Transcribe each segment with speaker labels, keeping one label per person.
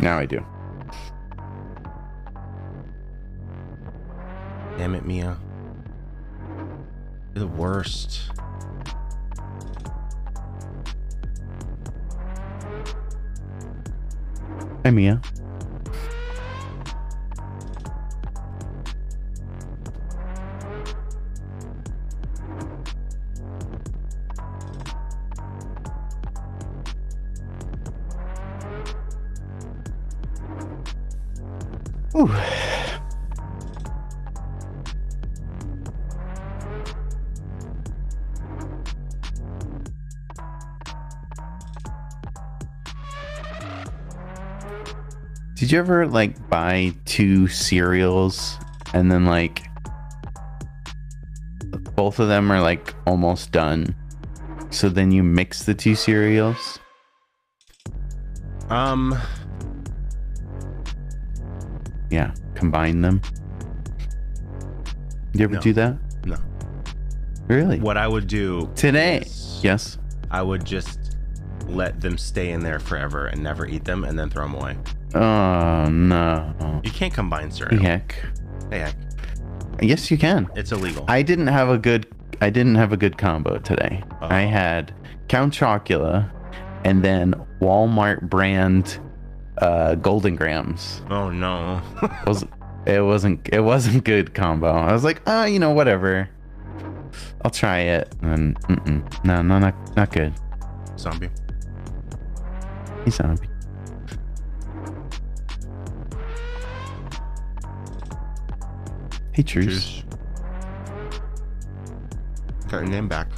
Speaker 1: Now I do.
Speaker 2: Damn it, Mia. You're the worst.
Speaker 1: Hi, Mia. Did you ever like buy two cereals and then like both of them are like almost done? So then you mix the two cereals?
Speaker 2: Um,
Speaker 1: Yeah, combine them. You ever
Speaker 2: No.
Speaker 1: do that?
Speaker 2: no.
Speaker 1: Really?
Speaker 2: What I would do
Speaker 1: Today? Yes.
Speaker 2: I would just let them stay in there forever and never eat them and then throw them away.
Speaker 1: Oh no.
Speaker 2: You can't combine cereal.
Speaker 1: Heck.
Speaker 2: Hey, heck,
Speaker 1: Yes, you can.
Speaker 2: it's illegal.
Speaker 1: I didn't have a good I didn't have a good combo today.
Speaker 2: Oh.
Speaker 1: I had Count Chocula and then Walmart brand uh Golden Grahams.
Speaker 2: oh no.
Speaker 1: It was it wasn't it wasn't good combo. I was like, oh, you know, whatever. I'll try it. And mm-mm. no, no, not not good.
Speaker 2: Zombie.
Speaker 1: He's zombie. Hey, Truce.
Speaker 2: Got your name back.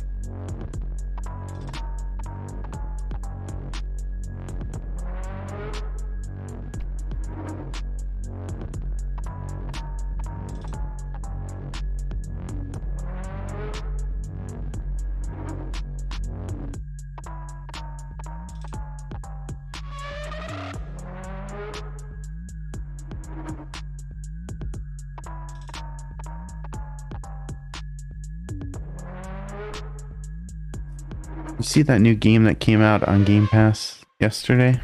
Speaker 1: See that new game that came out on Game Pass yesterday?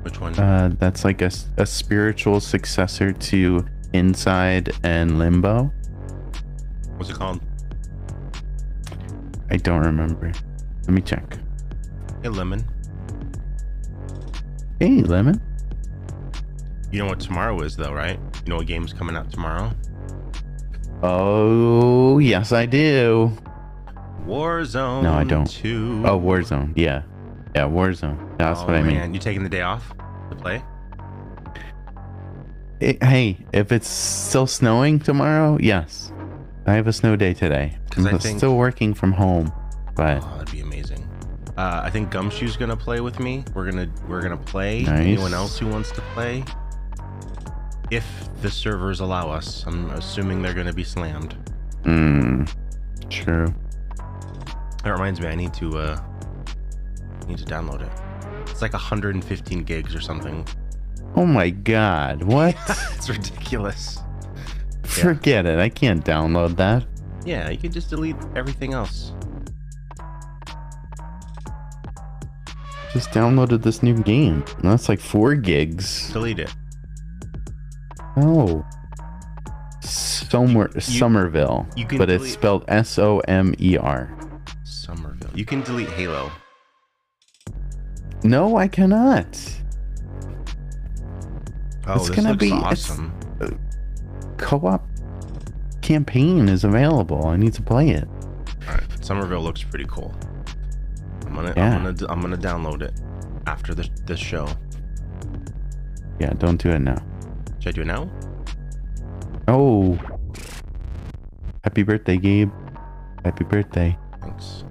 Speaker 2: Which one?
Speaker 1: Uh, that's like a spiritual successor to Inside and Limbo.
Speaker 2: What's it called?
Speaker 1: I don't remember. Let me check.
Speaker 2: Hey, Lemon.
Speaker 1: Hey, Lemon.
Speaker 2: You know what tomorrow is, though, right? You know what game's coming out tomorrow?
Speaker 1: Oh, yes, I do.
Speaker 2: Warzone.
Speaker 1: No, I don't.
Speaker 2: 2.
Speaker 1: Oh, Warzone. Yeah. Yeah, Warzone. That's
Speaker 2: Oh,
Speaker 1: what I mean.
Speaker 2: man. You taking the day off to play?
Speaker 1: It- hey, if it's still snowing tomorrow, yes. I have a snow day today.
Speaker 2: I
Speaker 1: I'm
Speaker 2: think-
Speaker 1: still working from home, but
Speaker 2: Oh, that'd be amazing. Uh, I think Gumshoe's gonna play with me. We're gonna we're gonna play.
Speaker 1: Nice.
Speaker 2: Anyone else who wants to play? If the servers allow us, I'm assuming they're gonna be slammed.
Speaker 1: mm, true.
Speaker 2: That reminds me, I need to uh need to download it. It's like 115 gigs or something.
Speaker 1: Oh my god, what?
Speaker 2: it's ridiculous.
Speaker 1: Forget it. I can't download that.
Speaker 2: Yeah, you could just delete everything else.
Speaker 1: Just downloaded this new game. That's like four gigs.
Speaker 2: Delete it.
Speaker 1: Oh. Somer Somerville.
Speaker 2: you can
Speaker 1: but it's spelled S O M E R.
Speaker 2: You can delete Halo.
Speaker 1: No, I cannot.
Speaker 2: Oh,
Speaker 1: It's
Speaker 2: this
Speaker 1: gonna
Speaker 2: looks
Speaker 1: be-
Speaker 2: awesome.
Speaker 1: Co-op campaign is available. I need to play it.
Speaker 2: All right, Somerville looks pretty cool. I'm gonna,
Speaker 1: Yeah.
Speaker 2: I'm gonna, I'm gonna download it after the this show.
Speaker 1: Yeah, don't do it now.
Speaker 2: Should I do it now?
Speaker 1: Oh. Happy birthday, Gabe. Happy birthday.
Speaker 2: Thanks.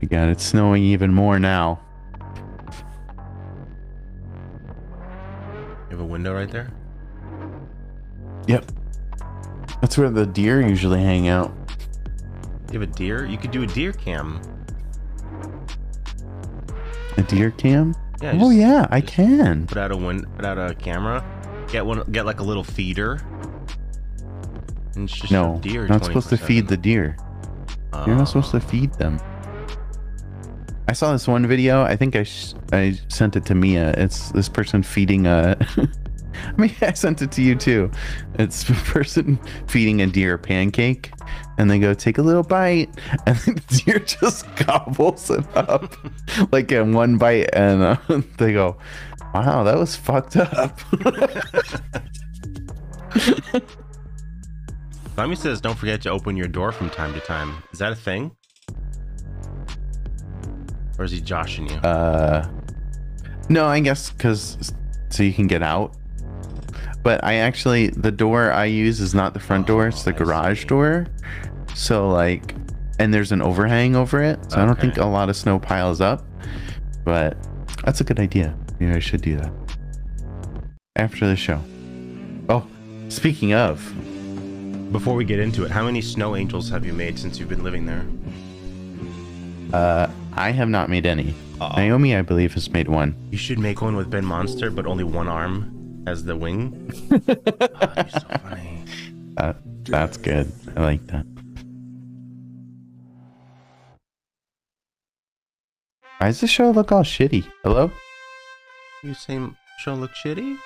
Speaker 1: We it's snowing even more now.
Speaker 2: You have a window right there.
Speaker 1: Yep. That's where the deer usually hang out.
Speaker 2: You have a deer. You could do a deer cam.
Speaker 1: A deer cam?
Speaker 2: Yeah.
Speaker 1: oh
Speaker 2: just
Speaker 1: yeah, I can.
Speaker 2: Put out a win. Put out a camera. Get one. Get like a little feeder. And it's just
Speaker 1: No,
Speaker 2: deer.
Speaker 1: not supposed to feed the
Speaker 2: 24/7.
Speaker 1: deer. You're not supposed to feed them. I saw this one video. I think I I sent it to Mia. It's this person feeding a. I mean, I sent it to you too. It's a person feeding a deer a pancake, and they go take a little bite, and the deer just gobbles it up like in one bite, and uh, they go, "Wow, that was fucked up."
Speaker 2: Tommy says, "Don't forget to open your door from time to time." Is that a thing? Or is he joshing you?
Speaker 1: Uh, no, I guess because so you can get out. But I actually the door I use is not the front door; it's the
Speaker 2: Oh, I
Speaker 1: garage
Speaker 2: see.
Speaker 1: door. So like, and there's an overhang over it, so I don't think a lot of snow piles up. But that's a good idea. Maybe I should do that after the show. Oh, speaking of,
Speaker 2: Before we get into it, how many snow angels have you made since you've been living there?
Speaker 1: uh, I have not made any.
Speaker 2: Uh-oh.
Speaker 1: Naomi, I believe, has made one.
Speaker 2: You should make one with Ben Monster, but only one arm as the wing. oh, you're so funny.
Speaker 1: Uh, that's good. I like that. Why does this show look all shitty? Hello?
Speaker 2: You same show look shitty?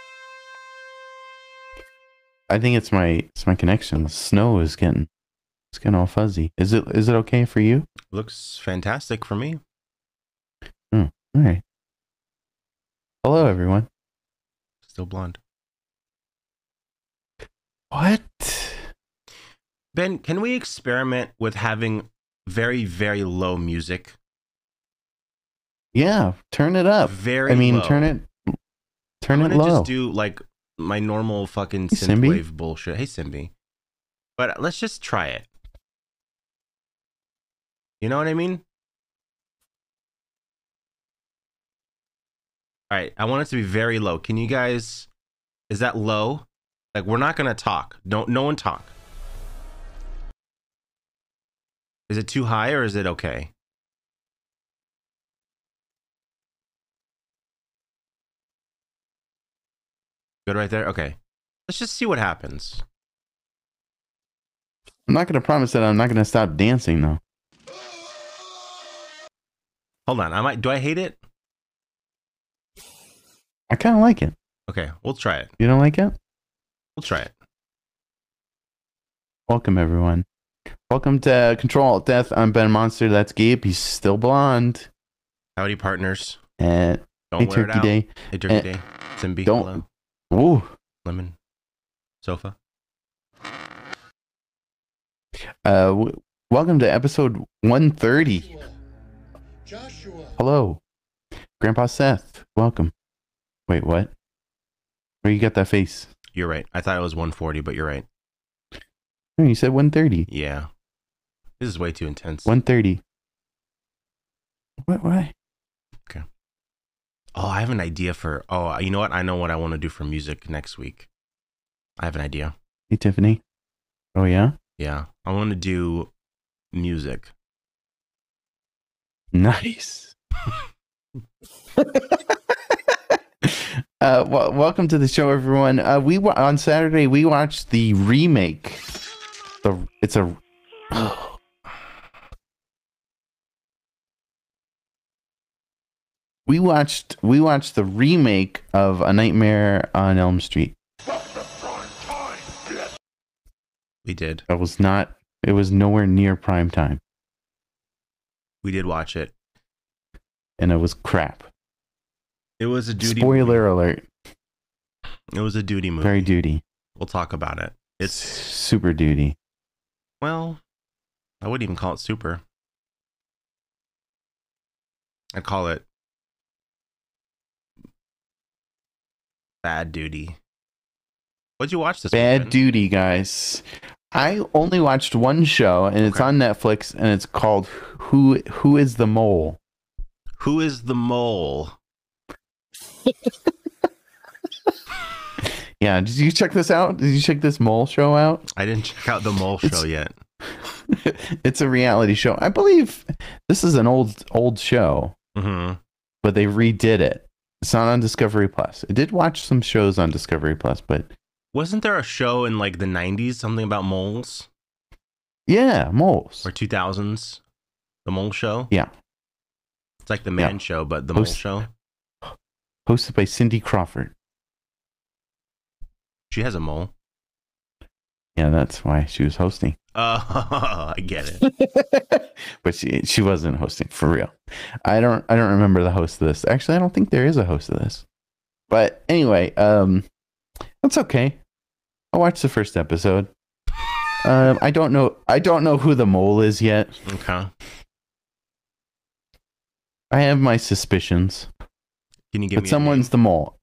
Speaker 1: I think it's my it's my connection. The snow is getting it's getting all fuzzy. Is it is it okay for you?
Speaker 2: Looks fantastic for me.
Speaker 1: Hmm, all right. Hello everyone.
Speaker 2: Still blonde.
Speaker 1: What?
Speaker 2: Ben, can we experiment with having very, very low music?
Speaker 1: Yeah, turn it up.
Speaker 2: Very
Speaker 1: I mean,
Speaker 2: low.
Speaker 1: turn it turn
Speaker 2: I'm
Speaker 1: it low.
Speaker 2: just do like my normal fucking
Speaker 1: Hey,
Speaker 2: synthwave bullshit. Hey Simbi. But let's just try it. You know what I mean? All right, I want it to be very low. Can you guys is that low? Like we're not going to talk. Don't no one talk. Is it too high or is it okay? Good right there. Okay. Let's just see what happens.
Speaker 1: I'm not gonna promise that I'm not gonna stop dancing though.
Speaker 2: Hold on. I might do I hate it?
Speaker 1: I kinda like it.
Speaker 2: Okay, we'll try it.
Speaker 1: You don't like it?
Speaker 2: We'll try it.
Speaker 1: Welcome everyone. Welcome to Control Alt Death. I'm Ben Monster. That's Gabe. He's still blonde.
Speaker 2: Howdy partners.
Speaker 1: And
Speaker 2: Don't
Speaker 1: hey,
Speaker 2: wear it
Speaker 1: Turkey
Speaker 2: out.
Speaker 1: Day.
Speaker 2: Hey Turkey
Speaker 1: Eh,
Speaker 2: Day. Simbi.
Speaker 1: don't-
Speaker 2: Hello.
Speaker 1: Ooh.
Speaker 2: Lemon. Sofa.
Speaker 1: Uh, w- welcome to episode 130.
Speaker 3: Joshua.
Speaker 1: Hello, Grandpa Seth. Welcome. Wait, what? Where you got that face?
Speaker 2: You're right. I thought it was 140, but you're right.
Speaker 1: Oh, you said 130.
Speaker 2: Yeah. This is way too intense.
Speaker 1: 130. What? Why? Okay.
Speaker 2: Oh, I have an idea for. Oh, you know what? I know what I want to do for music next week. I have an idea.
Speaker 1: Hey, Tiffany. Oh yeah.
Speaker 2: Yeah. I want to do music.
Speaker 1: Nice. uh, well, welcome to the show, everyone. Uh, we wa- on Saturday we watched the remake. The it's a. We watched we watched the remake of A Nightmare on Elm Street.
Speaker 2: We did.
Speaker 1: That was not. It was nowhere near prime time,
Speaker 2: We did watch it.
Speaker 1: and it was crap.
Speaker 2: It was a duty.
Speaker 1: Spoiler alert!
Speaker 2: It was a duty movie.
Speaker 1: Very duty.
Speaker 2: We'll talk about it. It's
Speaker 1: super duty.
Speaker 2: well, I wouldn't even call it super. I'd call it bad duty. What'd you watch this
Speaker 1: Bad
Speaker 2: weekend?
Speaker 1: duty, guys. I only watched one show, and it's
Speaker 2: Okay.
Speaker 1: on Netflix, and it's called "Who Who Is the Mole."
Speaker 2: Who is the mole?
Speaker 1: Yeah, did you check this out? Did you check this mole show out?
Speaker 2: I didn't check out the mole show
Speaker 1: It's-
Speaker 2: yet.
Speaker 1: it's a reality show. I believe this is an old old show,
Speaker 2: hmm
Speaker 1: but they redid it. It's not on Discovery Plus. I did watch some shows on Discovery Plus, but
Speaker 2: Wasn't there a show in like the 90s, something about moles
Speaker 1: yeah, moles.
Speaker 2: or 2000s? The mole show?
Speaker 1: Yeah.
Speaker 2: It's like the man
Speaker 1: Yeah.
Speaker 2: show, but the mole show.
Speaker 1: hosted by Cindy Crawford.
Speaker 2: She has a mole.
Speaker 1: Yeah, that's why she was hosting.
Speaker 2: Oh, I get it.
Speaker 1: but she she wasn't hosting for real. I don't I don't remember the host of this. Actually, I don't think there is a host of this. But anyway, um, that's okay. I watched the first episode. Um, I don't know. I don't know who the mole is yet.
Speaker 2: Okay.
Speaker 1: I have my suspicions,
Speaker 2: Can you give
Speaker 1: but
Speaker 2: me
Speaker 1: someone's the mole.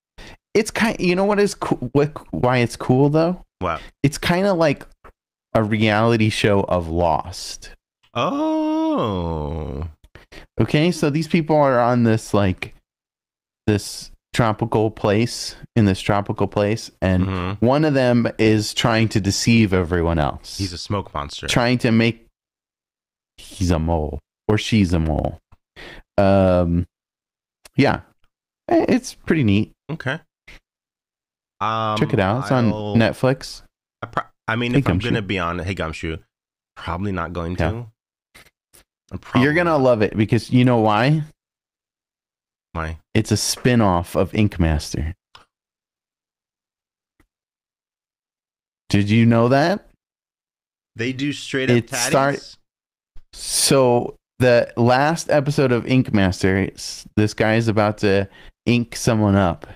Speaker 1: It's kind. You know what is cool? What why it's cool though?
Speaker 2: what?
Speaker 1: It's kind of like a reality show of Lost.
Speaker 2: Oh.
Speaker 1: Okay, so these people are on this like this tropical place in this tropical place, and
Speaker 2: Mhm.
Speaker 1: one of them is trying to deceive everyone else.
Speaker 2: He's a smoke monster.
Speaker 1: trying to make he's a mole or she's a mole. Um, yeah, it's pretty neat.
Speaker 2: okay. Um,
Speaker 1: Check it out. It's on
Speaker 2: I'll-
Speaker 1: Netflix.
Speaker 2: I, pro- I mean,
Speaker 1: Hey,
Speaker 2: if I'm gonna be on, hey Gumshoe, probably not going
Speaker 1: Yeah.
Speaker 2: to. I'm probably
Speaker 1: You're gonna love it because you know why? It's a spin-off of Ink Master. Did you know that?
Speaker 2: They do straight up
Speaker 1: It
Speaker 2: tatties.
Speaker 1: start- So the last episode of Ink Master, this guy is about to ink someone up,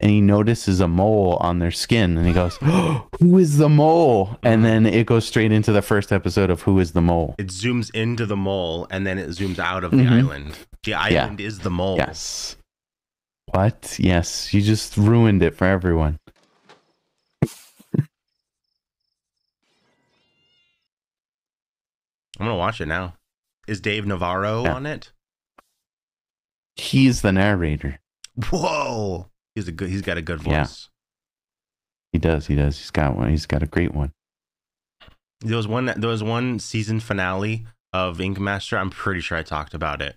Speaker 1: and he notices a mole on their skin, and he goes, "Who is the mole?" And then it goes straight into the first episode of Who is the Mole.
Speaker 2: It zooms into the mole and then it zooms out of the
Speaker 1: Mhm.
Speaker 2: island. The island is the mole.
Speaker 1: Yes. What? Yes, you just ruined it for everyone.
Speaker 2: I'm gonna watch it now. Is Dave Navarro
Speaker 1: Yeah.
Speaker 2: on it?
Speaker 1: He's the narrator.
Speaker 2: Whoa, he's a good. He's got a good voice.
Speaker 1: Yeah. He does. He does. He's got one. He's got a great one.
Speaker 2: There was one. There was one season finale of Ink Master. I'm pretty sure I talked about it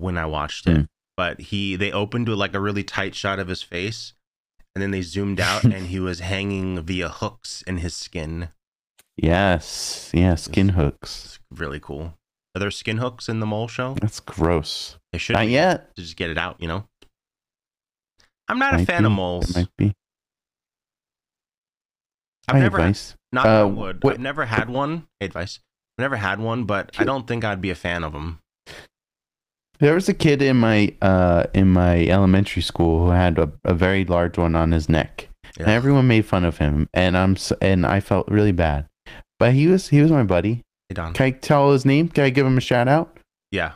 Speaker 2: when I watched it.
Speaker 1: Hmm.
Speaker 2: But he they opened with like a really tight shot of his face, and then they zoomed out and he was hanging via hooks in his skin.
Speaker 1: Yes. Yeah. Skin hooks.
Speaker 2: It's really cool. Are there skin hooks in the mole show?
Speaker 1: That's gross.
Speaker 2: They should
Speaker 1: Not
Speaker 2: be,
Speaker 1: yet.
Speaker 2: to just get it out. You know. I'm not a fan
Speaker 1: be.
Speaker 2: of
Speaker 1: It
Speaker 2: moles.
Speaker 1: might be.
Speaker 2: I've
Speaker 1: My
Speaker 2: never
Speaker 1: advice.
Speaker 2: not
Speaker 1: Uh,
Speaker 2: wood.
Speaker 1: what-
Speaker 2: I've never had one. Hey, Advice. I've never had one, but I don't think I'd be a fan of them.
Speaker 1: There was a kid in my uh in my elementary school who had a, a very large one on his neck. And everyone made fun of him and I'm s and I felt really bad. But he was he was my buddy.
Speaker 2: Hey, Don.
Speaker 1: Can I tell his name? Can I give him a shout out?
Speaker 2: Yeah.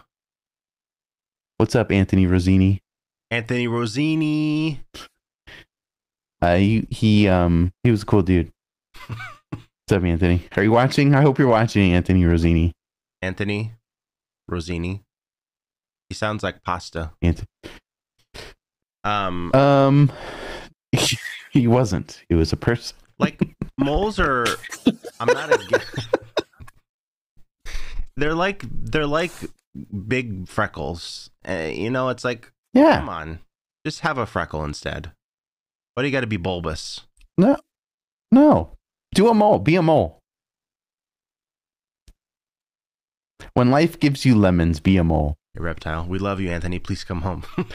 Speaker 1: What's up, Anthony Rosini?
Speaker 2: Anthony Rosini.
Speaker 1: Uh he he um he was a cool dude. What's up, Anthony? Are you watching? I hope you're watching, Anthony Rosini.
Speaker 2: Anthony Rosini. He sounds like pasta. Um,
Speaker 1: Um he wasn't. He was a person.
Speaker 2: like moles are. I'm not a. they're like they're like big freckles. Uh, you know, it's like
Speaker 1: Yeah.
Speaker 2: come on, just have a freckle instead. Why do you got to be bulbous?
Speaker 1: No, no. Do a mole. Be a mole. When life gives you lemons, be a mole.
Speaker 2: Hey, reptile. We love you, Anthony. Please come home.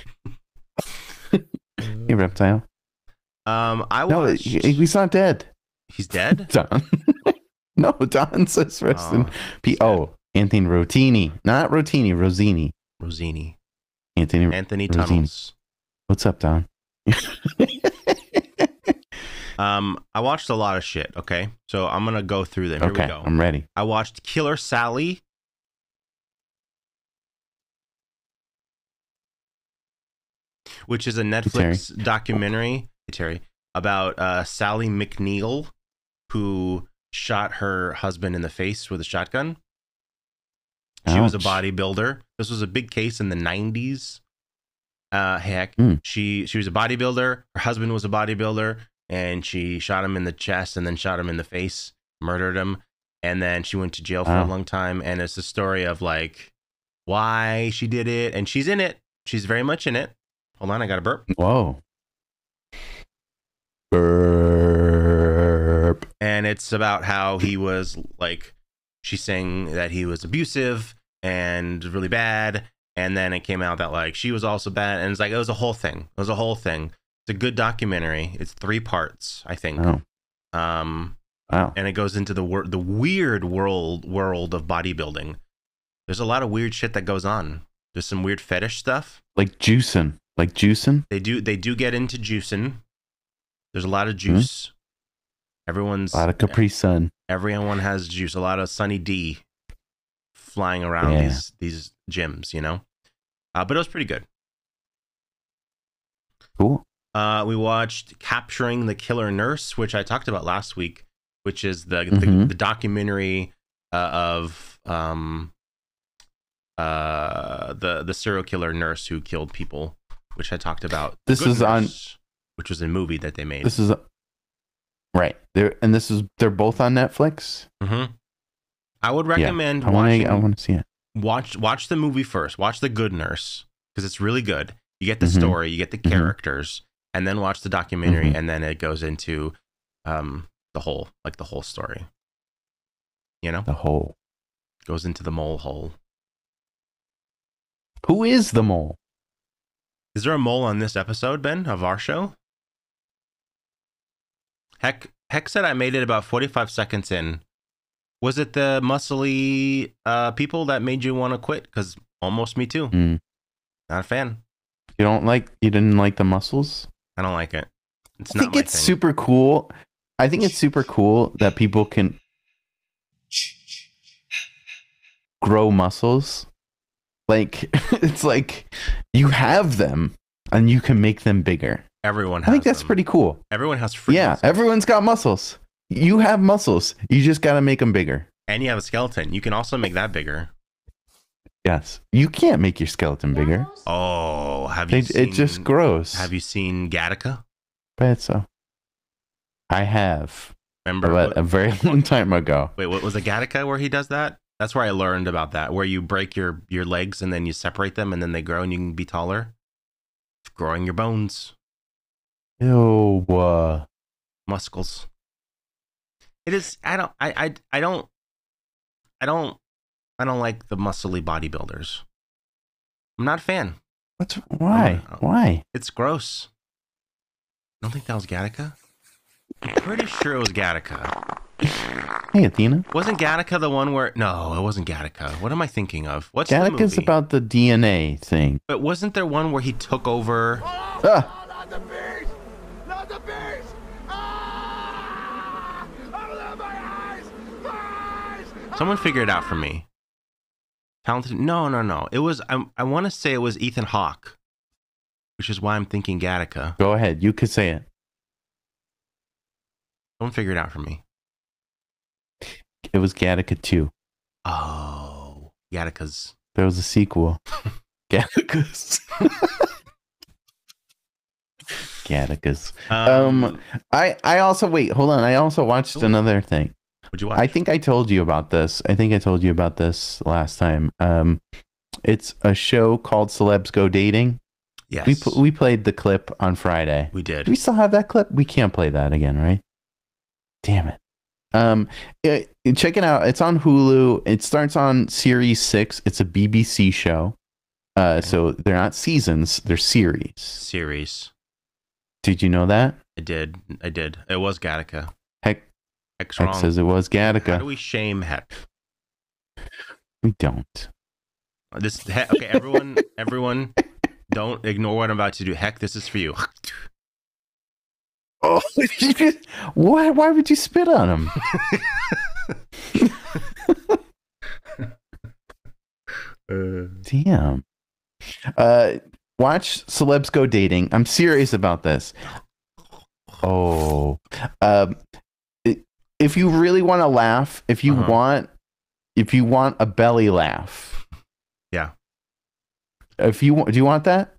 Speaker 1: Hey, reptile.
Speaker 2: um, I
Speaker 1: No,
Speaker 2: watched.
Speaker 1: he- he's not dead.
Speaker 2: He's dead.
Speaker 1: Don. no, Don says rest
Speaker 2: Oh,
Speaker 1: P. Oh, Anthony Rotini. Not Rotini, Rosini.
Speaker 2: Rosini.
Speaker 1: Anthony.
Speaker 2: Anthony
Speaker 1: Rosini.
Speaker 2: Tunnels.
Speaker 1: What's up, Don?
Speaker 2: Um, I watched a lot of shit. Okay, so I'm gonna go through them. Here
Speaker 1: okay,
Speaker 2: we go.
Speaker 1: I'm ready.
Speaker 2: I watched Killer Sally. Which is a Netflix documentary, Terry, about uh, Sally McNeil, who shot her husband in the face with a shotgun. She was a bodybuilder. This was a big case in the 90s. Uh, heck,
Speaker 1: Mm.
Speaker 2: she she was a bodybuilder. Her husband was a bodybuilder, and she shot him in the chest and then shot him in the face, murdered him, and then she went to jail for a long time. And it's the story of like why she did it, and she's in it. She's very much in it. Hold on, I got a burp.
Speaker 1: Whoa. Burp.
Speaker 2: and it's about how he was like she's saying that he was abusive and really bad and then it came out that like she was also bad, and it's like it was a whole thing. It was a whole thing. It's a good documentary. It's three parts, I think.
Speaker 1: Oh,
Speaker 2: Um,
Speaker 1: wow.
Speaker 2: and it goes into the wor- the weird world world of bodybuilding. There's a lot of weird shit that goes on. There's some weird fetish stuff.
Speaker 1: Like juicing. Like juicing.
Speaker 2: They do they do get into juicing. There's a lot of juice. Everyone's
Speaker 1: A lot of Capri Sun.
Speaker 2: everyone has juice. A lot of Sunny D flying around
Speaker 1: Yeah.
Speaker 2: these these gyms, you know. Uh, but it was pretty good.
Speaker 1: Cool.
Speaker 2: Uh, we watched Capturing the Killer Nurse, which I talked about last week, which is the the,
Speaker 1: Mhm.
Speaker 2: the documentary uh, of um uh the the serial killer nurse who killed people, which I talked about.
Speaker 1: This is on-
Speaker 2: which was a movie that they made.
Speaker 1: This is right. They're and this is they're both on Netflix.
Speaker 2: hmm I would recommend
Speaker 1: I want
Speaker 2: watching.
Speaker 1: to. I want to see it.
Speaker 2: watch watch the movie first. Watch The Good Nurse because it's really good. You get the
Speaker 1: Mhm.
Speaker 2: story, you get the
Speaker 1: Mhm.
Speaker 2: characters, and then watch the documentary,
Speaker 1: Mhm.
Speaker 2: and then it goes into um the whole like the whole story. You know,
Speaker 1: The whole.
Speaker 2: goes into the mole hole.
Speaker 1: Who is the mole?
Speaker 2: Is there a mole on this episode, Ben, of our show? Heck, Heck said I made it about forty-five seconds in. Was it the muscly uh, people that made you want to quit? Because almost me too.
Speaker 1: Mm.
Speaker 2: Not a fan.
Speaker 1: You don't like? You didn't like the muscles?
Speaker 2: I don't like it. It's
Speaker 1: I
Speaker 2: not
Speaker 1: think
Speaker 2: my
Speaker 1: it's
Speaker 2: thing.
Speaker 1: super cool. I think it's super cool that people can grow muscles. Like it's like you have them and you can make them bigger.
Speaker 2: Everyone. Has
Speaker 1: I think that's
Speaker 2: them.
Speaker 1: pretty cool.
Speaker 2: Everyone has free.
Speaker 1: Yeah,
Speaker 2: muscles.
Speaker 1: everyone's got muscles. You have muscles. You just got to make them bigger.
Speaker 2: and you have a skeleton. You can also make that bigger.
Speaker 1: Yes. You can't make your skeleton bigger.
Speaker 2: Oh, have you
Speaker 1: It,
Speaker 2: seen?
Speaker 1: it just grows.
Speaker 2: Have you seen Gattaca?
Speaker 1: Bet so. I have,
Speaker 2: Remember?
Speaker 1: but
Speaker 2: what-
Speaker 1: a very long time ago.
Speaker 2: wait, what was a Gattaca where he does that? That's where I learned about that. Where you break your your legs and then you separate them and then they grow and you can be taller. It's growing your bones,
Speaker 1: Ew. Uh,
Speaker 2: muscles. It is. I don't. I. I. I don't. I don't. I don't like the muscly bodybuilders. I'm not a fan.
Speaker 1: what's why? Why?
Speaker 2: It's gross. I don't think that was Gattaca. I'm pretty sure it was Gattaca.
Speaker 1: Hey, Athena.
Speaker 2: Wasn't Gattaca the one where? No, it wasn't Gattaca. What am I thinking of? What's the
Speaker 1: Gattaca's
Speaker 2: movie?
Speaker 1: about the DNA thing.
Speaker 2: But wasn't there one where he took over?
Speaker 1: Ah,
Speaker 3: Not the beast! Not the beast! Ah! Eyes! Eyes!
Speaker 2: Someone figure it out for me. Talented? No, no, no. It was. I. I want to say it was Ethan Hawke, which is why I'm thinking Gattaca.
Speaker 1: go ahead. You could say it.
Speaker 2: Someone figure it out for me.
Speaker 1: It was Gattaca 2.
Speaker 2: Oh, Gattaca's.
Speaker 1: There was a sequel. Gattaca's. Gattaca's. Um, I I also wait. Hold on. I also watched
Speaker 2: Ooh.
Speaker 1: another thing.
Speaker 2: would you watch?
Speaker 1: I think I told you about this. I think I told you about this last time. Um, it's a show called Celebs Go Dating.
Speaker 2: yes,
Speaker 1: We pl- we played the clip on Friday.
Speaker 2: we did.
Speaker 1: Do we still have that clip? We can't play that again, right? Damn it. Um, it, check it out. It's on Hulu. It starts on series six. It's a BBC show. Uh, so they're not seasons; they're series.
Speaker 2: Series.
Speaker 1: Did you know that?
Speaker 2: I did. I did. It was Gattaca.
Speaker 1: Heck,
Speaker 2: Heck's
Speaker 1: Heck
Speaker 2: wrong.
Speaker 1: says it was
Speaker 2: How do
Speaker 1: Gattaca.
Speaker 2: we shame Heck?
Speaker 1: We don't.
Speaker 2: This okay, everyone, everyone, don't ignore what I'm about to do. Heck, this is for you.
Speaker 1: Oh, why? Why would you spit on him? Damn. Uh, watch Celebs Go Dating. I'm serious about this. Oh, um, if you really want to laugh, if you
Speaker 2: Uh-huh.
Speaker 1: want, if you want a belly laugh,
Speaker 2: Yeah.
Speaker 1: If you want, do you want that?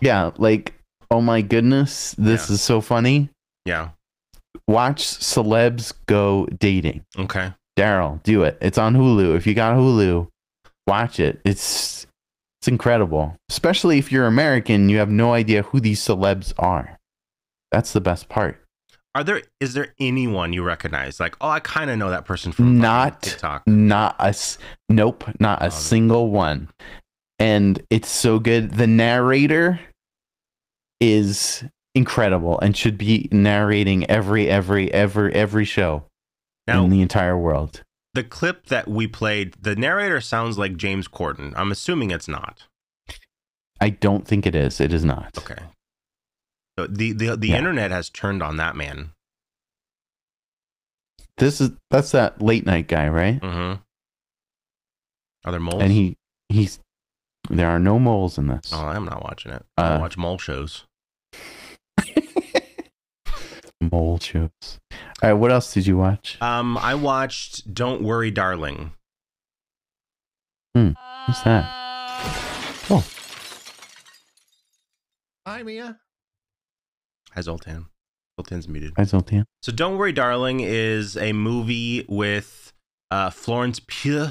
Speaker 1: Yeah, like, oh my goodness, this
Speaker 2: Yeah.
Speaker 1: is so funny.
Speaker 2: yeah.
Speaker 1: Watch Celebs Go Dating.
Speaker 2: Okay.
Speaker 1: Daryl, do it. It's on Hulu. If you got Hulu, watch it. It's it's incredible. Especially if you're American, you have no idea who these celebs are. That's the best part.
Speaker 2: Are there? Is there anyone you recognize? Like, oh, I kind of know that person from
Speaker 1: Not-
Speaker 2: TikTok.
Speaker 1: Not a nope, not a
Speaker 2: Um,
Speaker 1: single one. and it's so good. The narrator is incredible and should be narrating every every every every show
Speaker 2: Now,
Speaker 1: in the entire world.
Speaker 2: the clip that we played, the narrator sounds like James Corden. I'm assuming it's not.
Speaker 1: I don't think it is. It is not.
Speaker 2: Okay. So the the the
Speaker 1: Yeah.
Speaker 2: internet has turned on that man.
Speaker 1: This is that's that late night guy, right?
Speaker 2: Mm-hmm. Are there moles?
Speaker 1: And he he's there are no moles in this.
Speaker 2: oh, I'm not watching it. I don't
Speaker 1: Uh,
Speaker 2: watch mole shows.
Speaker 1: Mole shows. All right, what else did you watch?
Speaker 2: Um, I watched Don't Worry, Darling.
Speaker 1: Hmm, what's that? Oh,
Speaker 3: Hi, Mia.
Speaker 2: Hi, Zoltan. Zoltan's muted.
Speaker 1: hi Zoltan.
Speaker 2: So Don't Worry, Darling is a movie with uh, Florence Pugh.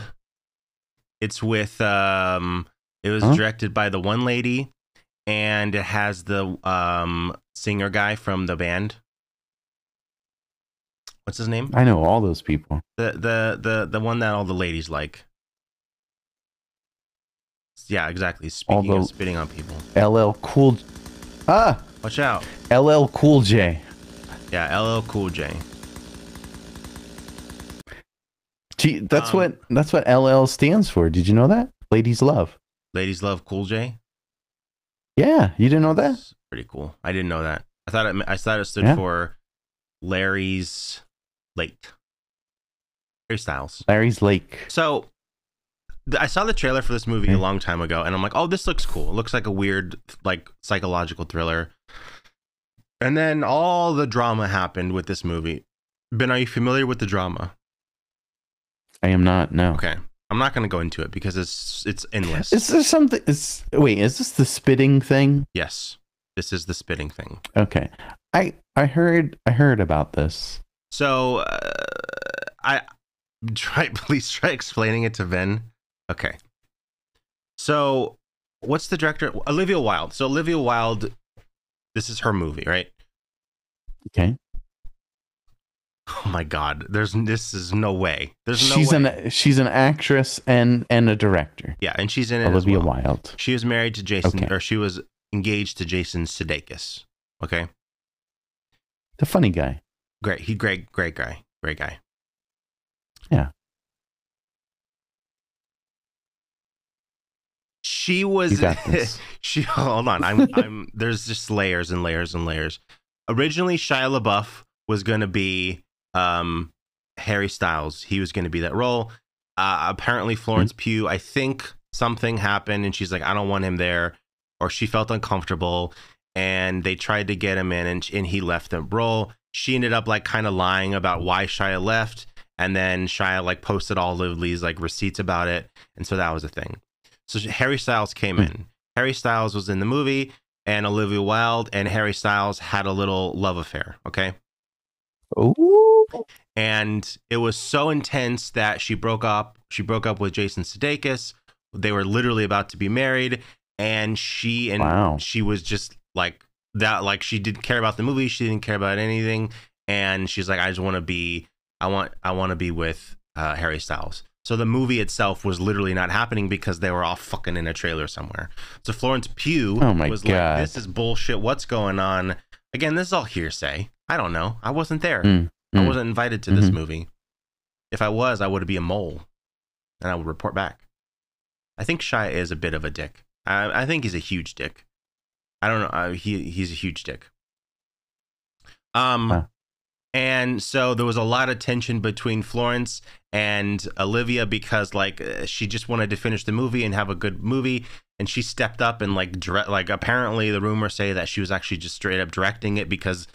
Speaker 2: It's with um, it was
Speaker 1: Huh?
Speaker 2: directed by the one lady, and it has the um singer guy from the band. What's his name?
Speaker 1: I know all those people.
Speaker 2: The the the the one that all the ladies like. Yeah, exactly. Speaking
Speaker 1: All the-
Speaker 2: spitting on people.
Speaker 1: LL Cool. Ah,
Speaker 2: Watch out.
Speaker 1: LL Cool J.
Speaker 2: Yeah, LL Cool J.
Speaker 1: Gee, that's
Speaker 2: Um,
Speaker 1: what that's what LL stands for. Did you know that? Ladies love.
Speaker 2: Ladies love Cool J.
Speaker 1: Yeah, you didn't know that?
Speaker 2: That's pretty cool. I didn't know that. I thought it, I thought it stood
Speaker 1: Yeah.
Speaker 2: for Larry's Lake. Harry Styles.
Speaker 1: Larry's Lake.
Speaker 2: So I saw the trailer for this movie a long time ago, and I'm like, oh, this looks cool. It looks like a weird, like psychological thriller. And then all the drama happened with this movie. Ben, are you familiar with the drama?
Speaker 1: I am not. No.
Speaker 2: Okay, I'm not going to go into it because it's it's endless.
Speaker 1: Is there something? Is wait? Is this the spitting thing?
Speaker 2: yes, this is the spitting thing.
Speaker 1: Okay. I I heard I heard about this.
Speaker 2: So uh, I try please try explaining it to Ben. Okay. So what's the director? Olivia Wilde. So Olivia Wilde, this is her movie, right?
Speaker 1: Okay.
Speaker 2: Oh my God! There's this is no way. There's no
Speaker 1: she's
Speaker 2: way.
Speaker 1: an she's an actress and and a director.
Speaker 2: yeah, and she's in it
Speaker 1: Olivia
Speaker 2: well.
Speaker 1: Wilde.
Speaker 2: She was married to Jason,
Speaker 1: Okay.
Speaker 2: or she was engaged to Jason Sudeikis. Okay,
Speaker 1: The funny guy.
Speaker 2: great. He great, great guy, great guy.
Speaker 1: Yeah.
Speaker 2: She was.
Speaker 1: You got this.
Speaker 2: she hold on. I'm. I'm. There's just layers and layers and layers. Originally, Shia LaBeouf was going to be um, Harry Styles. He was going to be that role. Uh, apparently, Florence Pugh. I think something happened, and she's like, I don't want him there, or she felt uncomfortable, and they tried to get him in, and and he left the role. She ended up like kind of lying about why Shia left, and then Shia like posted all of these like receipts about it, and so that was a thing. So Harry Styles came
Speaker 1: Hmm.
Speaker 2: in. Harry Styles was in the movie, and Olivia Wilde and Harry Styles had a little love affair. Okay.
Speaker 1: Oh.
Speaker 2: And it was so intense that she broke up. She broke up with Jason Sudeikis. They were literally about to be married, and she and
Speaker 1: Wow.
Speaker 2: she was just like that. Like she didn't care about the movie. She didn't care about anything, and she's like, I just want to be. I want. I want to be with uh, Harry Styles. So the movie itself was literally not happening because they were all fucking in a trailer somewhere. So Florence Pugh
Speaker 1: Oh my
Speaker 2: was
Speaker 1: God.
Speaker 2: like, "This is bullshit. What's going on?" Again, this is all hearsay. I don't know. I wasn't there.
Speaker 1: Mm,
Speaker 2: I
Speaker 1: mm.
Speaker 2: wasn't invited to this
Speaker 1: Mhm.
Speaker 2: movie. If I was, I would be a mole, and I would report back. I think Shia is a bit of a dick. I, I think he's a huge dick. I don't know. Uh, he he's a huge dick. Um,
Speaker 1: Wow.
Speaker 2: and so there was a lot of tension between Florence and Olivia because like uh, she just wanted to finish the movie and have a good movie, and she stepped up and like dire- like apparently the rumors say that she was actually just straight up directing it because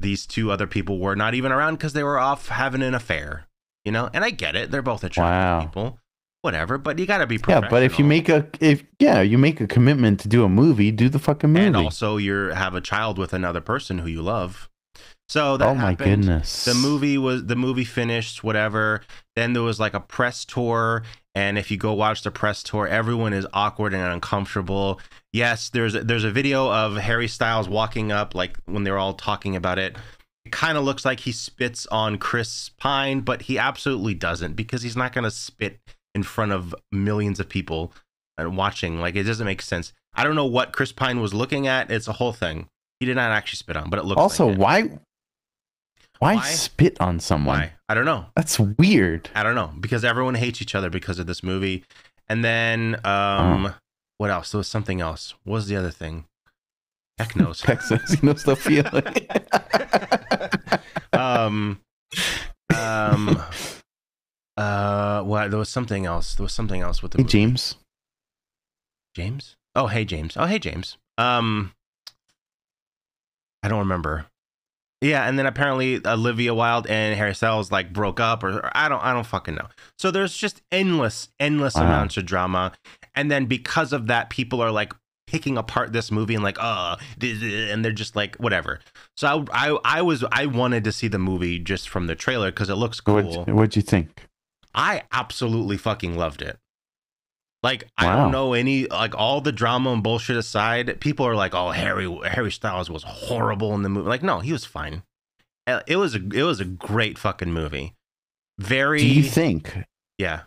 Speaker 2: these two other people were not even around because they were off having an affair. You know, and I get it; they're both attractive
Speaker 1: Wow.
Speaker 2: people, whatever. But you got to be
Speaker 1: Yeah, but if you make a if yeah, you make a commitment to do a movie, do the fucking movie.
Speaker 2: and also you have a child with another person who you love. So that
Speaker 1: oh my
Speaker 2: happened.
Speaker 1: goodness.
Speaker 2: The movie was the movie finished, whatever. Then there was like a press tour, and if you go watch the press tour, everyone is awkward and uncomfortable. Yes, there's there's a video of Harry Styles walking up, like when they're all talking about it. It kind of looks like he spits on Chris Pine, but he absolutely doesn't because he's not going to spit in front of millions of people. and watching. Like it doesn't make sense. I don't know what Chris Pine was looking at. It's a whole thing. He did not actually spit on, but it looks
Speaker 1: Also,
Speaker 2: like it.
Speaker 1: why, why
Speaker 2: Why?
Speaker 1: spit on someone?
Speaker 2: why? I don't know.
Speaker 1: That's weird.
Speaker 2: I don't know because everyone hates each other because of this movie. And then um what else? There was something else. What was the other thing? Heck knows.
Speaker 1: Texas, he knows the feeling.
Speaker 2: um um uh what there was something else. There was something else with the
Speaker 1: hey. James.
Speaker 2: James? Oh hey James. Oh hey James. Um I don't remember. Yeah, and then apparently Olivia Wilde and Harry Styles like broke up, or, or I don't, I don't fucking know. So there's just endless, endless
Speaker 1: Wow.
Speaker 2: amounts of drama, and then because of that, people are like picking apart this movie and like, this," and they're just like whatever. So I, I, I was, I wanted to see the movie just from the trailer because it looks cool.
Speaker 1: What'd, what'd you think?
Speaker 2: I absolutely fucking loved it. Like I don't know any like all the drama and bullshit aside, people are like, "Oh, Harry Harry Styles was horrible in the movie." Like, no, he was fine. Uh, It was a it was a great fucking movie. Very
Speaker 1: Do you think
Speaker 2: yeah.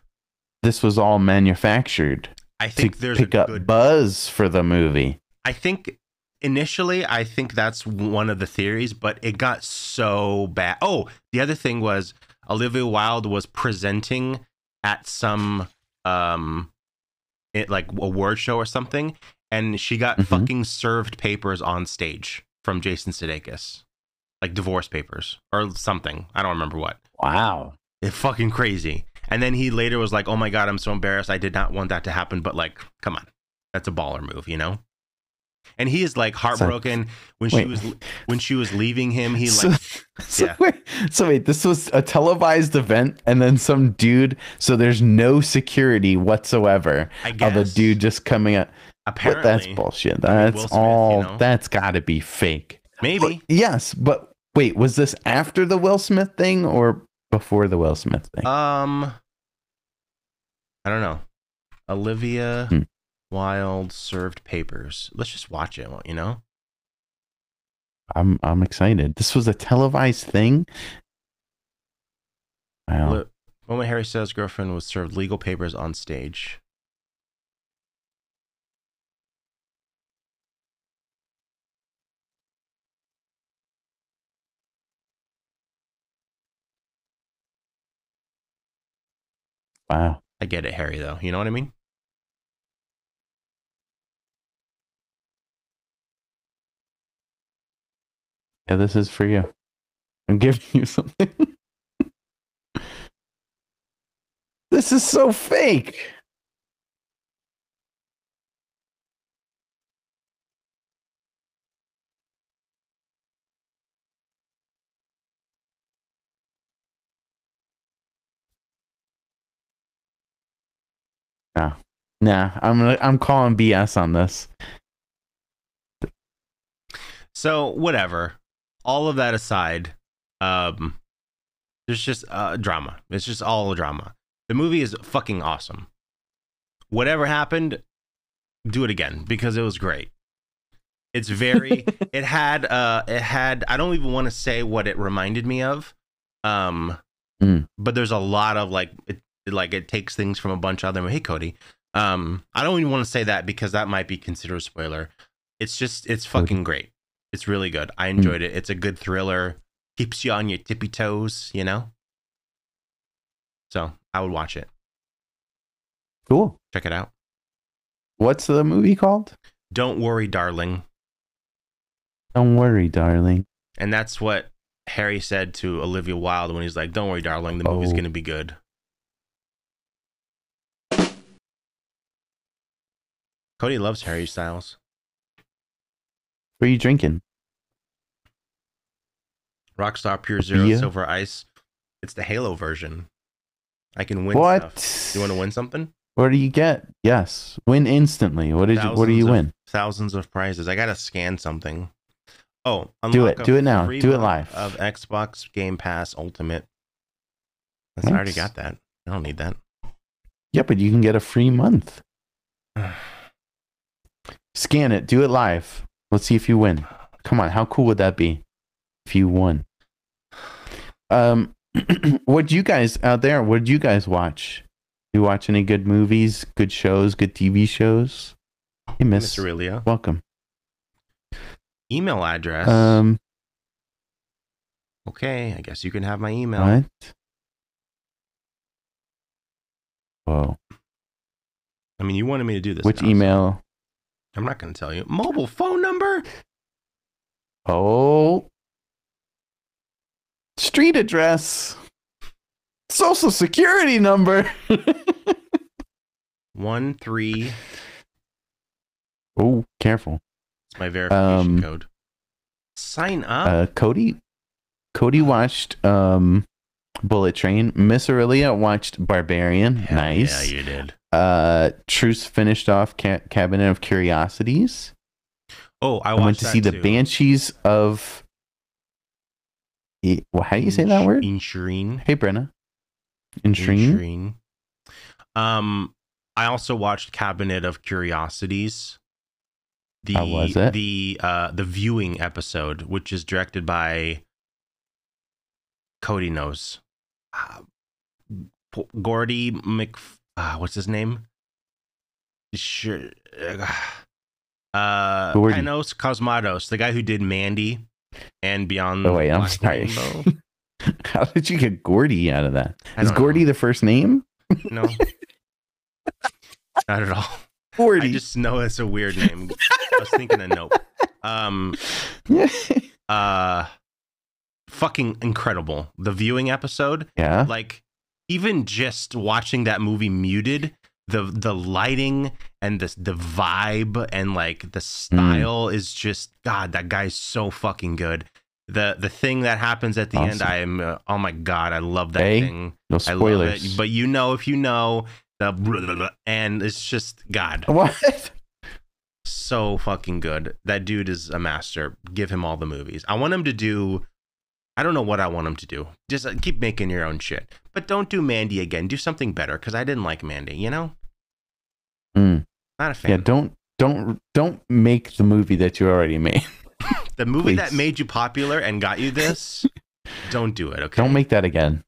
Speaker 1: this was all manufactured
Speaker 2: I
Speaker 1: to
Speaker 2: think there's
Speaker 1: pick
Speaker 2: a
Speaker 1: up
Speaker 2: good.
Speaker 1: buzz for the movie?
Speaker 2: I think initially I think that's one of the theories, but it got so bad. Oh, the other thing was Olivia Wilde was presenting at some um it like award show or something, and she got
Speaker 1: Mhm.
Speaker 2: fucking served papers on stage from Jason Sudeikis. Like divorce papers or something. I don't remember what.
Speaker 1: Wow.
Speaker 2: It's fucking crazy. And then he later was like, "Oh my god, I'm so embarrassed. I did not want that to happen." But like, come on, that's a baller move, you know. And he is like heartbroken when she
Speaker 1: wait.
Speaker 2: was when she was leaving him. He
Speaker 1: So-
Speaker 2: like,
Speaker 1: So,
Speaker 2: Yeah.
Speaker 1: wait, so wait, this was a televised event, and then some dude. So there's no security whatsoever
Speaker 2: I guess
Speaker 1: of a dude just coming up. But
Speaker 2: Apparently,
Speaker 1: that's bullshit. That's
Speaker 2: Smith, you
Speaker 1: all.
Speaker 2: know?
Speaker 1: That's got to be fake.
Speaker 2: maybe.
Speaker 1: Yes, but wait, was this after the Will Smith thing or before the Will Smith thing?
Speaker 2: Um, I don't know. Olivia
Speaker 1: Hmm.
Speaker 2: Wilde served papers. Let's just watch it. You know.
Speaker 1: I'm I'm excited. This was a televised thing. Wow.
Speaker 2: Moment Harry Styles' girlfriend was served legal papers on stage.
Speaker 1: Wow.
Speaker 2: I get it, Harry. Though, you know what I mean?
Speaker 1: Yeah, this is for you. I'm giving you something. this is so fake. Nah, nah. I'm I'm calling BS on this.
Speaker 2: So whatever. All of that aside, um, there's just uh, drama. It's just all drama. The movie is fucking awesome. Whatever happened, do it again because it was great. It's very. it had. Uh, it had. I don't even want to say what it reminded me of. Um,
Speaker 1: Mm.
Speaker 2: but there's a lot of like it. Like it takes things from a bunch of other. Hey, Cody. Um, I don't even want to say that because that might be considered a spoiler. It's just. It's fucking great. It's really good. I enjoyed it. It's a good thriller. Keeps you on your tippy toes, you know? So I would watch it.
Speaker 1: Cool.
Speaker 2: Check it out.
Speaker 1: What's the movie called?
Speaker 2: Don't worry, darling.
Speaker 1: Don't worry, darling.
Speaker 2: And that's what Harry said to Olivia Wilde when he's like, Don't worry, darling, the movie's
Speaker 1: Oh.
Speaker 2: gonna be good. Cody loves Harry Styles.
Speaker 1: What are you drinking?
Speaker 2: Rockstar Pure Zero
Speaker 1: Beer?
Speaker 2: Silver Ice. It's the Halo version. I can win
Speaker 1: what?
Speaker 2: stuff. You want to win something?
Speaker 1: What do you get? Yes, win instantly. What did you? What do you
Speaker 2: of-
Speaker 1: win?
Speaker 2: Thousands of prizes. I gotta scan something. Oh,
Speaker 1: Do it. Do it now. Do it live.
Speaker 2: Of Xbox Game Pass Ultimate. I already got that. I don't need that.
Speaker 1: Yeah, but you can get a free month. Scan it. Do it live. Let's see if you win. Come on, how cool would that be if you won? Um, what you guys out there? What did you guys watch You watch any good movies, good shows, good TV shows? Hey, Miss.
Speaker 2: Aurelia.
Speaker 1: Welcome.
Speaker 2: Email address.
Speaker 1: Um,
Speaker 2: okay, I guess you can have my email.
Speaker 1: what? Whoa.
Speaker 2: I mean, you wanted me to do this.
Speaker 1: Which
Speaker 2: now, so
Speaker 1: email?
Speaker 2: I'm not going to tell you. Mobile phone number?
Speaker 1: Oh. Street address. Social security number.
Speaker 2: One three.
Speaker 1: oh, careful.
Speaker 2: It's my verification
Speaker 1: Um,
Speaker 2: code. Sign up.
Speaker 1: Uh, Cody. Cody watched um, Bullet Train. Miss Aurelia watched Barbarian.
Speaker 2: Hell
Speaker 1: nice.
Speaker 2: Yeah, you did.
Speaker 1: Uh, Truce finished off Ca- Cabinet of Curiosities.
Speaker 2: Oh, I
Speaker 1: I, went to see the. Banshees of. Well, how do you say that word?
Speaker 2: Inshireen.
Speaker 1: Hey, Brenna. Intrine.
Speaker 2: Inshireen. Um, I also watched Cabinet of Curiosities. The
Speaker 1: How was it?
Speaker 2: the uh the viewing episode, which is directed by Cody knows. Uh, P- Gordy Mc uh, what's his name? Sure. Uh
Speaker 1: Gordy.
Speaker 2: Panos Cosmatos, the guy who did Mandy and Beyond
Speaker 1: Oh, wait, I'm sorry. How did you get Gordy out of that? Is
Speaker 2: don't know.
Speaker 1: Gordy the first name?
Speaker 2: No. Not at all.
Speaker 1: Gordy.
Speaker 2: I just know it's a weird name. I was thinking a nope. Um uh fucking incredible. The viewing episode,
Speaker 1: yeah.
Speaker 2: like even just watching that movie muted, the the lighting and the the vibe and like the style is just god, that guy's so fucking good. The the thing that happens at the end, I am uh, oh my god, I love that
Speaker 1: Hey,
Speaker 2: thing.
Speaker 1: No
Speaker 2: I love
Speaker 1: spoilers.
Speaker 2: it. But you know if you know the and it's just god
Speaker 1: what?
Speaker 2: so fucking good. That dude is a master. Give him all the movies. I want him to do. I don't know what I want him to do. Just uh, keep making your own shit, but don't do Mandy again. Do something better because I didn't like Mandy. You know,
Speaker 1: Mm.
Speaker 2: not a fan.
Speaker 1: Yeah. Don't don't don't make the movie that you already made.
Speaker 2: the movie that made you popular and got you this. don't do it. Okay.
Speaker 1: Don't make that again.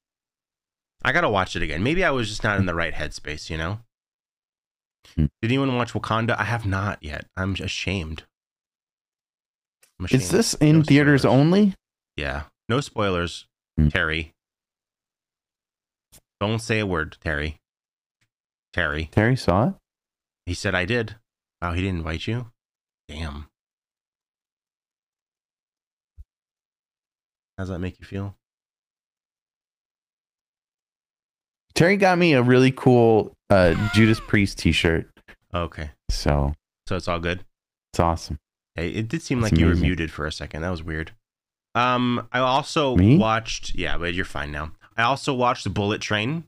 Speaker 2: I gotta watch it again. Maybe I was just not in the right headspace. You know.
Speaker 1: Hmm.
Speaker 2: Did anyone watch Wakanda? I have not yet. I'm ashamed. I'm ashamed.
Speaker 1: Is this in theaters
Speaker 2: spoilers.
Speaker 1: only?
Speaker 2: Yeah. No spoilers,
Speaker 1: Hmm.
Speaker 2: Terry. Don't say a word, Terry. Terry.
Speaker 1: Terry saw it.
Speaker 2: He said I did. Wow, he didn't invite you? Damn. How's that make you feel?
Speaker 1: Terry got me a really cool uh, Judas Priest T-shirt.
Speaker 2: Okay.
Speaker 1: So
Speaker 2: So it's all good.
Speaker 1: it's awesome.
Speaker 2: Hey, it did seem
Speaker 1: That's
Speaker 2: like you were muted for a second. That was weird. Um, I also
Speaker 1: Me?
Speaker 2: watched. Yeah, but you're fine now. I also watched Bullet Train,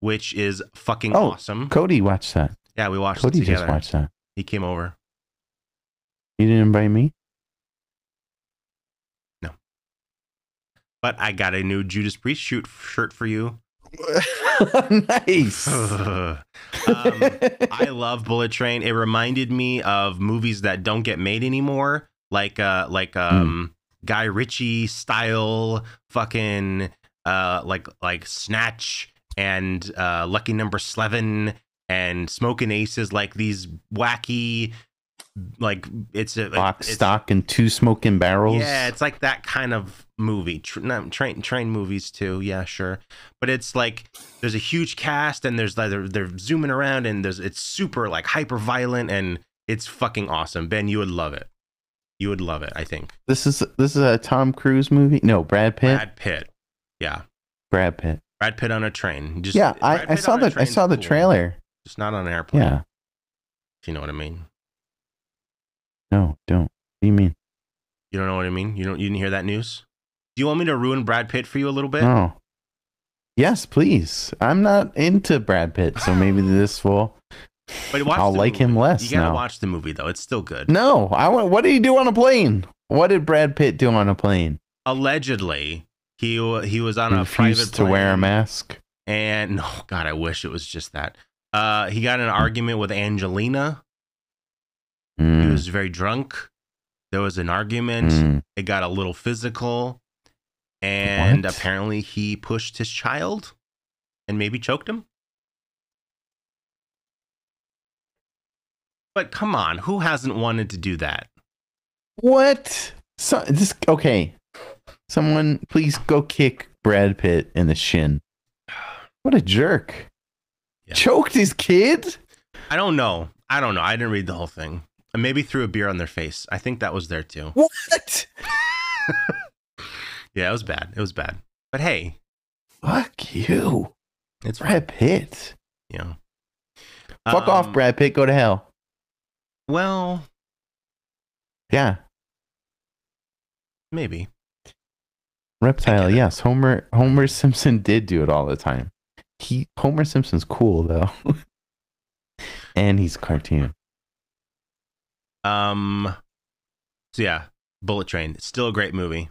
Speaker 2: which is fucking
Speaker 1: Oh,
Speaker 2: awesome.
Speaker 1: Cody watched that.
Speaker 2: yeah, we watched
Speaker 1: Cody
Speaker 2: it together.
Speaker 1: just watched that.
Speaker 2: He came over.
Speaker 1: You didn't invite me? No.
Speaker 2: But I got a new Judas Priest shoot shirt for you.
Speaker 1: nice.
Speaker 2: um, I love Bullet Train. It reminded me of movies that don't get made anymore, like uh, like um, Guy Ritchie style, fucking uh, like like Snatch and uh, Lucky Number Slevin and Smoking Aces, like these wacky, like it's a
Speaker 1: Lock,
Speaker 2: it's,
Speaker 1: stock, and two smoking barrels.
Speaker 2: yeah, it's like that kind of movie. Tr- not, train train movies too. Yeah, sure. But it's like there's a huge cast and there's like they're, they're zooming around and there's it's super like hyper violent and it's fucking awesome. Ben, you would love it. You would love it. I think.
Speaker 1: This is this is a Tom Cruise movie. No, Brad Pitt.
Speaker 2: Brad Pitt. Yeah,
Speaker 1: Brad Pitt.
Speaker 2: Brad Pitt on a train. Just
Speaker 1: yeah, I, I saw the I saw the
Speaker 2: cool.
Speaker 1: trailer.
Speaker 2: Just not on an airplane.
Speaker 1: Yeah.
Speaker 2: If you know what I mean.
Speaker 1: No, don't. What do you mean?
Speaker 2: You don't know what I mean. You don't. You didn't hear that news. Do you want me to ruin Brad Pitt for you a little bit?
Speaker 1: No. Yes, please. I'm not into Brad Pitt, so maybe this will.
Speaker 2: But
Speaker 1: I'll like him
Speaker 2: movie.
Speaker 1: less
Speaker 2: You gotta
Speaker 1: now.
Speaker 2: watch the movie though. It's still good.
Speaker 1: No, I want. What did he do on a plane? What did Brad Pitt do on a plane?
Speaker 2: allegedly he he was on a private
Speaker 1: refused to wear a mask.
Speaker 2: and no god i wish it was just that uh he got in an argument with angelina he
Speaker 1: Mm,
Speaker 2: was very drunk there was an argument
Speaker 1: mm.
Speaker 2: it got a little physical and
Speaker 1: What?
Speaker 2: apparently he pushed his child and maybe choked him But come on, who hasn't wanted to do that?
Speaker 1: What? So this okay. Someone please go kick Brad Pitt in the shin. What a jerk.
Speaker 2: Yeah.
Speaker 1: Choked his kid?
Speaker 2: I don't know. I don't know. I didn't read the whole thing. And maybe threw a beer on their face. I think that was there too.
Speaker 1: What?
Speaker 2: Yeah, it was bad. It was bad. But hey,
Speaker 1: Fuck you.
Speaker 2: it's.
Speaker 1: Brad Pitt.
Speaker 2: Yeah.
Speaker 1: Fuck off,
Speaker 2: Um,
Speaker 1: Brad Pitt. Go to hell.
Speaker 2: Well,
Speaker 1: Yeah.
Speaker 2: maybe.
Speaker 1: Reptile, yes. Homer Homer Simpson did do it all the time. He Homer Simpson's cool though. and he's a cartoon.
Speaker 2: Um. So yeah, Bullet Train. It's still a great movie.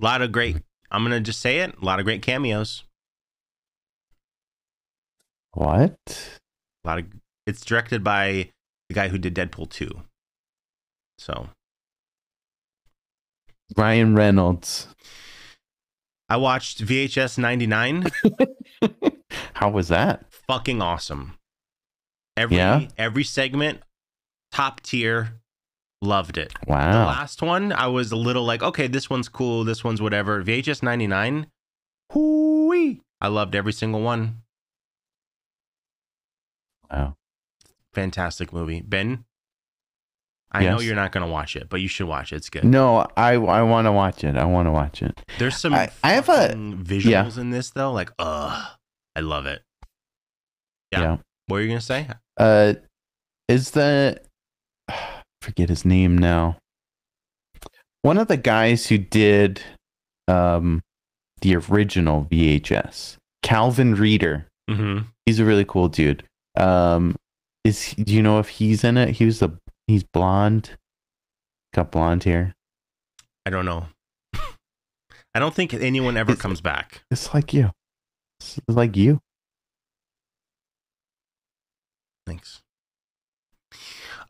Speaker 2: A lot of great. I'm gonna just say it. A lot of great cameos.
Speaker 1: What?
Speaker 2: A lot of. It's directed by the guy who did Deadpool 2. So
Speaker 1: Ryan Reynolds.
Speaker 2: I watched VHS 99.
Speaker 1: How was that?
Speaker 2: Fucking awesome. Every
Speaker 1: Yeah?
Speaker 2: every segment, top tier. Loved it.
Speaker 1: Wow.
Speaker 2: The last one, I was a little like, okay, this one's cool, this one's whatever. VHS 99, hoo I loved every single one.
Speaker 1: Wow.
Speaker 2: Fantastic movie. Ben, I know you're not going to watch it, but you should watch it. It's good.
Speaker 1: No, I I want to watch it. I want to watch it.
Speaker 2: There's some
Speaker 1: I- I have a-
Speaker 2: visuals in this, though. Like, ugh, I love it. Yeah.
Speaker 1: Yeah.
Speaker 2: What are you going to say?
Speaker 1: Uh is the forget his name now. One of the guys who did um the original VHS, Calvin Reeder.
Speaker 2: Mm-hmm.
Speaker 1: He's a really cool dude. Um is do you know if he's in it? He was the he's blonde. Got blonde hair.
Speaker 2: I don't know. I don't think anyone ever
Speaker 1: It's-
Speaker 2: comes back.
Speaker 1: It's like you. It's like you.
Speaker 2: Thanks.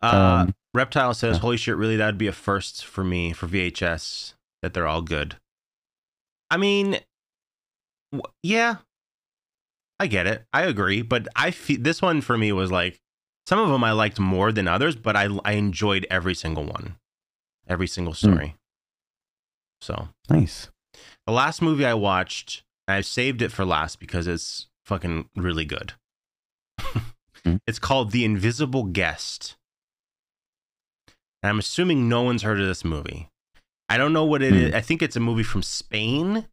Speaker 2: Uh,
Speaker 1: Um,
Speaker 2: Reptile says,
Speaker 1: yeah.
Speaker 2: "Holy shit! Really, that'd be a first for me for VHS. That they're all good. I mean, w- yeah, I get it. I agree, but I feel this one for me was like some of them I liked more than others, but I I enjoyed every single one, every single story. So
Speaker 1: nice.
Speaker 2: the last movie I watched, I saved it for last because it's fucking really good.
Speaker 1: Hmm.
Speaker 2: It's called The Invisible Guest. And I'm assuming no one's heard of this movie. I don't know what it
Speaker 1: Hmm.
Speaker 2: is. I think it's a movie from Spain.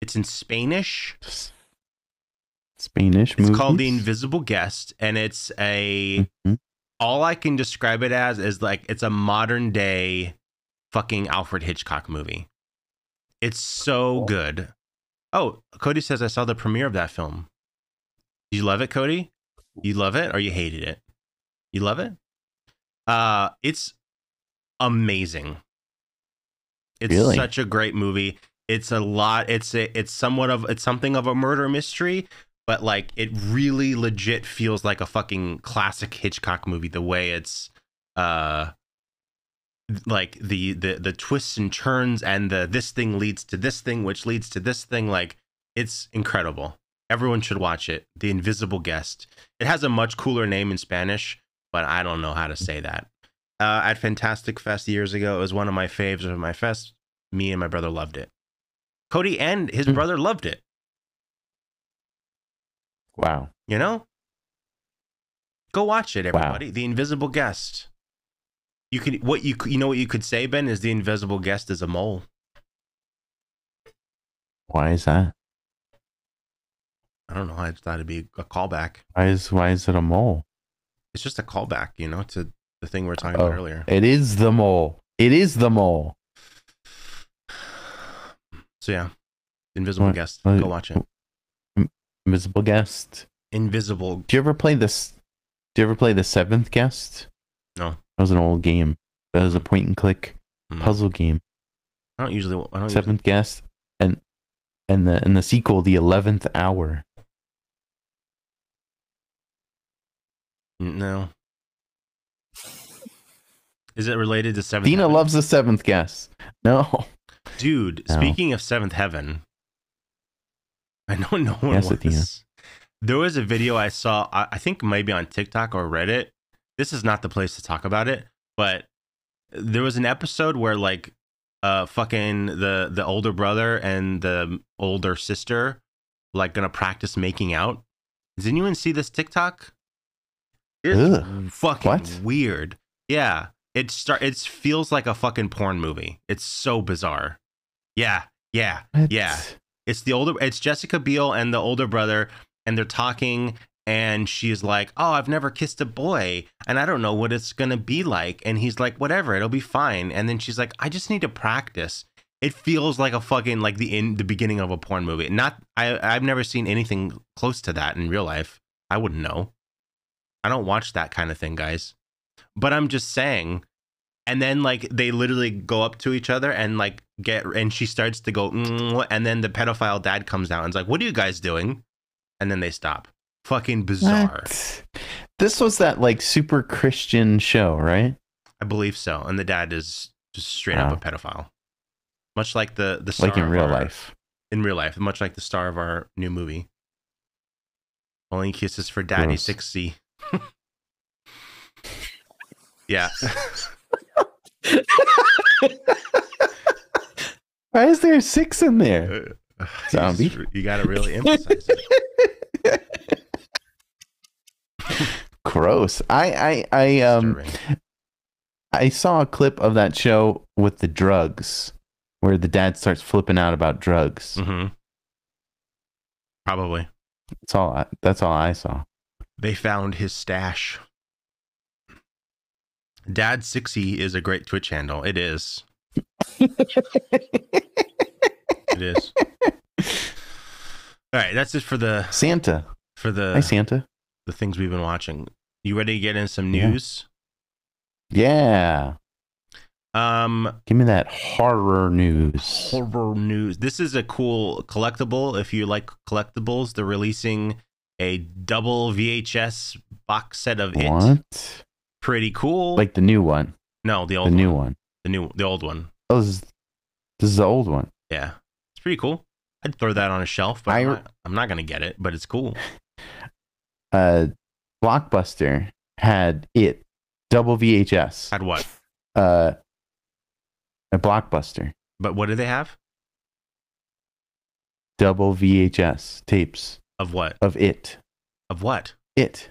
Speaker 2: It's in Spanish.
Speaker 1: Spanish
Speaker 2: It's called The? Invisible Guest, and it's a
Speaker 1: Mhm.
Speaker 2: all I can describe it as is like it's a modern day fucking Alfred Hitchcock movie. It's so good. Oh, Cody says I saw the premiere of that film. You love it, Cody? You love it or you hated it? You love it? Uh it's amazing. It's
Speaker 1: Really?
Speaker 2: such a great movie. It's a lot it's a, it's somewhat of it's something of a murder mystery, but like it really legit feels like a fucking classic Hitchcock movie the way it's uh like the the the twists and turns and the this thing leads to this thing which leads to this thing like it's incredible. Everyone should watch it. The Invisible Guest. It has a much cooler name in Spanish, but I don't know how to say that. Uh, at Fantastic Fest years ago, it was one of my faves of my fest. Me and my brother loved it. Cody and his
Speaker 1: Hmm.
Speaker 2: brother loved it.
Speaker 1: Wow.
Speaker 2: You know? Go watch it,
Speaker 1: Wow.
Speaker 2: everybody. The Invisible Guest. You could what you you know what you could say, Ben, is the invisible guest is a mole.
Speaker 1: Why is that?
Speaker 2: I don't know. I just thought it'd be a callback.
Speaker 1: Why is why is it a mole?
Speaker 2: It's just a callback, you know, to the thing we were talking
Speaker 1: Oh.
Speaker 2: about earlier.
Speaker 1: It is the mole. It is the mole.
Speaker 2: So yeah, Invisible
Speaker 1: What-
Speaker 2: Guest.
Speaker 1: what-
Speaker 2: Go watch it.
Speaker 1: Invisible guest.
Speaker 2: Invisible.
Speaker 1: Do you ever play this? Do you ever play the seventh guest?
Speaker 2: No.
Speaker 1: That was an old game. That was a point and click
Speaker 2: Mm.
Speaker 1: puzzle game.
Speaker 2: I don't usually. I don't
Speaker 1: Seventh guest, and and the and the sequel, the eleventh hour.
Speaker 2: No. Is it related to Seventh?
Speaker 1: Dina
Speaker 2: Heaven?
Speaker 1: loves the seventh guest. No.
Speaker 2: Dude,
Speaker 1: No.
Speaker 2: speaking of Seventh Heaven, I know no one
Speaker 1: Yes,
Speaker 2: was. There was a video I saw, I I think maybe on TikTok or Reddit, this is not the place to talk about it, but there was an episode where like uh fucking the the older brother and the older sister like gonna practice making out. Does anyone see this TikTok? It's
Speaker 1: Ugh.
Speaker 2: fucking
Speaker 1: What?
Speaker 2: weird. Yeah. It start it feels like a fucking porn movie. It's so bizarre. Yeah. Yeah. Yeah. It's the older it's Jessica Biel and the older brother and they're talking and she's like, "Oh, I've never kissed a boy and I don't know what it's to be like." And he's like, "Whatever, it'll be fine." And then she's like, "I just need to practice." It feels like a fucking like the in the beginning of a porn movie. Not I I've never seen anything close to that in real life. I wouldn't know. I don't watch that kind of thing, guys. But I'm just saying and then like they literally go up to each other and like get and she starts to go "Mm," and then the pedophile dad comes out and's like what are you guys doing? And then they stop. Fucking bizarre.
Speaker 1: What? This was that like super Christian show, right?
Speaker 2: i believe so. And the dad is just straight up a pedophile. Much like the the star
Speaker 1: Like in real
Speaker 2: our-
Speaker 1: life.
Speaker 2: in real life. Much like the star of our new movie. Only kisses for daddy
Speaker 1: Gross.
Speaker 2: 60 yeah
Speaker 1: Why is there a six in there? Zombie.
Speaker 2: you gotta really emphasize it
Speaker 1: Gross. I I I um I saw a clip of that show with the drugs where the dad starts flipping out about drugs.
Speaker 2: Mm-hmm. Probably.
Speaker 1: That's all I, that's all I saw.
Speaker 2: They found his stash. Dad Sixty is a great Twitch handle. It is. It is. All right, that's it for the
Speaker 1: Santa.
Speaker 2: for the
Speaker 1: Hi Santa.
Speaker 2: the things we've been watching. You ready to get in some news?
Speaker 1: Yeah.
Speaker 2: Um,
Speaker 1: Give me that horror news.
Speaker 2: horror news. This is a cool collectible. If you like collectibles, they're releasing a double VHS box set of it.
Speaker 1: What?
Speaker 2: Pretty cool.
Speaker 1: Like the new one.
Speaker 2: no, the old
Speaker 1: The
Speaker 2: old
Speaker 1: new
Speaker 2: one.
Speaker 1: one.
Speaker 2: The new, the old one.
Speaker 1: Oh, this is, this is the old one.
Speaker 2: Yeah, it's pretty cool. I'd throw that on a shelf, but
Speaker 1: I-
Speaker 2: I'm, not, I'm not gonna get it. But it's cool.
Speaker 1: Uh Blockbuster had it double VHS.
Speaker 2: Had what?
Speaker 1: Uh a Blockbuster.
Speaker 2: But what do they have?
Speaker 1: Double VHS tapes
Speaker 2: Of what?
Speaker 1: of it.
Speaker 2: Of what?
Speaker 1: It.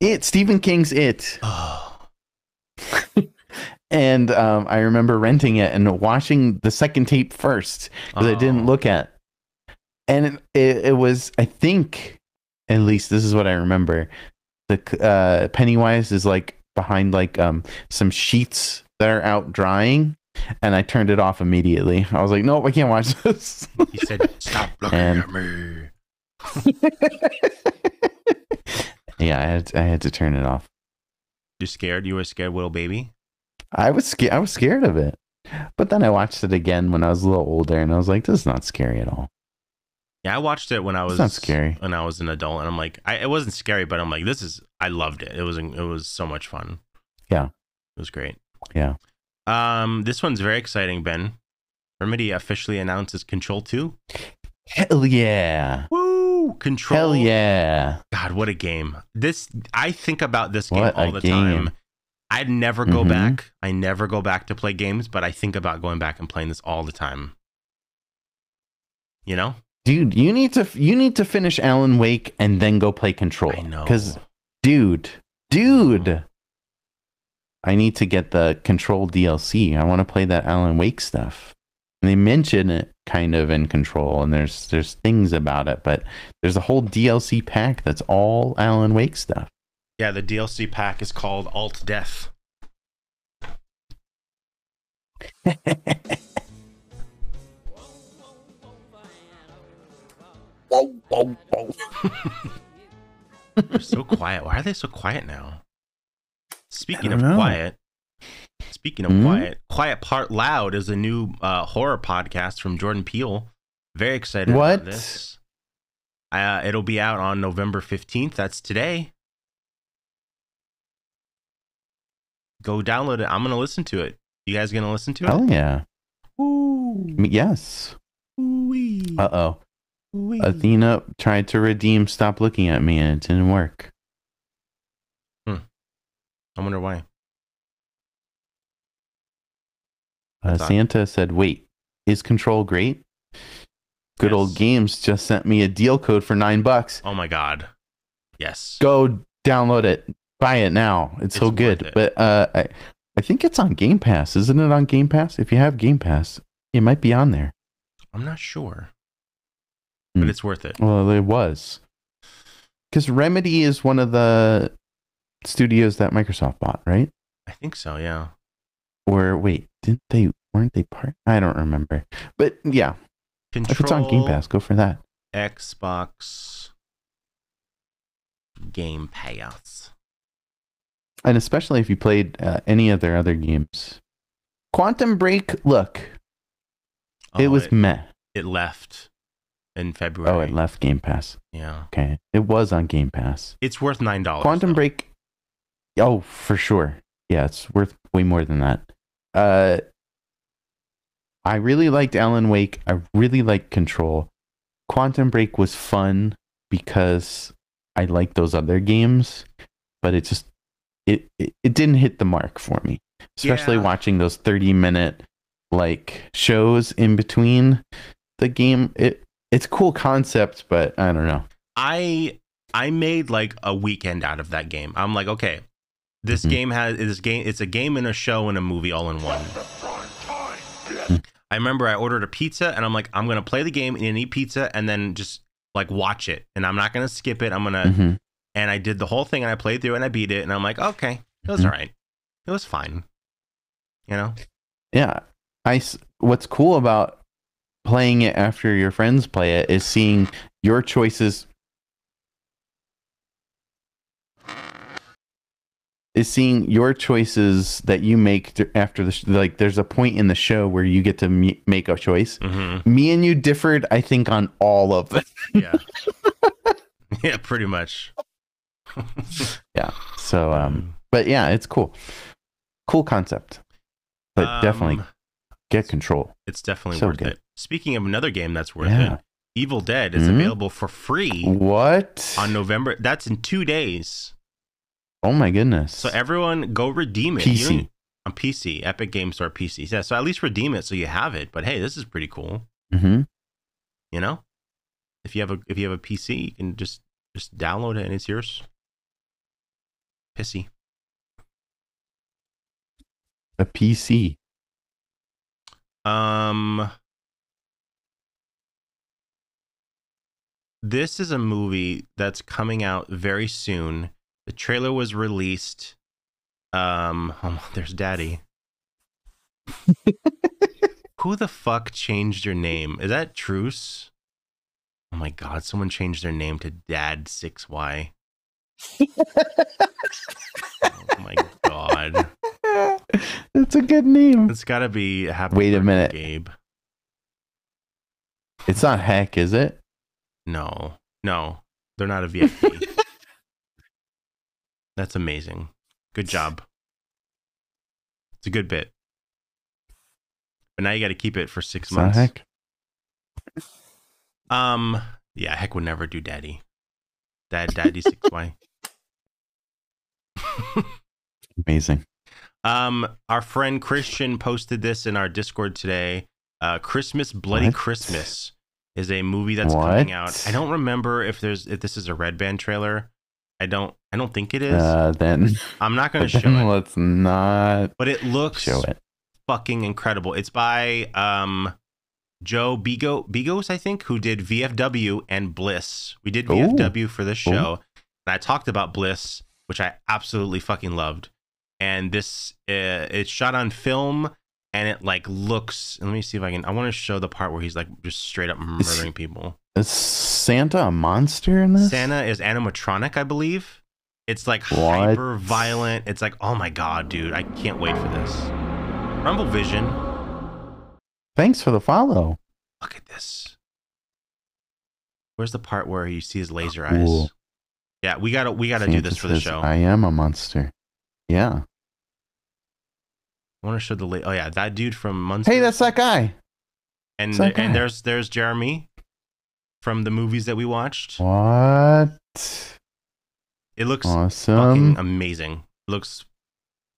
Speaker 1: It. Stephen King's It.
Speaker 2: Oh,
Speaker 1: And um, I remember renting it and watching the second tape first because I didn't
Speaker 2: Oh.
Speaker 1: look at. And it, it, it was, I think, at least this is what I remember. The uh, Pennywise is like behind like um some sheets that are out drying, and I turned it off immediately. I was like, nope, I can't watch this.
Speaker 2: He said, "Stop looking
Speaker 1: And-
Speaker 2: at me."
Speaker 1: yeah, I had I had to turn it off.
Speaker 2: You scared? You were scared, little baby.
Speaker 1: I was scared. I was scared of it, but then I watched it again when I was a little older, and I was like, this is not scary at all.
Speaker 2: Yeah, I watched it when I was
Speaker 1: not scary.
Speaker 2: When I was an adult, and I'm like, I, it wasn't scary, but I'm like, this is. I loved it. It was. It was so much fun.
Speaker 1: Yeah.
Speaker 2: it was great.
Speaker 1: Yeah.
Speaker 2: Um, this one's very exciting, Ben. Remedy officially announces Control Two.
Speaker 1: Hell yeah!
Speaker 2: Woo! Control.
Speaker 1: Hell yeah!
Speaker 2: God, what a game. This I think about this game
Speaker 1: What
Speaker 2: all the
Speaker 1: game.
Speaker 2: time. I'd never go
Speaker 1: Mhm.
Speaker 2: back. I never go back to play games, but I think about going back and playing this all the time. You know?
Speaker 1: Dude, you need to you need to finish Alan Wake and then go play Control.
Speaker 2: I know.
Speaker 1: Because, dude, dude, I need to get the Control DLC. I want to play that Alan Wake stuff. And they mention it kind of in Control, and there's there's things about it, but there's a whole DLC pack that's all Alan Wake stuff.
Speaker 2: Yeah, the DLC pack is called Alt Death. They're so quiet. Why are they so quiet now? Speaking of
Speaker 1: know.
Speaker 2: quiet, speaking of
Speaker 1: Hmm?
Speaker 2: quiet, Quiet Part Loud is a new uh, horror podcast from Jordan Peele. Very excited
Speaker 1: What?
Speaker 2: about this. Uh, it'll be out on November 15th. That's today. Go download it. I'm going to listen to it. You guys going to listen to it?
Speaker 1: Hell yeah!
Speaker 2: Ooh.
Speaker 1: Yes.
Speaker 2: Ooh-wee.
Speaker 1: Uh oh.
Speaker 2: Ooh-wee.
Speaker 1: Athena tried to redeem Stop Looking at Me and it didn't work. Hmm.
Speaker 2: I wonder why.
Speaker 1: Uh, Santa said, "Wait, is Control great?" Good old games just sent me a deal code for nine bucks.
Speaker 2: Oh my god. Yes.
Speaker 1: Go download it, buy it now. It's, so
Speaker 2: It's worth
Speaker 1: good.
Speaker 2: it.
Speaker 1: But uh, I, I think it's on Game Pass, isn't it? On Game Pass. If you have Game Pass, it might be on there.
Speaker 2: I'm not sure.
Speaker 1: Hmm.
Speaker 2: But it's worth it.
Speaker 1: Well, it was because Remedy is one of the studios that Microsoft bought, right?
Speaker 2: I think so, yeah.
Speaker 1: Or wait, didn't they? Weren't they part? I don't remember. But yeah,
Speaker 2: Control
Speaker 1: if it's on Game Pass, go for that.
Speaker 2: Xbox Game Pass.
Speaker 1: And especially if you played uh, any of their other games. Quantum Break, look, it
Speaker 2: Oh,
Speaker 1: was
Speaker 2: it,
Speaker 1: meh.
Speaker 2: it left in February.
Speaker 1: Oh, it left Game Pass.
Speaker 2: Yeah.
Speaker 1: Okay, it was on Game Pass.
Speaker 2: It's worth nine dollars.
Speaker 1: Quantum Break, oh, for sure. Yeah, it's worth way more than that. Uh, I really liked Alan Wake. I really liked Control. Quantum Break was fun because I like those other games, but it just it, it it didn't hit the mark for me. Especially
Speaker 2: Yeah.
Speaker 1: watching those 30 minute like shows in between the game. It it's a cool concept, but I don't know.
Speaker 2: I I made like a weekend out of that game. I'm like, okay, this
Speaker 1: Mhm.
Speaker 2: game has this game. It's a game and a show and a movie all in one. I remember I ordered a pizza and I'm like, I'm gonna play the game and eat pizza and then just like watch it and I'm not gonna skip it. I'm gonna
Speaker 1: Mhm.
Speaker 2: And I did the whole thing and I played through and I beat it and I'm like, okay, it was
Speaker 1: Mhm.
Speaker 2: all right. It was fine. You know?
Speaker 1: Yeah. I what's cool about playing it after your friends play it is seeing your choices is seeing your choices that you make th- after the sh- like there's a point in the show where you get to me- make a choice.
Speaker 2: hmm
Speaker 1: Me and you differed I think on all of it.
Speaker 2: Yeah. yeah, pretty much.
Speaker 1: Yeah. So um but yeah, it's cool. Cool concept. But definitely
Speaker 2: Um,
Speaker 1: get control.
Speaker 2: it's definitely
Speaker 1: so
Speaker 2: worth
Speaker 1: good.
Speaker 2: it. Speaking of another game that's worth
Speaker 1: Yeah.
Speaker 2: it, Evil Dead is
Speaker 1: Mhm.
Speaker 2: available for free
Speaker 1: What?
Speaker 2: on November. That's in two days.
Speaker 1: oh my goodness.
Speaker 2: So everyone go redeem it.
Speaker 1: PC.
Speaker 2: on PC, Epic Game Store PC. Yeah, so at least redeem it so you have it. But hey, this is pretty cool.
Speaker 1: hmm
Speaker 2: You know, if you have a if you have a PC, you can just just download it and it's yours. Pissy.
Speaker 1: A PC.
Speaker 2: Um, this is a movie that's coming out very soon. The trailer was released. Um, oh, there's Daddy. Who the fuck changed your name? Is that Truce? Oh my god, someone changed their name to Dad 6Y. Oh my god.
Speaker 1: That's a good name.
Speaker 2: It's gotta be Happy
Speaker 1: Wait a minute.
Speaker 2: Gabe.
Speaker 1: It's not heck, is it?
Speaker 2: No, no, they're not a VFP. That's amazing. Good job. It's a good bit. But now you got to keep it for six
Speaker 1: It's not
Speaker 2: months.
Speaker 1: heck.
Speaker 2: Um, yeah, heck would never do daddy. Dad, daddy six Y.
Speaker 1: Amazing.
Speaker 2: Um, our friend Christian posted this in our Discord today. Uh, Christmas Bloody
Speaker 1: What?
Speaker 2: Christmas is a movie that's coming out. I don't remember if there's if this is a red band trailer. I don't I don't think it is.
Speaker 1: Uh, then
Speaker 2: I'm not going to show it,
Speaker 1: let's not
Speaker 2: but it looks
Speaker 1: show it.
Speaker 2: fucking incredible. It's by um Joe Bigo Begos, I think, who did VFW and Bliss. We did
Speaker 1: Ooh.
Speaker 2: VFW for this show, and I talked about Bliss, which I absolutely fucking loved. And this, uh, it's shot on film, and it like looks. Let me see if I can. I want to show the part where he's like just straight up murdering people.
Speaker 1: Is Santa a monster in this?
Speaker 2: Santa is animatronic, I believe. It's like
Speaker 1: What?
Speaker 2: hyper violent. It's like, oh my god, dude, I can't wait for this. Rumble Vision.
Speaker 1: Thanks for the follow.
Speaker 2: Look at this. Where's the part where you see his laser
Speaker 1: Cool.
Speaker 2: Yeah, we gotta we gotta do this for the
Speaker 1: says,
Speaker 2: show.
Speaker 1: I am a monster. Yeah.
Speaker 2: I want to show the la- oh yeah that dude from Munster.
Speaker 1: Hey, that's that guy.
Speaker 2: and
Speaker 1: it's that
Speaker 2: and
Speaker 1: guy.
Speaker 2: there's there's Jeremy from the movies that we watched.
Speaker 1: What?
Speaker 2: It looks fucking
Speaker 1: Awesome.
Speaker 2: amazing. Looks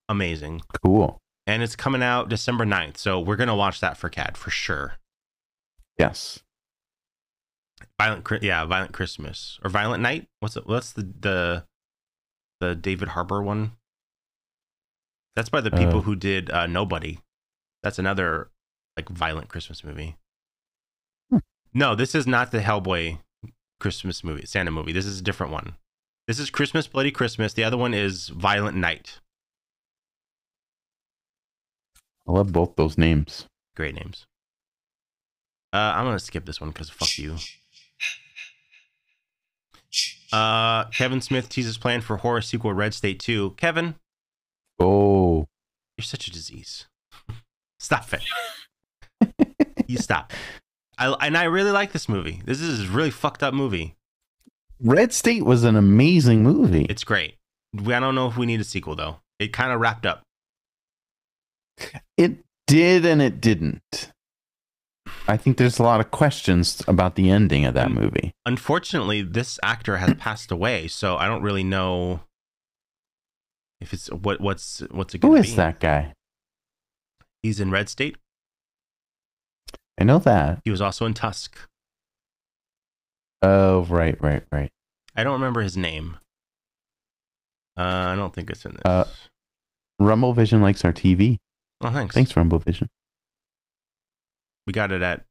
Speaker 2: amazing.
Speaker 1: Cool.
Speaker 2: And it's coming out December 9th. So we're going to watch that for CAD for sure.
Speaker 1: Yes.
Speaker 2: Violent, yeah, Violent Christmas or Violent Night. What's it? What's the the the David Harbour one? That's by the people
Speaker 1: Uh.
Speaker 2: who did uh, Nobody. That's another like violent Christmas movie.
Speaker 1: Hmm.
Speaker 2: No, this is not the Hellboy Christmas movie, Santa movie. This is a different one. This is Christmas Bloody Christmas. The other one is Violent Night.
Speaker 1: I love both those names.
Speaker 2: Great names. Uh, I'm gonna skip this one because fuck you. Uh, Kevin Smith teases plan for horror sequel Red State 2. Kevin,
Speaker 1: Oh,
Speaker 2: you're such a disease. stop it. you stop. I, and I really like this movie. This is a really fucked up movie.
Speaker 1: Red State was an amazing movie.
Speaker 2: It's great. We, I don't know if we need a sequel though. It kind of wrapped up.
Speaker 1: It did and it didn't. I think there's a lot of questions about the ending of that movie.
Speaker 2: Unfortunately, this actor has passed away, so I don't really know if it's what what's what's it
Speaker 1: Who
Speaker 2: going be.
Speaker 1: that guy?
Speaker 2: He's in Red State.
Speaker 1: I know that.
Speaker 2: He was also in Tusk.
Speaker 1: Oh, right, right, right.
Speaker 2: I don't remember his name. Uh, I don't think it's in this.
Speaker 1: Uh, Rumble Vision likes our TV.
Speaker 2: oh, thanks.
Speaker 1: Thanks, Rumble Vision.
Speaker 2: We got it at.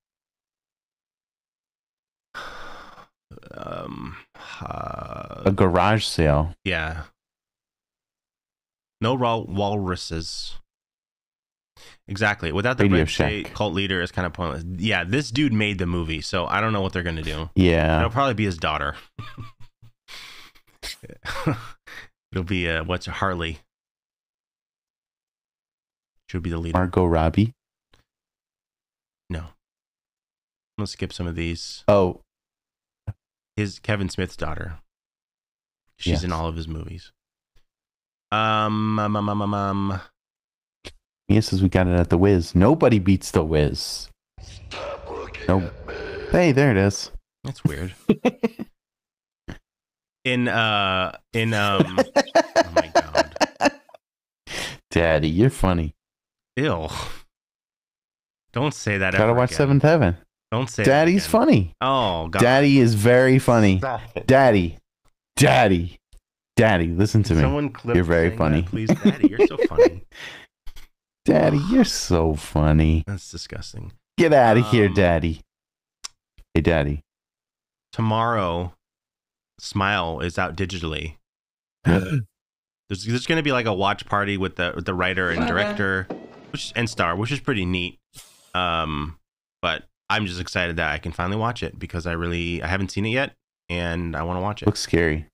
Speaker 2: Um. uh,
Speaker 1: A garage sale.
Speaker 2: yeah. No raw walruses. Exactly. Without the
Speaker 1: Radio
Speaker 2: Red
Speaker 1: Shack.
Speaker 2: cult leader, is kind of pointless. Yeah, this dude made the movie, so I don't know what they're gonna do.
Speaker 1: Yeah.
Speaker 2: It'll probably be his daughter. It'll be uh, what's Harley. Should be the leader.
Speaker 1: Margot Robbie.
Speaker 2: No. I'm gonna skip some of these.
Speaker 1: Oh,
Speaker 2: His Kevin Smith's daughter. She's in all of his movies. Um, um, um, um, um, um,
Speaker 1: Mia says we got it at the Wiz. Nobody beats the Wiz. Nope. Hey, there it is.
Speaker 2: that's weird. in uh, in um, oh my god,
Speaker 1: Daddy, you're funny.
Speaker 2: ew. Don't say that.
Speaker 1: Gotta watch
Speaker 2: again.
Speaker 1: Seventh Heaven.
Speaker 2: Don't say.
Speaker 1: Daddy's
Speaker 2: again.
Speaker 1: funny.
Speaker 2: Oh god.
Speaker 1: Daddy is very funny. Daddy, Daddy, Daddy, listen to me.
Speaker 2: Someone clip
Speaker 1: You're very funny.
Speaker 2: that, please, Daddy. You're so funny.
Speaker 1: Daddy, you're so funny.
Speaker 2: That's disgusting.
Speaker 1: Get out of here,
Speaker 2: Um,
Speaker 1: Daddy. Hey, Daddy.
Speaker 2: Tomorrow, Smile is out digitally. There's there's going to be like a watch party with the with the writer and director, which and star, which is pretty neat. Um, but I'm just excited that I can finally watch it because I really I haven't seen it yet and I want to watch it.
Speaker 1: Looks scary.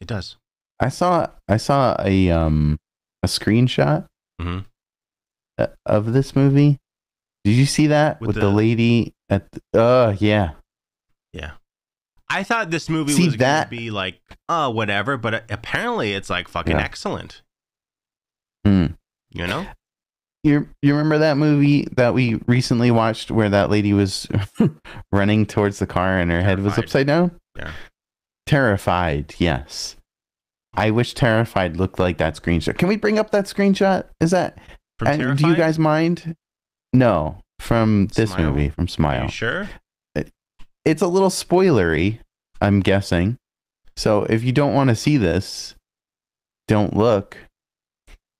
Speaker 2: It does.
Speaker 1: I saw I saw a um a screenshot
Speaker 2: hmm
Speaker 1: uh, of this movie. Did you see that
Speaker 2: With
Speaker 1: with, the,
Speaker 2: the-
Speaker 1: lady at? The, uh, yeah.
Speaker 2: Yeah. I thought this movie
Speaker 1: See,
Speaker 2: was gonna be like, uh, whatever, but apparently it's like fucking
Speaker 1: Yeah.
Speaker 2: excellent.
Speaker 1: Hmm.
Speaker 2: You know?
Speaker 1: You you remember that movie that we recently watched where that lady was running towards the car and her head was upside down?
Speaker 2: Yeah.
Speaker 1: Terrified, yes. I wish Terrified looked like that screenshot. Can we bring up that screenshot? Is that
Speaker 2: From
Speaker 1: and do you guys mind? No, from this
Speaker 2: Smile?
Speaker 1: movie, from
Speaker 2: Are
Speaker 1: Smile.
Speaker 2: you sure?
Speaker 1: It's a little spoilery, I'm guessing. So if you don't want to see this, don't look.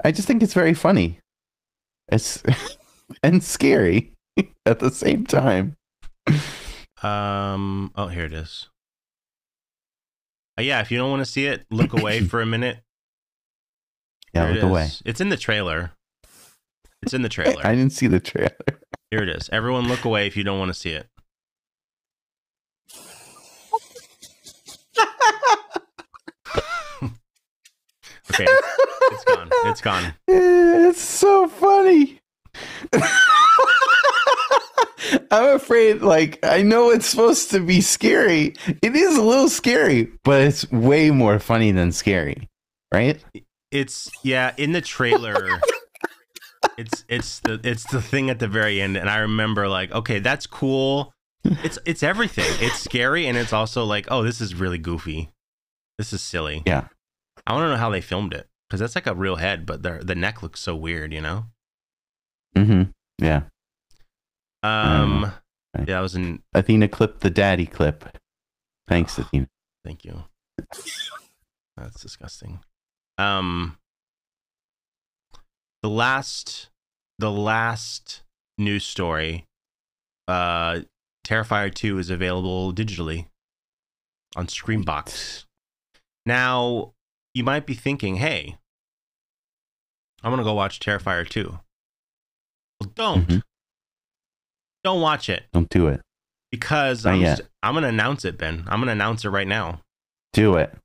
Speaker 1: I just think it's very funny. It's and scary at the same time.
Speaker 2: Um. Oh, here it is. Uh, yeah, if you don't want to see it, look away for a minute.
Speaker 1: Yeah,
Speaker 2: Here it
Speaker 1: look away.
Speaker 2: It's in the trailer. It's in the trailer.
Speaker 1: I didn't see the trailer.
Speaker 2: Here it is. Everyone, look away if you don't want to see it. Okay, it's gone. It's gone.
Speaker 1: It's so funny. I'm afraid, like, I know it's supposed to be scary. It is a little scary, but it's way more funny than scary, right?
Speaker 2: It's yeah. In the trailer, it's it's the it's the thing at the very end, and I remember like, okay, that's cool. It's it's everything. It's scary, and it's also like, oh, this is really goofy. This is silly.
Speaker 1: Yeah.
Speaker 2: I want to know how they filmed it. because that's like a real head, but the the neck looks so weird, you know.
Speaker 1: Mm-hmm. Yeah.
Speaker 2: Um,
Speaker 1: Right.
Speaker 2: yeah, I was in.
Speaker 1: Athena clip the daddy clip. Thanks, Athena.
Speaker 2: Thank you. That's disgusting. Um, the last, the last news story, uh, Terrifier Two is available digitally on Screambox. Now, you might be thinking, "Hey, I'm gonna go watch Terrifier 2. Well, don't,
Speaker 1: Mhm.
Speaker 2: don't watch it
Speaker 1: Don't do it.
Speaker 2: because
Speaker 1: Not
Speaker 2: I'm,
Speaker 1: yet.
Speaker 2: s- I'm gonna announce it, Ben. I'm gonna announce it right now.
Speaker 1: Do it.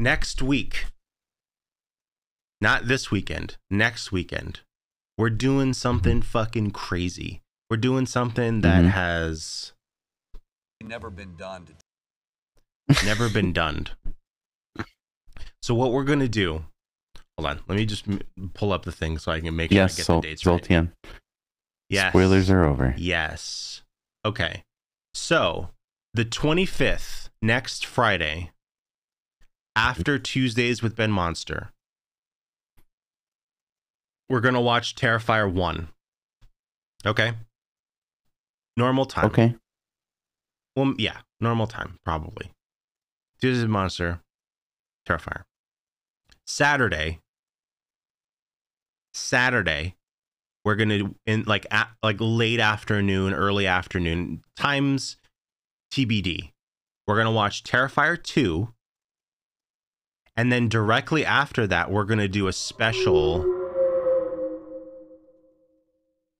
Speaker 2: next week, not this weekend, next weekend, we're doing something fucking crazy. We're doing something that
Speaker 1: Mhm.
Speaker 2: has
Speaker 4: never been done.
Speaker 2: never been done. So what we're gonna do? Hold on, let me just m- pull up the thing so I can make sure
Speaker 1: yes,
Speaker 2: I get
Speaker 1: Zol-
Speaker 2: the dates right. Yes.
Speaker 1: Spoilers are over.
Speaker 2: Yes. Okay. So the 25th, next Friday, after Tuesdays with Ben Monster, we're going to watch Terrifier 1. Okay. Normal time.
Speaker 1: Okay.
Speaker 2: Well, yeah, normal time, probably. Tuesdays with Monster, Terrifier. Saturday, Saturday, we're gonna in like at, like late afternoon, early afternoon times TBD. We're gonna watch Terrifier two, and then directly after that, we're gonna do a special.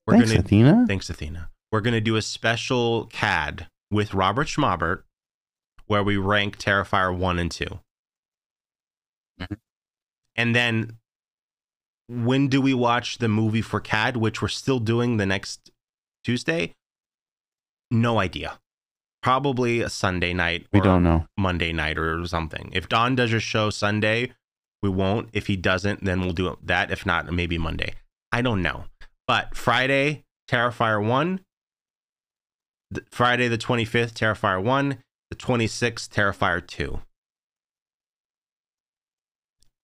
Speaker 2: We're
Speaker 1: Thanks,
Speaker 2: gonna
Speaker 1: Athena.
Speaker 2: Thanks, Athena. We're going to do a special CAD with Robert Schmaubert where we rank Terrifier 1 and 2.
Speaker 1: Mm-hmm.
Speaker 2: And then when do we watch the movie for CAD, which we're still doing the next Tuesday? No idea. Probably a Sunday night
Speaker 1: we
Speaker 2: or
Speaker 1: don't know.
Speaker 2: Monday night or something. If Don does a show Sunday, we won't. If he doesn't, then we'll do that. If not, maybe Monday. I don't know. But Friday, Terrifier 1. th- Friday the 25th, Terrifier 1. The 26th, Terrifier 2.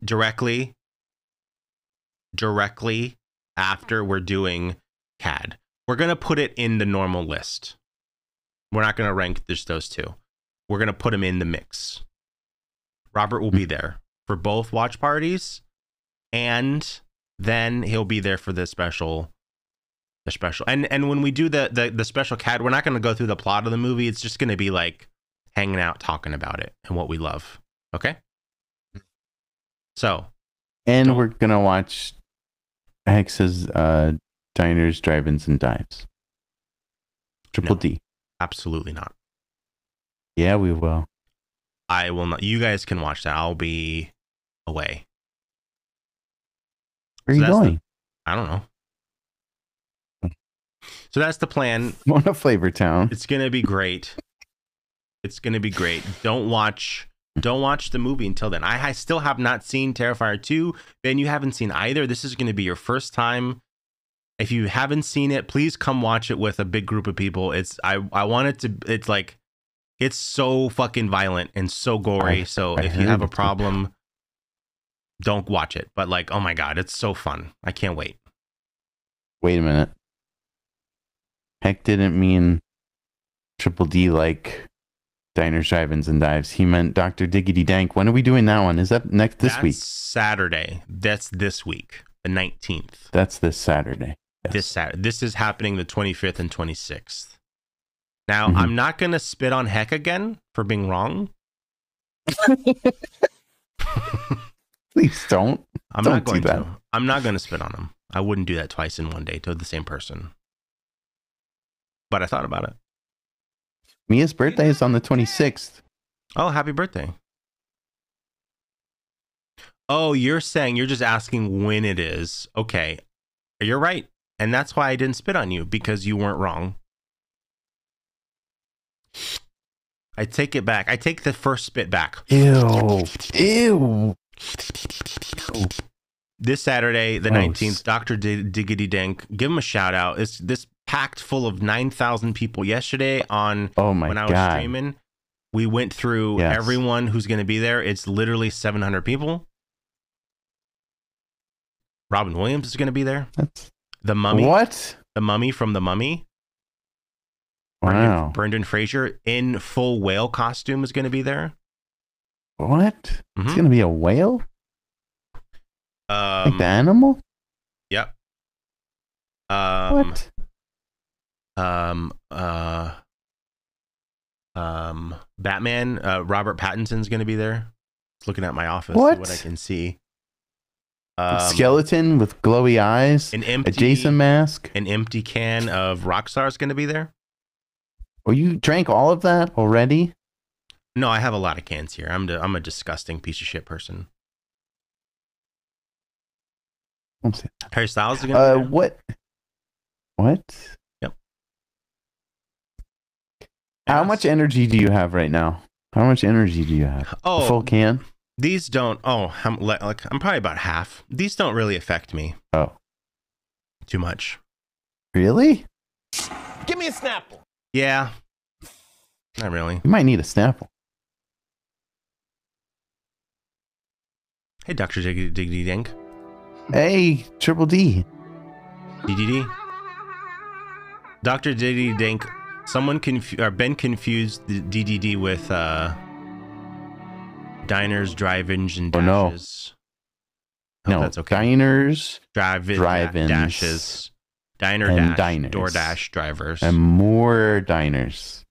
Speaker 2: Directly, directly after we're doing CAD. We're going to put it in the normal list. We're not going to rank just those two. We're going to put them in the mix. Robert will be hmm. there for both watch parties and then he'll be there for the special the special and and when we do the the, the special CAD, we're not going to go through the plot of the movie. It's just going to be like hanging out talking about it and what we love. Okay? So,
Speaker 1: And
Speaker 2: Don't-
Speaker 1: we're gonna watch Hex's uh, diners, drive-ins, and dives. Triple
Speaker 2: No.
Speaker 1: D.
Speaker 2: absolutely not.
Speaker 1: Yeah, we will.
Speaker 2: I will not. You guys can watch that. I'll be away.
Speaker 1: Where are
Speaker 2: So
Speaker 1: you
Speaker 2: that's the-
Speaker 1: going?
Speaker 2: I don't know. So that's the plan.
Speaker 1: Going to Flavor Town.
Speaker 2: It's gonna be great. It's gonna be great. Don't watch. Don't watch the movie until then. I, I still have not seen Terrifier 2. Ben, you haven't seen either. This is going to be your first time. If you haven't seen it, please come watch it with a big group of people. It's I I want it to. It's like it's so fucking violent and so gory.
Speaker 1: I-
Speaker 2: so
Speaker 1: I
Speaker 2: if you have a problem, don't watch it. But like, oh my god, it's so fun. I can't wait.
Speaker 1: Wait a minute. Heck didn't mean Triple D like diners, drive-ins, and dives. He meant Dr. Diggity Dank. When are we doing that one? Is that next this
Speaker 2: That's
Speaker 1: week?
Speaker 2: Saturday. That's this week, the nineteenth.
Speaker 1: That's this Saturday. Yes.
Speaker 2: this Saturday. This is happening the 25th and 26th. Now,
Speaker 1: Mhm.
Speaker 2: I'm not going to spit on Heck again for being wrong.
Speaker 1: Please don't.
Speaker 2: I'm
Speaker 1: Don't
Speaker 2: not
Speaker 1: do
Speaker 2: going
Speaker 1: that.
Speaker 2: to. I'm not going to spit on him. I wouldn't do that twice in one day to the same person. But I thought about it.
Speaker 1: Mia's birthday is on the 26th.
Speaker 2: Oh, happy birthday. Oh, you're saying you're just asking when it is. Okay. You're right. And that's why I didn't spit on you because you weren't wrong. I take it back. I take the first spit back.
Speaker 1: Ew. Ew.
Speaker 2: this Saturday, the
Speaker 1: Gross.
Speaker 2: nineteenth, Doctor D- Diggity Dink. Give him a shout out. It's this packed full of nine thousand people yesterday on
Speaker 1: Oh my
Speaker 2: when I was
Speaker 1: god.
Speaker 2: streaming. We went through
Speaker 1: Yes.
Speaker 2: everyone who's going to be there. It's literally seven hundred people. Robin Williams is going to be there.
Speaker 1: That's
Speaker 2: The Mummy,
Speaker 1: what?
Speaker 2: the Mummy from the Mummy.
Speaker 1: Wow.
Speaker 2: Brendan Fraser in full whale costume is going to be there.
Speaker 1: What? It's
Speaker 2: Mhm.
Speaker 1: gonna be a whale?
Speaker 2: Um,
Speaker 1: like the animal?
Speaker 2: Yep. Um,
Speaker 1: what?
Speaker 2: Um uh um Batman uh Robert Pattinson's gonna be there. Looking at my office, what
Speaker 1: What?
Speaker 2: I can see. Um,
Speaker 1: skeleton with glowy eyes?
Speaker 2: an
Speaker 1: A
Speaker 2: empty
Speaker 1: Jason mask?
Speaker 2: an empty can of Rockstar is gonna be there.
Speaker 1: Oh, you drank all of that already?
Speaker 2: No, I have a lot of cans here. I'm I'm a disgusting piece of shit person. Harry Styles is gonna
Speaker 1: Uh,
Speaker 2: be there.
Speaker 1: what? What?
Speaker 2: Yep.
Speaker 1: How
Speaker 2: Yes.
Speaker 1: much energy do you have right now? How much energy do you have? A
Speaker 2: Oh,
Speaker 1: full can?
Speaker 2: these don't. Oh, I'm le- like I'm probably about half. These don't really affect me
Speaker 1: Oh,
Speaker 2: too much.
Speaker 1: really?
Speaker 3: Give me a Snapple.
Speaker 2: Yeah, not really.
Speaker 1: You might need a Snapple.
Speaker 2: Hey, Doctor Diggity Diggity Dink.
Speaker 1: Hey, Triple D.
Speaker 2: DDD. Dr. Diggity Dink. Someone confu- or Ben confused the DDD with uh, diners, drive-ins, and
Speaker 1: Oh, no. no,
Speaker 2: that's okay.
Speaker 1: diners
Speaker 2: Drive-in,
Speaker 1: drive-ins,
Speaker 2: dashes, diner
Speaker 1: and
Speaker 2: dash,
Speaker 1: diners.
Speaker 2: DoorDash drivers,
Speaker 1: and more diners.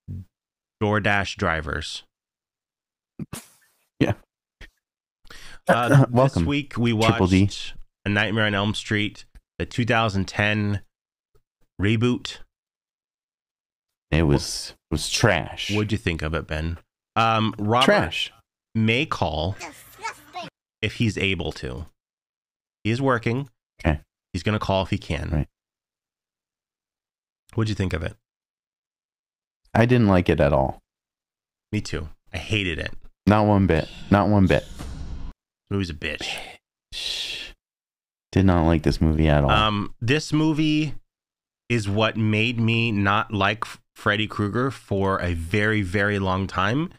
Speaker 2: DoorDash drivers.
Speaker 1: Yeah.
Speaker 2: Uh,
Speaker 1: Welcome,
Speaker 2: This week we watched A Nightmare on Elm Street, the 2010 reboot.
Speaker 1: It was was trash.
Speaker 2: What'd you think of it, Ben? Um, Robert
Speaker 1: trash.
Speaker 2: may call if he's able to. He is working.
Speaker 1: Okay.
Speaker 2: He's gonna call if he can.
Speaker 1: Right.
Speaker 2: What'd you think of it?
Speaker 1: I didn't like it at all.
Speaker 2: Me too. I hated it.
Speaker 1: Not one bit. Not one bit.
Speaker 2: It was a bitch.
Speaker 1: Shh. Did not like this movie at all.
Speaker 2: Um, this movie is what made me not like F- Freddy Krueger for a very, very long time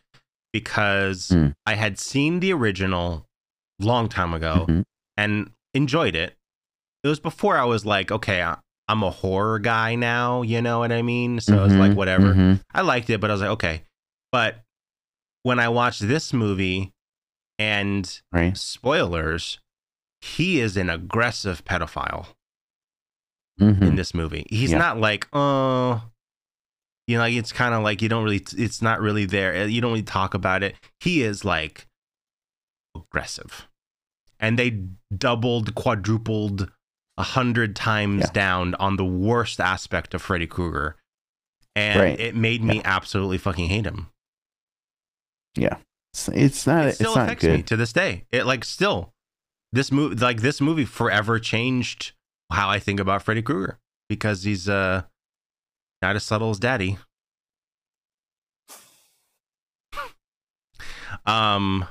Speaker 2: because
Speaker 1: Hmm.
Speaker 2: I had seen the original long time ago
Speaker 1: Mhm.
Speaker 2: and enjoyed it. It was before I was like, okay, I- I'm a horror guy now, you know what I mean? So it's like whatever.
Speaker 1: mhm.
Speaker 2: I liked it, but I was like, okay. But when I watched this movie and
Speaker 1: Right.
Speaker 2: spoilers, he is an aggressive pedophile
Speaker 1: Mhm.
Speaker 2: in this movie. He's
Speaker 1: Yeah.
Speaker 2: not like, oh, you know, it's kind of like you don't really, it's not really there. You don't really talk about it. He is like aggressive. And they doubled, quadrupled, a hundred times
Speaker 1: Yeah.
Speaker 2: down on the worst aspect of Freddy Krueger. And
Speaker 1: Right.
Speaker 2: it made me absolutely fucking hate him. Yeah.
Speaker 1: It's, it's not.
Speaker 2: It
Speaker 1: It's
Speaker 2: still
Speaker 1: not
Speaker 2: affects me to this day. It like still, this movie, like this movie forever changed how I think about Freddy Krueger because he's uh not as subtle as Daddy. Um,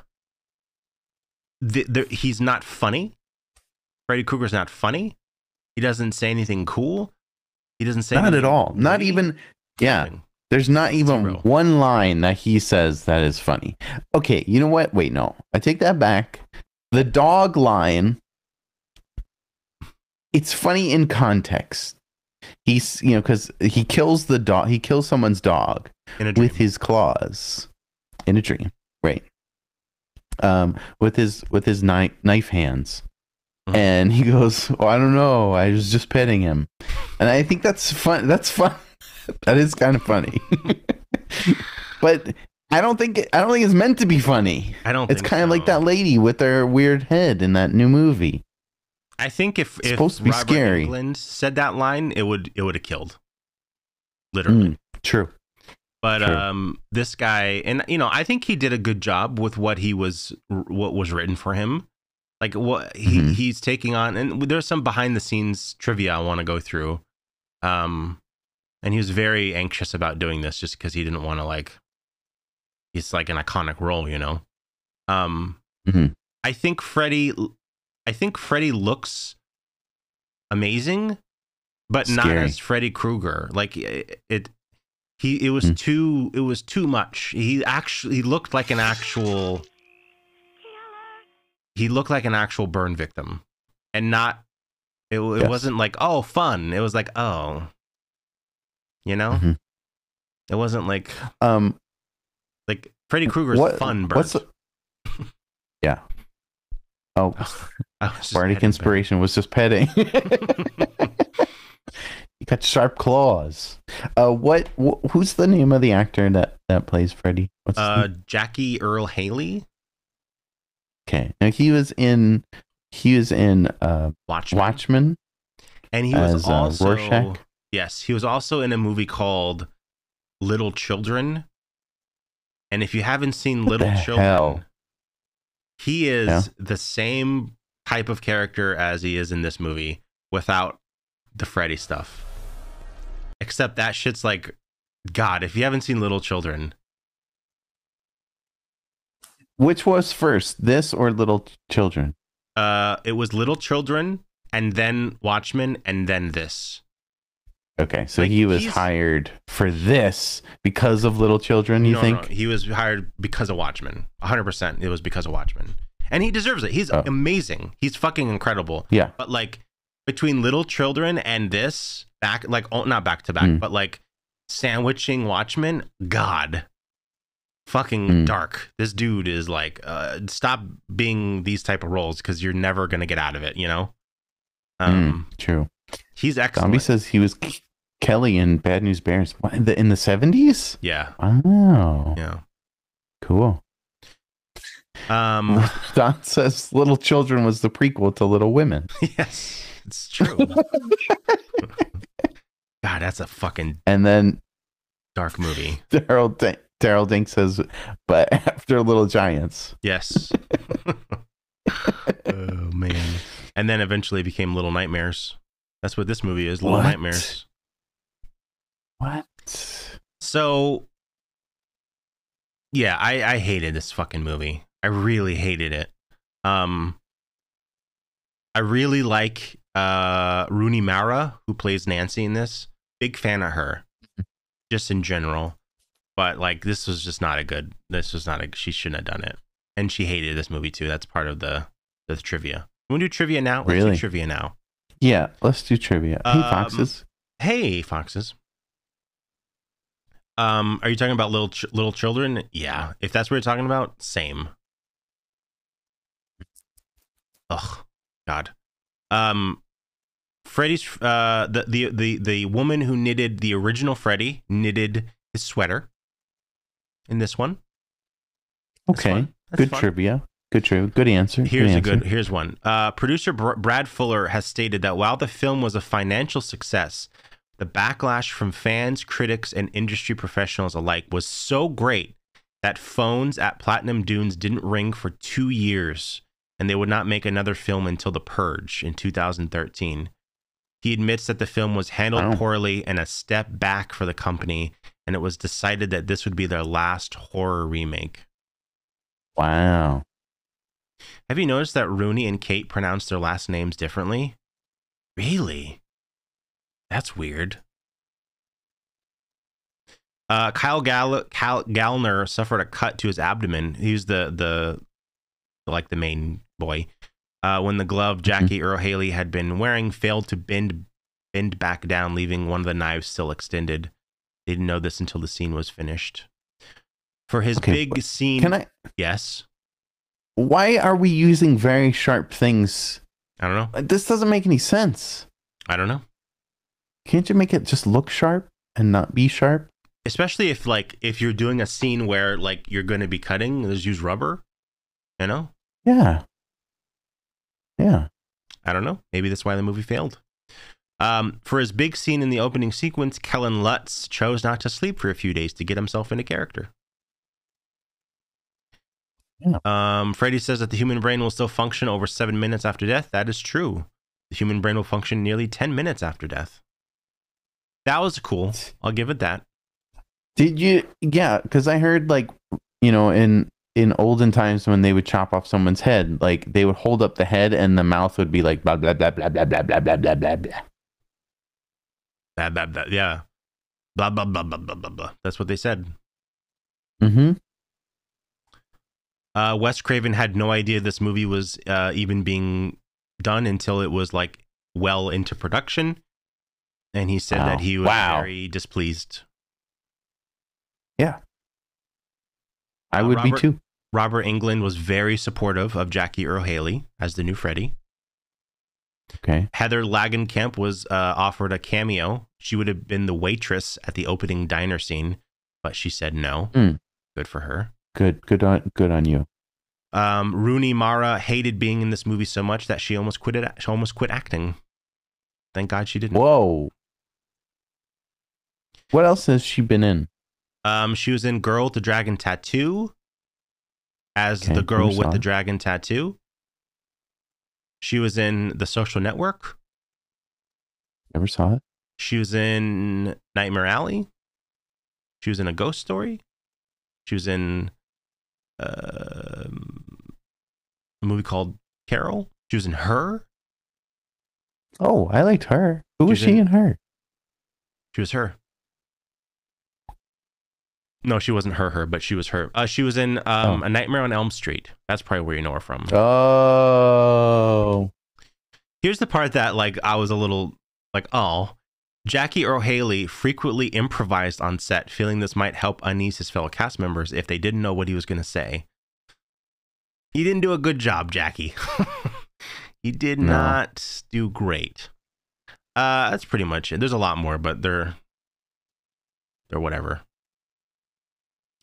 Speaker 2: the, the, he's not funny. Freddy Krueger's not funny. He doesn't say anything cool. He doesn't say
Speaker 1: Not at all. Not even. Yeah. There's not even
Speaker 2: Zero.
Speaker 1: one line that he says that is funny. Okay, you know what? Wait, no. I take that back. The dog line, it's funny in context. He's, you know, because he kills the dog, he kills someone's dog
Speaker 2: in a dream.
Speaker 1: with his claws in a dream. Right. Um, with his with his knife knife hands.
Speaker 2: Mhm.
Speaker 1: And he goes, oh, I don't know. I was just petting him. And I think that's fun. That's fun. that is kind of funny. but I don't think it, I don't think it's meant to be funny.
Speaker 2: I don't.
Speaker 1: It's
Speaker 2: think
Speaker 1: kind of like that lady with her weird head in that new movie.
Speaker 2: I think if
Speaker 1: It's
Speaker 2: if
Speaker 1: supposed to be
Speaker 2: Robert
Speaker 1: scary.
Speaker 2: Englund said that line, it would it would have killed, literally.
Speaker 1: Mm, true.
Speaker 2: But
Speaker 1: Sure.
Speaker 2: um, this guy, and you know, I think he did a good job with what he was, what was written for him. Like what he
Speaker 1: Mhm.
Speaker 2: he's taking on, and there's some behind the scenes trivia I want to go through. Um, and he was very anxious about doing this just because he didn't want to like. It's like an iconic role, you know. Um,
Speaker 1: Mhm.
Speaker 2: I think Freddy, I think Freddy looks amazing, but not as Freddy Krueger. Like it, it he it was
Speaker 1: Mm.
Speaker 2: too it was too much. He actually he looked like an actual he looked like an actual burn victim and not It, it
Speaker 1: Yes.
Speaker 2: wasn't like oh fun. It was like oh, you know.
Speaker 1: Mhm.
Speaker 2: It wasn't like
Speaker 1: Um,
Speaker 2: like Freddy Krueger's
Speaker 1: what-
Speaker 2: fun.
Speaker 1: What's the- yeah. Oh,
Speaker 2: I was just
Speaker 1: Bardic
Speaker 2: petting
Speaker 1: inspiration was just petting. you got sharp claws. Uh, what? Wh- who's the name of the actor that that plays Freddy? What's.
Speaker 2: Uh. Jackie Earle Haley,
Speaker 1: okay? Now he was in he was in uh,
Speaker 2: Watchmen,
Speaker 1: Watchmen.
Speaker 2: and he was
Speaker 1: as, uh,
Speaker 2: also
Speaker 1: Rorschach?
Speaker 2: yes, he was also in a movie called Little Children. And if you haven't seen
Speaker 1: What
Speaker 2: Little Children,
Speaker 1: hell?
Speaker 2: He is
Speaker 1: Yeah.
Speaker 2: the same type of character as he is in this movie without the Freddy stuff. Except that shit's like, God, if you haven't seen Little Children,
Speaker 1: Which was first, this or Little Children?
Speaker 2: uh, it was Little Children and then Watchmen and then this.
Speaker 1: Okay, so
Speaker 2: Like,
Speaker 1: he was hired for this because of Little Children. You
Speaker 2: no,
Speaker 1: think?
Speaker 2: no, he was hired because of Watchmen. 100% it was because of Watchmen. And he deserves it. He's
Speaker 1: Oh.
Speaker 2: amazing. He's fucking incredible.
Speaker 1: Yeah.
Speaker 2: But like between Little Children and this, back like oh, not back to back,
Speaker 1: Mm.
Speaker 2: but like sandwiching Watchmen, God, fucking
Speaker 1: Mm.
Speaker 2: dark. This dude is like, uh, stop being these type of roles because you're never gonna get out of it. You know. Um,
Speaker 1: Mm, true.
Speaker 2: He's excellent.
Speaker 1: Zombie says he was K- Kelly in Bad News Bears. What, in the in the seventies?
Speaker 2: yeah,
Speaker 1: Wow,
Speaker 2: yeah.
Speaker 1: cool.
Speaker 2: Um,
Speaker 1: Don says Little Children was the prequel to Little Women.
Speaker 2: yes, it's true. God, that's a fucking
Speaker 1: And then
Speaker 2: dark movie.
Speaker 1: Daryl D- Daryl Dink says, but after Little Giants.
Speaker 2: Yes. oh man. And then eventually became Little Nightmares. That's what this movie is, Little
Speaker 1: What?
Speaker 2: Nightmares.
Speaker 1: What?
Speaker 2: So yeah, I I hated this fucking movie. I really hated it. Um I really like uh Rooney Mara who plays Nancy in this. Big fan of her. Just in general. But like this was just not a good this was not a she shouldn't have done it. And she hated this movie too. That's part of the the trivia. To do trivia now? Let's
Speaker 1: Really?
Speaker 2: do trivia now.
Speaker 1: Yeah, let's do trivia. hey,
Speaker 2: Um,
Speaker 1: Foxes.
Speaker 2: Hey, foxes. Um, are you talking about little ch- little children? Yeah, if that's what you're talking about, same. Ugh, God. Um, Freddy's uh the the the the woman who knitted the original Freddy knitted his sweater. In this one, That's
Speaker 1: Okay, good
Speaker 2: fun.
Speaker 1: trivia. Good trivia. Good answer.
Speaker 2: Here's a
Speaker 1: answer.
Speaker 2: good. Here's one. Uh, producer Br- Brad Fuller has stated that while the film was a financial success, the backlash from fans, critics, and industry professionals alike was so great that phones at Platinum Dunes didn't ring for two years, and they would not make another film until The Purge in 2013. He admits that the film was handled poorly and a step back for the company, and it was decided that this would be their last horror remake.
Speaker 1: Wow.
Speaker 2: Have you noticed that Rooney and Kate pronounce their last names differently? Really? That's weird. Uh, Kyle, Gall- Cal- Gallner suffered a cut to his abdomen. He was the the like the main boy. Uh, when the glove Jackie Earle Haley had been wearing failed to bend bend back down, leaving one of the knives still extended. They didn't know this until the scene was finished. For his
Speaker 1: Okay,
Speaker 2: big scene,
Speaker 1: Can I?
Speaker 2: yes,
Speaker 1: Why are we using very sharp things?
Speaker 2: I don't know.
Speaker 1: This doesn't make any sense.
Speaker 2: I don't know.
Speaker 1: Can't you make it just look sharp and not be sharp?
Speaker 2: especially if like if you're doing a scene where like you're going to be cutting just use rubber you know
Speaker 1: Yeah. Yeah.
Speaker 2: i don't know maybe that's why the movie failed um, for his big scene in the opening sequence kellan lutz chose not to sleep for a few days to get himself into character. Um, Freddy says that the human brain will still function over seven minutes after death. That is true. The human brain will function nearly 10 minutes after death. That was cool. I'll give it that.
Speaker 1: Did you? Yeah, because I heard like you know in in olden times when they would chop off someone's head, like they would hold up the head and the mouth would be like blah blah blah blah blah blah blah blah blah blah blah.
Speaker 2: Blah, blah, blah, yeah. Blah, blah, blah, blah, blah, blah, blah. That's what they said.
Speaker 1: Mm-hmm.
Speaker 2: Uh, Wes Craven had no idea this movie was uh, even being done until it was like well into production, and he said
Speaker 1: Wow.
Speaker 2: that he was
Speaker 1: Wow.
Speaker 2: very displeased.
Speaker 1: Yeah. I
Speaker 2: Uh,
Speaker 1: would
Speaker 2: Robert-
Speaker 1: be too.
Speaker 2: Robert Englund was very supportive of Jackie Earle Haley as the new Freddy.
Speaker 1: Okay.
Speaker 2: Heather Langenkamp was uh, offered a cameo. She would have been the waitress at the opening diner scene, but she said no.
Speaker 1: Mm.
Speaker 2: Good for her.
Speaker 1: Good. Good on. Good on you.
Speaker 2: Um, Rooney Mara hated being in this movie so much that she almost quit it. She almost quit acting. Thank God she didn't.
Speaker 1: Whoa. What else has she been in?
Speaker 2: Um, she was in Girl with the Dragon Tattoo as
Speaker 1: Okay,
Speaker 2: the girl with the dragon tattoo. She was in The Social Network.
Speaker 1: Never saw it.
Speaker 2: She was in Nightmare Alley. She was in A Ghost Story. She was in um, a movie called Carol. She was in Her.
Speaker 1: Oh, I liked her. Who was
Speaker 2: She's
Speaker 1: she
Speaker 2: in-
Speaker 1: in her?
Speaker 2: She was her. No, she wasn't her, her, but she was her. Uh, she was in um,
Speaker 1: Oh.
Speaker 2: A Nightmare on Elm Street. That's probably where you know her from.
Speaker 1: Oh.
Speaker 2: Here's the part that like I was a little like, oh. Jackie Earle Haley frequently improvised on set, feeling this might help unease his fellow cast members if they didn't know what he was going to say. He didn't do a good job, Jackie. he did
Speaker 1: No.
Speaker 2: not do great. Uh, that's pretty much it. There's a lot more, but they're they're whatever.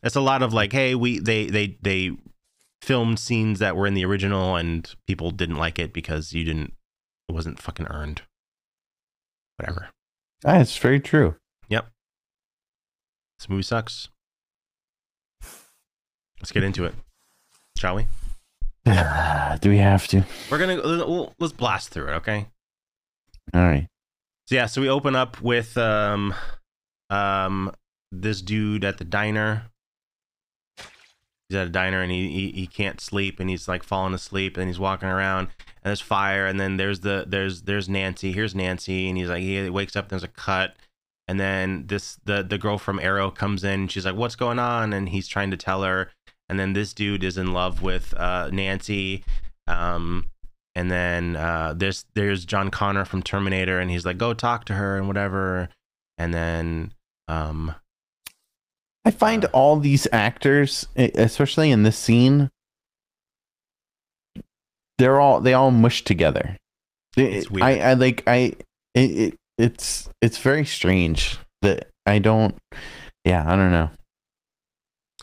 Speaker 2: It's a lot of like, hey, we they they they filmed scenes that were in the original and people didn't like it because you didn't it wasn't fucking earned. Whatever.
Speaker 1: That's Ah, very true. Yep.
Speaker 2: This movie sucks. Let's get into it, shall we?
Speaker 1: Do we have to?
Speaker 2: We're gonna we'll, let's blast through it, okay?
Speaker 1: All right.
Speaker 2: So yeah, so we open up with um um this dude at the diner. He's at a diner and he, he he can't sleep and he's like falling asleep and he's walking around and there's fire and then there's the there's there's Nancy. Here's Nancy and he's like he wakes up there's a cut and then this the the girl from Arrow comes in. She's like, "What's going on?" And he's trying to tell her. And then this dude is in love with uh, Nancy. Um, and then uh, there's there's John Connor from Terminator, and he's like, "Go talk to her and whatever." And then um,
Speaker 1: I find
Speaker 2: Uh,
Speaker 1: all these actors, especially in this scene, they're all they all mush together.
Speaker 2: It's weird.
Speaker 1: I, I like I it, it it's it's very strange that I don't. Yeah, I don't know.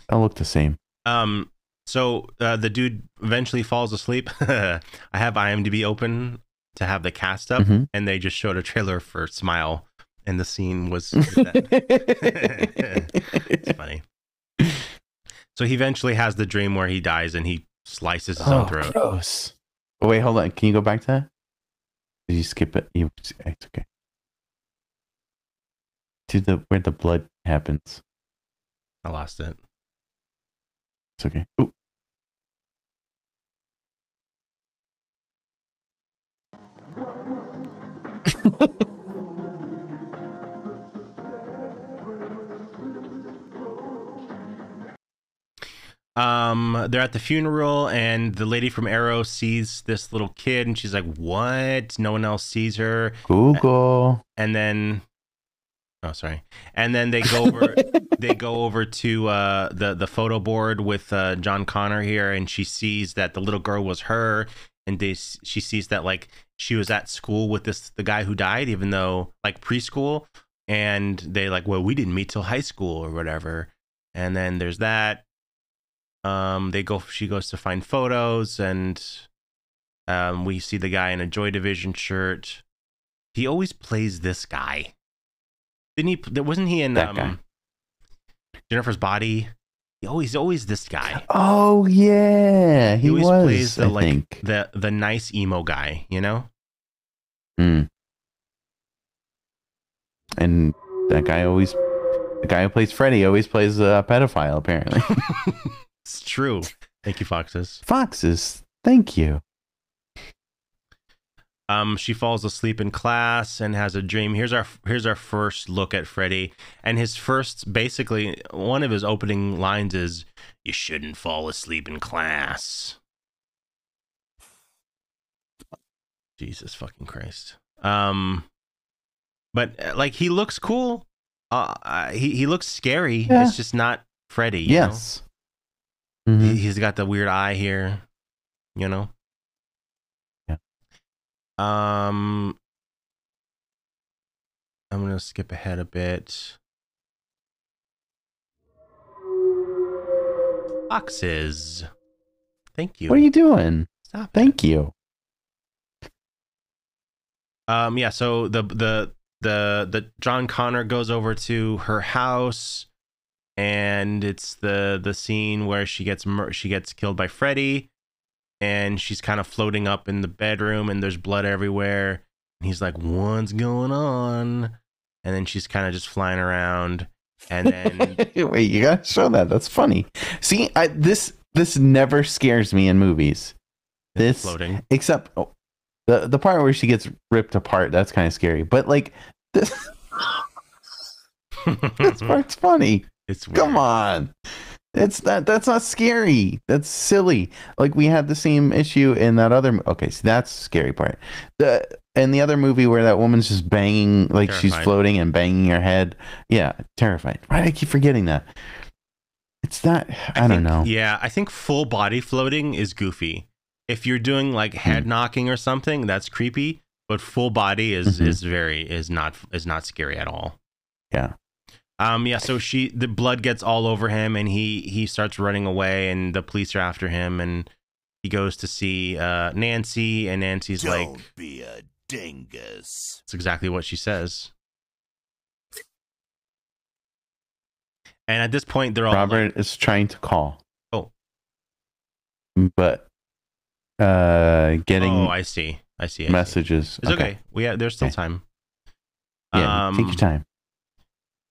Speaker 1: I'll look the same.
Speaker 2: um, so uh, the dude eventually falls asleep. I have IMDb open to have the cast up,
Speaker 1: Mhm.
Speaker 2: and they just showed a trailer for Smile, and the scene was. it's funny. So he eventually has the dream where he dies and he slices his
Speaker 1: oh,
Speaker 2: own throat.
Speaker 1: gross. Oh, wait, hold on. Can you go back to that? Did you skip it? You, it's okay. To the where the blood happens.
Speaker 2: I lost it.
Speaker 1: It's okay. Ooh.
Speaker 2: Um, they're at the funeral, and the lady from Arrow sees this little kid, and she's like, "What? No one else sees her."
Speaker 1: Google.
Speaker 2: And then, oh, sorry. And then they go over. they go over to uh, the the photo board with uh, John Connor here, and she sees that the little girl was her, and they she sees that like she was at school with this the guy who died, even though like preschool, and they like, well, we didn't meet till high school or whatever. And then there's that. Um, they go. She goes to find photos, and um, we see the guy in a Joy Division shirt. He always plays this guy. Didn't he? Wasn't he in
Speaker 1: That
Speaker 2: um,
Speaker 1: guy.
Speaker 2: Jennifer's Body? He always, always this guy.
Speaker 1: Oh yeah, he,
Speaker 2: always
Speaker 1: was.
Speaker 2: plays the
Speaker 1: I
Speaker 2: like
Speaker 1: think.
Speaker 2: the the nice emo guy. You know?
Speaker 1: Hmm. And that guy always, the guy who plays Freddy always plays a pedophile. Apparently,
Speaker 2: it's true. Thank you, Foxes.
Speaker 1: foxes. Thank you.
Speaker 2: Um, she falls asleep in class and has a dream. Here's our here's our first look at Freddy, and his first basically one of his opening lines is, "You shouldn't fall asleep in class." Jesus fucking Christ! Um, but uh, like he looks cool. Uh, he he looks scary.
Speaker 1: Yeah.
Speaker 2: It's just not Freddy. you know?
Speaker 1: Mhm.
Speaker 2: He, he's got the weird eye here. You know.
Speaker 1: Yeah.
Speaker 2: Um. I'm gonna skip ahead a bit. Boxes. Thank you.
Speaker 1: What are you doing?
Speaker 2: Stop.
Speaker 1: Thank you.
Speaker 2: Um, yeah. So the the the the John Connor goes over to her house, and it's the the scene where she gets mur- she gets killed by Freddy, and she's kind of floating up in the bedroom, and there's blood everywhere. And he's like, "What's going on?" And then she's kind of just flying around, and then
Speaker 1: Wait, you gotta show that. That's funny. See, I, this this never scares me in movies. This
Speaker 2: floating.
Speaker 1: except oh, the the part where she gets ripped apart. That's kind of scary. But like this, this part's funny.
Speaker 2: It's
Speaker 1: Come on. It's that that's not scary. That's silly. Like we had the same issue in that other okay, so that's the scary part. The in the other movie where that woman's just banging like she's floating and banging her head. Yeah, terrified. Why do I keep forgetting that? It's not I, don't
Speaker 2: think-
Speaker 1: know.
Speaker 2: Yeah, I think full body floating is goofy. If you're doing like head
Speaker 1: Hmm.
Speaker 2: knocking or something, that's creepy. But full body is
Speaker 1: Mhm.
Speaker 2: is very is not is not scary at all.
Speaker 1: Yeah.
Speaker 2: Um. Yeah. So she the blood gets all over him, and he he starts running away, and the police are after him, and he goes to see uh Nancy, and Nancy's like,
Speaker 5: Don't be a dingus.
Speaker 2: "It's exactly what she says." And at this point, they're all
Speaker 1: Robert is trying to call.
Speaker 2: Oh.
Speaker 1: But uh getting
Speaker 2: oh, I see, I see. I see.
Speaker 1: messages.
Speaker 2: It's okay. We have, there's still
Speaker 1: Okay.
Speaker 2: time.
Speaker 1: Yeah, take your time.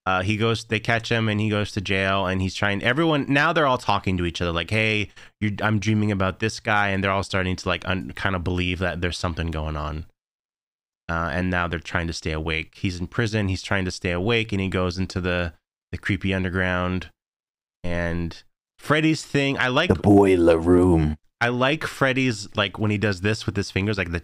Speaker 2: Uh, he goes they catch him and he goes to jail and he's trying everyone now they're all talking to each other like hey you're, i'm dreaming about this guy. And they're all starting to like un, kind of believe that there's something going on. Uh, and now they're trying to stay awake. He's in prison. He's trying to stay awake and he goes into the the creepy underground. And freddy's thing i like
Speaker 1: The boiler room.
Speaker 2: i like freddy's like when he does this with his fingers like the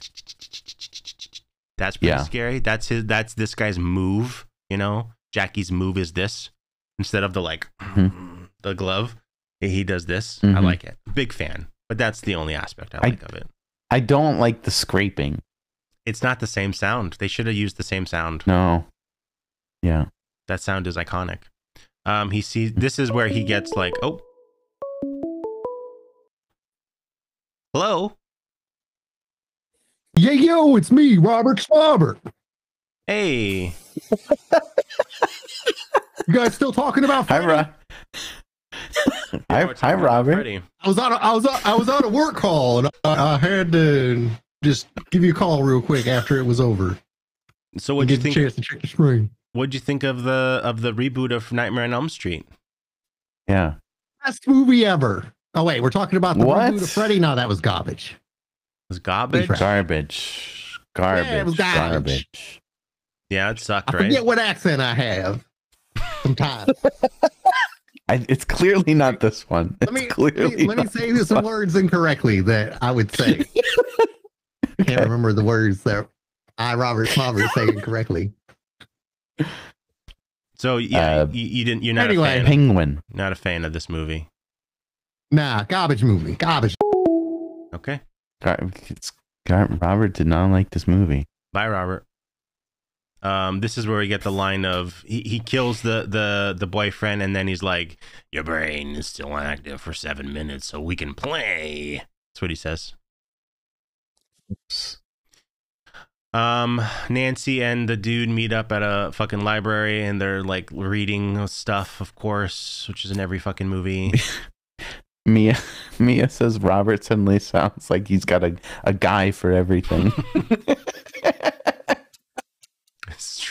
Speaker 2: that's pretty
Speaker 1: Yeah.
Speaker 2: scary. That's his that's this guy's move you know jackie's move is this instead of the like
Speaker 1: Mhm.
Speaker 2: the glove he he does this i
Speaker 1: Mhm.
Speaker 2: like it big fan but that's the only aspect i
Speaker 1: I-
Speaker 2: like of it
Speaker 1: I don't like the scraping.
Speaker 2: it's not the same sound they should have used the same sound
Speaker 1: No. Yeah.
Speaker 2: that sound is iconic um he sees this is where he gets like oh hello
Speaker 6: Yeah, yo, it's me, Robert Slobber.
Speaker 2: hey
Speaker 6: You guys still talking about?
Speaker 1: Hi,
Speaker 6: Freddy?
Speaker 1: Rob.
Speaker 2: Yeah,
Speaker 1: hi,
Speaker 2: we're
Speaker 1: hi,
Speaker 2: talking
Speaker 1: Robert.
Speaker 6: I was on. A, I was. On, I was on a work call, and I, I had to just give you a call real quick after it was over.
Speaker 2: so what do you
Speaker 6: get
Speaker 2: think
Speaker 6: a chance to check the screen.
Speaker 2: What'd you think of the of the reboot of Nightmare on Elm Street?
Speaker 1: Yeah.
Speaker 6: Best movie ever. Oh wait, we're talking about the
Speaker 1: What?
Speaker 6: reboot of Freddy. No, that was garbage.
Speaker 2: It was garbage.
Speaker 1: Garbage. Garbage.
Speaker 6: Yeah, it was garbage.
Speaker 1: garbage.
Speaker 2: Yeah, it sucked,
Speaker 6: I
Speaker 2: right?
Speaker 6: forget what accent I have. Sometimes.
Speaker 1: I, it's clearly not this one. It's
Speaker 6: let me
Speaker 1: clearly
Speaker 6: let me, let me say some
Speaker 1: one.
Speaker 6: words incorrectly that I would say. Can't remember the words that I Robert Slobber is saying correctly.
Speaker 2: So yeah,
Speaker 1: Uh,
Speaker 2: you, you didn't. You're not
Speaker 6: anyway.
Speaker 2: a fan.
Speaker 1: Penguin.
Speaker 2: Not a fan of this movie.
Speaker 6: Nah, garbage movie. Garbage.
Speaker 2: Okay.
Speaker 1: Gar- Gar- Robert did not like this movie.
Speaker 2: Bye, Robert. Um, this is where we get the line of he, he kills the, the the boyfriend and then he's like, Your brain is still active for seven minutes, so we can play. That's what he says. Um, Nancy and the dude meet up at a fucking library and they're like reading stuff, of course, which is in every fucking movie.
Speaker 1: Mia Mia says Robert suddenly sounds like he's got a, a guy for everything.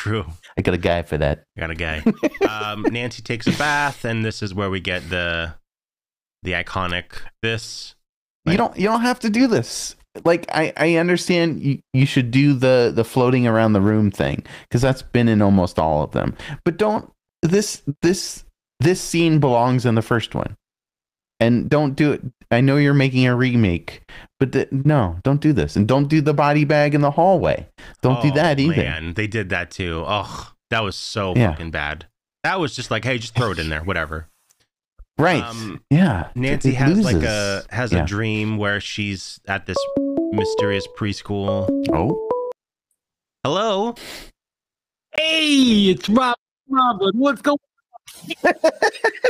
Speaker 2: it's true.
Speaker 1: I got a guy for that.
Speaker 2: I got a guy. um, Nancy takes a bath, and this is where we get the the iconic this.
Speaker 1: You don't you don't have to do this. Like I I understand you, you should do the the floating around the room thing because that's been in almost all of them. But don't this this this scene belongs in the first one. And don't do it. I know you're making a remake, but th- no, don't do this, and don't do the body bag in the hallway. Don't do
Speaker 2: Oh,
Speaker 1: that either.
Speaker 2: Man, they did that too. Oh, that was so
Speaker 1: Yeah.
Speaker 2: fucking bad. That was just like, hey, just throw it in there, whatever.
Speaker 1: Right?
Speaker 2: Um,
Speaker 1: yeah.
Speaker 2: Nancy
Speaker 1: It
Speaker 2: has like a has
Speaker 1: Yeah.
Speaker 2: a dream where she's at this mysterious preschool.
Speaker 1: Oh,
Speaker 2: Hello,
Speaker 7: Hey, it's Rob. Robert, what's going?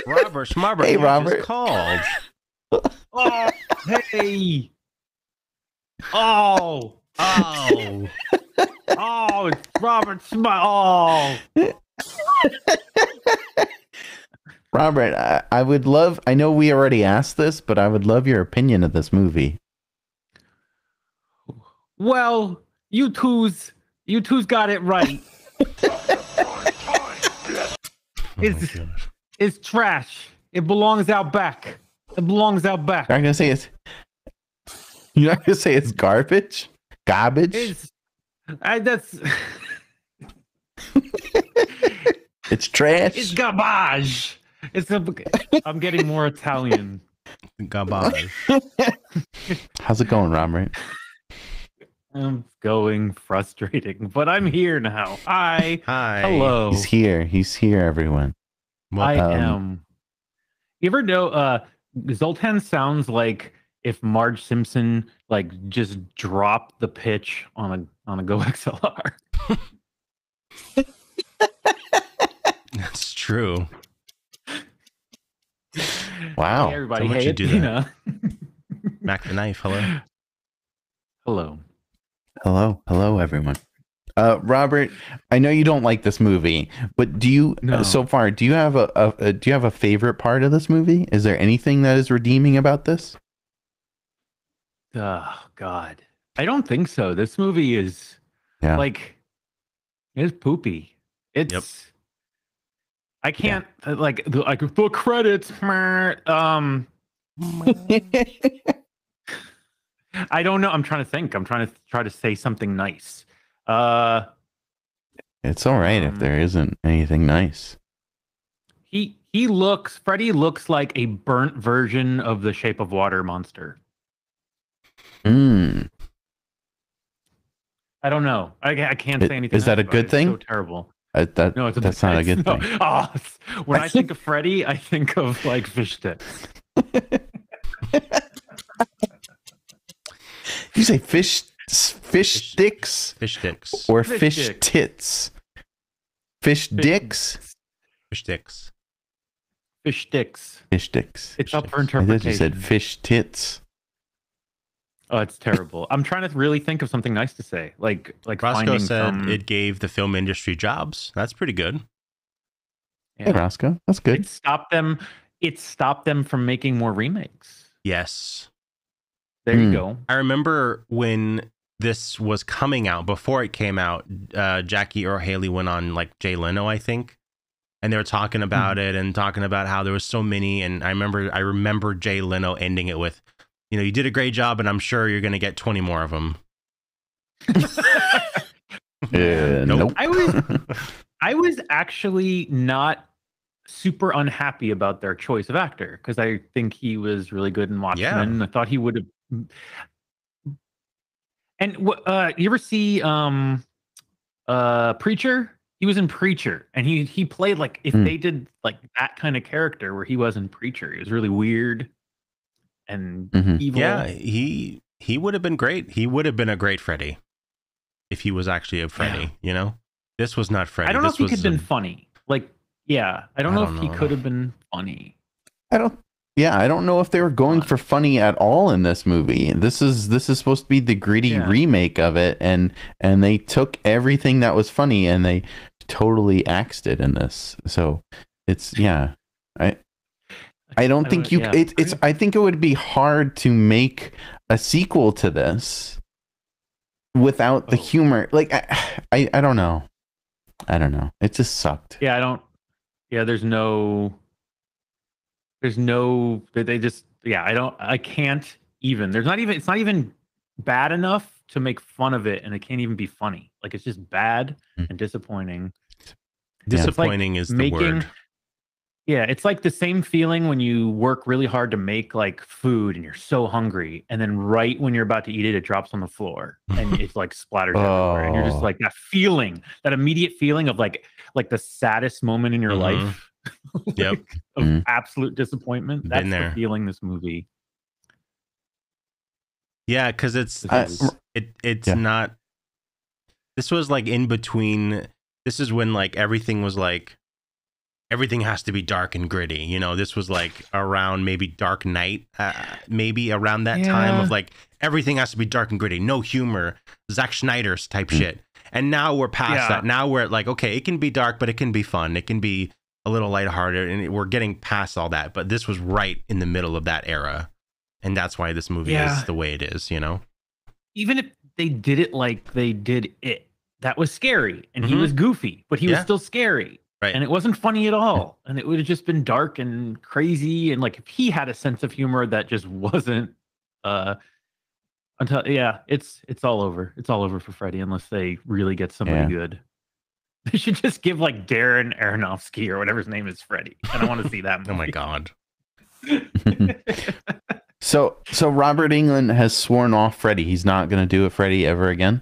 Speaker 2: Robert Schmarbert.
Speaker 1: Hey, Robert.
Speaker 2: called.
Speaker 7: Oh, hey. Oh,
Speaker 2: Oh,
Speaker 7: oh, it's Robert Smile. Oh,
Speaker 1: Robert, I, I would love. I know we already asked this, but I would love your opinion of this movie.
Speaker 7: well, you two's you two's got it right. It's oh it's trash. It belongs out back. It belongs out back.
Speaker 1: You're not gonna say it's. You're not gonna say it's garbage. Garbage.
Speaker 7: It's I, that's
Speaker 1: It's trash.
Speaker 7: it's garbage. It's a. I'm getting more Italian.
Speaker 2: garbage.
Speaker 1: How's it going, Robert?
Speaker 7: I'm going frustrating, but I'm here now. Hi.
Speaker 2: Hi.
Speaker 7: Hello.
Speaker 1: He's here. He's here, everyone.
Speaker 7: I
Speaker 1: um,
Speaker 7: am. You ever know uh Zoltan sounds like if Marge Simpson like just dropped the pitch on a on a Go XLR.
Speaker 2: That's true.
Speaker 1: Wow.
Speaker 7: Hey everybody,
Speaker 2: Someone
Speaker 7: hey
Speaker 2: should do that. Mac the knife. Hello.
Speaker 7: Hello.
Speaker 1: Hello, hello, everyone. Uh, Robert, I know you don't like this movie, but do you
Speaker 7: No.
Speaker 1: uh, so far? Do you have a, a, a do you have a favorite part of this movie? Is there anything that is redeeming about this?
Speaker 7: Oh God. I don't think so. This movie is
Speaker 1: Yeah.
Speaker 7: like it's poopy. It's yep. I can't uh, like the, like the credits. meh, Um I don't know. I'm trying to think. I'm trying to try to say something nice. Uh
Speaker 1: it's all right if
Speaker 7: Um,
Speaker 1: there isn't anything nice.
Speaker 7: he he looks Freddy looks like a burnt version of the Shape of Water monster.
Speaker 1: Hmm.
Speaker 7: I don't know. I, I can't
Speaker 1: It-
Speaker 7: say anything.
Speaker 1: is that a good.
Speaker 7: It's So
Speaker 1: thing?
Speaker 7: terrible.
Speaker 1: Uh, that
Speaker 7: No, it's a
Speaker 1: that's not a good
Speaker 7: no.
Speaker 1: thing.
Speaker 7: Oh, when I think of Freddy, I think of like fish sticks.
Speaker 1: You say fish fish
Speaker 2: Fish-
Speaker 1: sticks
Speaker 2: Fish sticks.
Speaker 1: or
Speaker 7: Fish
Speaker 1: fish
Speaker 7: sticks.
Speaker 1: tits? Fish dicks?
Speaker 2: Fish sticks.
Speaker 7: Fish sticks.
Speaker 1: Fish dicks.
Speaker 7: It's up for
Speaker 1: I you said fish tits.
Speaker 7: Oh, it's terrible. I'm trying to really think of something nice to say, like like
Speaker 2: Roscoe said
Speaker 7: some.
Speaker 2: it gave the film industry jobs. That's pretty good.
Speaker 1: Hey. Roscoe, that's good.
Speaker 7: It stopped them. It stopped them from making more remakes.
Speaker 2: Yes.
Speaker 7: There
Speaker 1: Hmm.
Speaker 7: you go.
Speaker 2: I remember when this was coming out, before it came out, uh, Jackie or Haley went on like Jay Leno, I think. And they were talking about
Speaker 7: Hmm.
Speaker 2: it and talking about how there was so many. And I remember, I remember Jay Leno ending it with, you know, you did a great job, and I'm sure you're going to get 20 more of them.
Speaker 1: Uh, nope.
Speaker 7: I was I was actually not super unhappy about their choice of actor because I think he was really good in Watchmen. I thought he would have. And wh- uh, you ever see um, uh, Preacher? He was in Preacher, and he he played like if
Speaker 1: Hmm.
Speaker 7: they did like that kind of character where he was in Preacher. He was really weird and
Speaker 1: Mhm.
Speaker 7: evil.
Speaker 2: Yeah, he he would have been great. He would have been a great Freddy if he was actually a Freddy. You know, this was not Freddy.
Speaker 7: I don't know
Speaker 2: This
Speaker 7: if he could have been funny. Like, yeah, I don't
Speaker 2: I
Speaker 7: know
Speaker 2: don't
Speaker 7: if he could have been funny.
Speaker 1: I don't. Yeah, I don't know if they were going for funny at all in this movie. This is this is supposed to be the gritty
Speaker 7: Yeah.
Speaker 1: remake of it, and and they took everything that was funny and they totally axed it in this. So it's yeah, I I don't
Speaker 7: I
Speaker 1: think
Speaker 7: don't-
Speaker 1: you.
Speaker 7: yeah.
Speaker 1: It, it's I think it would be hard to make a sequel to this without the
Speaker 7: Oh.
Speaker 1: humor. Like I, I I don't know. I don't know. It just sucked.
Speaker 7: Yeah, I don't. Yeah, there's no. There's no. They just. Yeah, I don't. I can't even. There's not even. It's not even bad enough to make fun of it, and it can't even be funny. Like it's just bad
Speaker 1: Hmm.
Speaker 7: and disappointing.
Speaker 2: disappointing is the
Speaker 7: making.
Speaker 2: word.
Speaker 7: Yeah, it's like the same feeling when you work really hard to make like food and you're so hungry, and then right when you're about to eat it, it drops on the floor and it's like splatters everywhere, and you're just
Speaker 1: Oh.
Speaker 7: like that feeling, that immediate feeling of like like the saddest moment in your
Speaker 2: Mhm.
Speaker 7: life.
Speaker 2: Yep.
Speaker 7: like, of
Speaker 1: Mhm.
Speaker 7: absolute disappointment.
Speaker 2: Been
Speaker 7: That's
Speaker 2: there.
Speaker 7: the feeling this movie.
Speaker 2: Yeah, because it's,
Speaker 1: I-
Speaker 2: it's it it's
Speaker 1: Yeah.
Speaker 2: not. This was like in between. This is when like everything was like, everything has to be dark and gritty. You know, this was like around maybe Dark Knight, uh, maybe around that time of like everything has to be dark and gritty, no humor, Zack Snyder's type
Speaker 1: Mm.
Speaker 2: shit. And now we're past
Speaker 7: Yeah.
Speaker 2: that. Now we're at like, okay, it can be dark, but it can be fun. It can be a little lighthearted, and it- we're getting past all that. But this was right in the middle of that era, and that's why this movie
Speaker 7: Yeah.
Speaker 2: is the way it is. You know.
Speaker 7: Even if they did it like they did it, that was scary, and he
Speaker 2: Mhm.
Speaker 7: was goofy, but he was still scary.
Speaker 2: Right.
Speaker 7: and it wasn't funny at all and it would have just been dark and crazy and like if he had a sense of humor that just wasn't uh until yeah it's it's all over it's all over for freddy unless they really get somebody
Speaker 1: Yeah.
Speaker 7: good they should just give like darren aronofsky or whatever his name is freddy i don't want to see that movie.
Speaker 2: Oh my god.
Speaker 1: So so Robert Englund has sworn off Freddy. He's not going to do it Freddy ever again.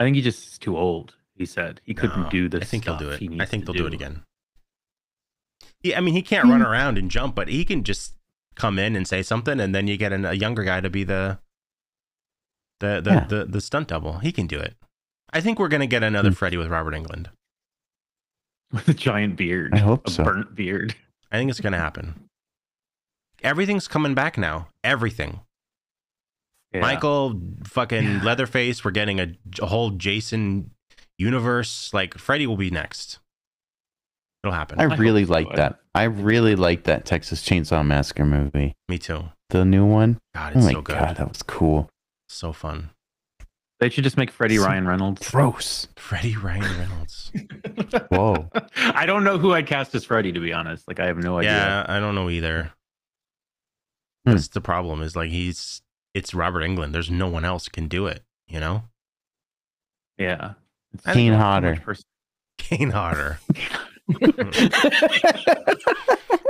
Speaker 7: i think he just is too old he said he couldn't
Speaker 2: No,
Speaker 7: do this
Speaker 2: I think he'll do it.
Speaker 7: he
Speaker 2: I think they'll do. it again. Yeah, I mean, he can't run around and jump, but he can just come in and say something, and then you get an, a younger guy to be the the the,
Speaker 1: Yeah.
Speaker 2: the the stunt double. He can do it. I think we're gonna get another
Speaker 1: Hmm.
Speaker 2: Freddy with Robert Englund.
Speaker 7: with a giant beard
Speaker 1: I hope
Speaker 7: a
Speaker 1: so.
Speaker 7: burnt beard
Speaker 2: I think it's gonna happen. Everything's coming back now. Everything.
Speaker 7: Yeah.
Speaker 2: Michael, fucking
Speaker 7: Yeah.
Speaker 2: Leatherface. We're getting a, a whole Jason universe. Like Freddy will be next. It'll happen.
Speaker 1: I
Speaker 7: hope
Speaker 1: really like
Speaker 7: I-
Speaker 1: that. I really like that Texas Chainsaw Massacre movie.
Speaker 2: Me too.
Speaker 1: The new one.
Speaker 2: God,
Speaker 1: Oh my
Speaker 2: so good.
Speaker 1: god, that was cool.
Speaker 2: So fun.
Speaker 7: They should just make freddy
Speaker 1: So-
Speaker 7: ryan reynolds
Speaker 1: Gross.
Speaker 2: Freddy Ryan Reynolds.
Speaker 1: Whoa.
Speaker 7: I don't know who I'd cast as Freddy, to be honest. Like, I have no idea.
Speaker 2: yeah, I don't know either.
Speaker 1: Hmm.
Speaker 2: That's the problem. Is like he's it's Robert Englund. There's no one else can do it. You know,
Speaker 7: Yeah. It's
Speaker 1: Kane
Speaker 7: too
Speaker 1: Hodder.
Speaker 7: pers-
Speaker 2: Kane Hodder.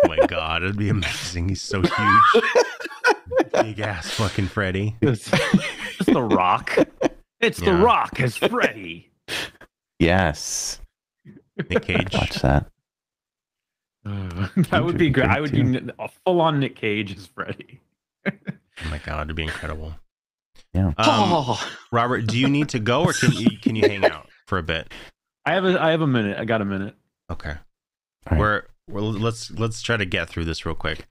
Speaker 2: Oh my god, it'd be amazing. He's so huge, big ass fucking Freddy.
Speaker 7: it's, it's The Rock. It's The Rock as Freddy.
Speaker 1: yes.
Speaker 2: Nick Cage.
Speaker 1: Watch that.
Speaker 7: that would be great. I would
Speaker 1: Great,
Speaker 7: do a full on Nick Cage as Freddy.
Speaker 2: Oh my god, it'd be incredible.
Speaker 1: Yeah.
Speaker 2: Um,
Speaker 7: oh,
Speaker 2: Robert, do you need to go or can you can you hang out for a bit?
Speaker 7: I have a I have a minute. I got a minute.
Speaker 2: Okay.
Speaker 1: All right.
Speaker 2: We're, we're let's let's try to get through this real quick.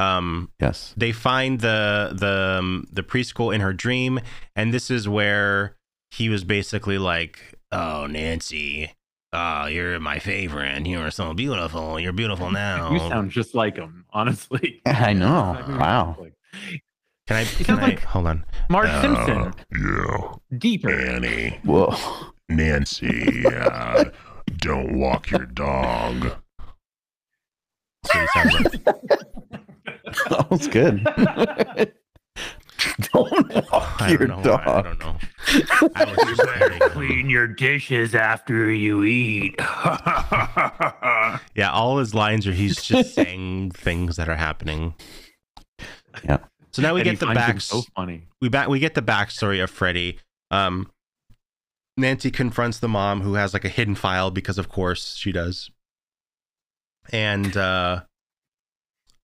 Speaker 2: Um,
Speaker 1: Yes.
Speaker 2: they find the the um, the preschool in her dream, and this is where he was basically like, "Oh, Nancy, oh, you're my favorite. You're so beautiful. You're beautiful now."
Speaker 7: You sound just like him, honestly.
Speaker 1: I know.
Speaker 7: Exactly what
Speaker 1: Wow.
Speaker 7: like.
Speaker 2: can I?
Speaker 7: He
Speaker 2: Can
Speaker 7: sounds
Speaker 2: I
Speaker 7: like-
Speaker 2: hold on?
Speaker 7: Marge
Speaker 5: Uh,
Speaker 7: Simpson,
Speaker 5: Yeah,
Speaker 7: deeper.
Speaker 5: Annie,
Speaker 1: Whoa.
Speaker 5: Nancy, uh, don't walk your dog.
Speaker 2: That's he sounds like.
Speaker 1: That was good. Don't walk
Speaker 2: I
Speaker 1: your
Speaker 2: don't know.
Speaker 1: dog.
Speaker 2: I, I don't know. I was just very-
Speaker 7: Clean your dishes after you eat.
Speaker 2: yeah, all his lines are he's just saying things that are happening.
Speaker 1: Yeah.
Speaker 2: So now we
Speaker 7: And
Speaker 2: get the
Speaker 7: finds
Speaker 2: back.
Speaker 7: so funny.
Speaker 2: we back we get the backstory of Freddy. Um, Nancy confronts the mom who has like a hidden file because of course she does. And uh,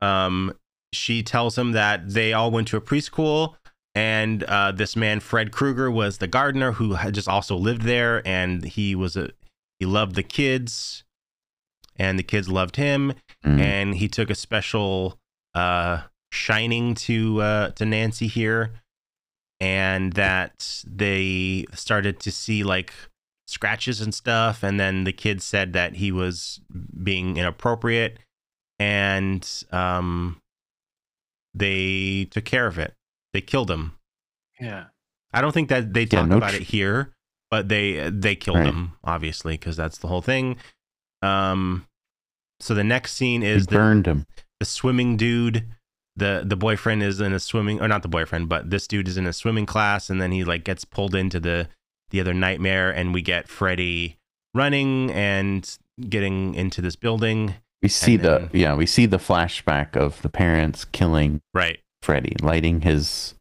Speaker 2: um, she tells him that they all went to a preschool and uh, this man Fred Krueger was the gardener who had just also lived there and he was a he loved the kids and the kids loved him
Speaker 1: Mm.
Speaker 2: and he took a special uh shining to uh to Nancy here and that they started to see like scratches and stuff and then the kids said that he was being inappropriate and um they took care of it they killed him
Speaker 7: Yeah.
Speaker 2: i don't think that they
Speaker 1: Yeah,
Speaker 2: talk
Speaker 1: no
Speaker 2: about
Speaker 1: tr-
Speaker 2: it here but they they killed
Speaker 1: Right.
Speaker 2: him obviously because that's the whole thing um so the next scene is the,
Speaker 1: burned him.
Speaker 2: the swimming dude the the boyfriend is in a swimming or not the boyfriend but this dude is in a swimming class and then he like gets pulled into the the other nightmare and we get freddy running and getting into this building
Speaker 1: We see
Speaker 2: And
Speaker 1: the yeah, we see the flashback of the parents killing
Speaker 2: Right.
Speaker 1: Freddy, lighting his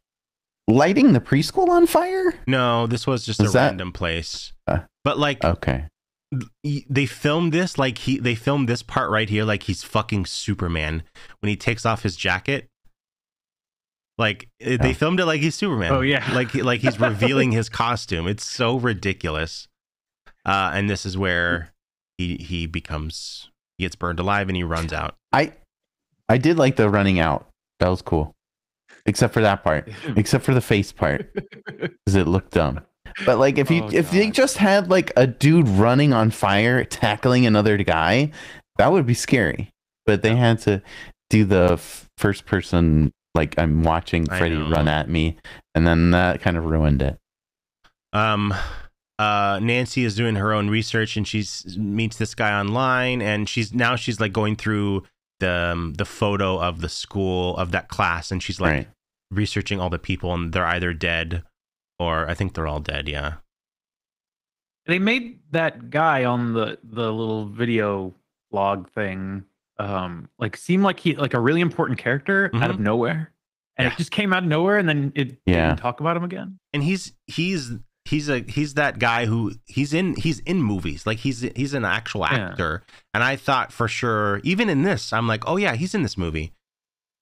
Speaker 1: lighting the preschool on fire.
Speaker 2: No, this was just
Speaker 1: Was
Speaker 2: a
Speaker 1: that-
Speaker 2: random place.
Speaker 1: Uh,
Speaker 2: but like
Speaker 1: Okay,
Speaker 2: they filmed this like he they filmed this part right here like he's fucking Superman when he takes off his jacket. Like it- they
Speaker 1: Oh.
Speaker 2: filmed it like he's Superman.
Speaker 7: Oh, yeah.
Speaker 2: like like he's revealing his costume. It's so ridiculous. Uh, and this is where he he becomes he gets burned alive and he runs out.
Speaker 1: I I did like the running out. That was cool, except for that part, except for the face part, because it looked dumb. But like if you
Speaker 7: Oh,
Speaker 1: if they just had like a dude running on fire tackling another guy, that would be scary. But they had to do the f- first person like I'm watching Freddy run at me, and then that kind of ruined it.
Speaker 2: um uh Nancy is doing her own research and she's meets this guy online and she's now she's like going through the um, the photo of the school of that class and she's like
Speaker 1: right.
Speaker 2: researching all the people and they're either dead or I think they're all dead, yeah.
Speaker 7: They made that guy on the the little video blog thing um like seem like he like a really important character out of nowhere. And
Speaker 2: Yeah.
Speaker 7: it just came out of nowhere and then it
Speaker 1: Yeah.
Speaker 7: didn't talk about him again.
Speaker 2: And he's he's he's a he's that guy who he's in he's in movies. Like he's he's an actual
Speaker 7: Yeah.
Speaker 2: actor. And I thought for sure even in this I'm like, "Oh yeah, he's in this movie."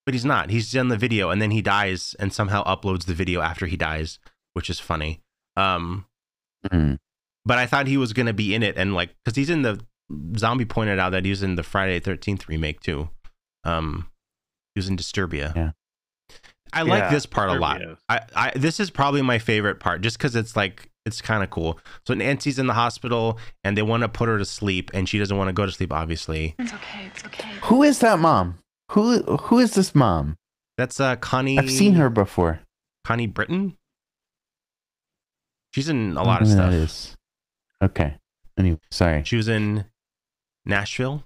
Speaker 2: But he's not. He's in the video and then he dies and somehow uploads the video after he dies, which is funny. Um
Speaker 1: Mhm.
Speaker 2: but I thought he was going to be in it and like cuz he's in the zombie pointed out that he was in the Friday 13th remake too. Um he was in Disturbia.
Speaker 1: Yeah.
Speaker 2: I like this part a lot. I, I this is probably my favorite part just because it's like it's kind of cool. So Nancy's in the hospital and they want to put her to sleep and she doesn't want to go to sleep. Obviously,
Speaker 8: It's okay. It's okay.
Speaker 1: Who is that mom? Who who is this mom?
Speaker 2: that's uh Connie.
Speaker 1: I've seen her before.
Speaker 2: Connie Britton. She's in a lot of stuff.
Speaker 1: That is. Okay. Anyway, sorry.
Speaker 2: She was in Nashville.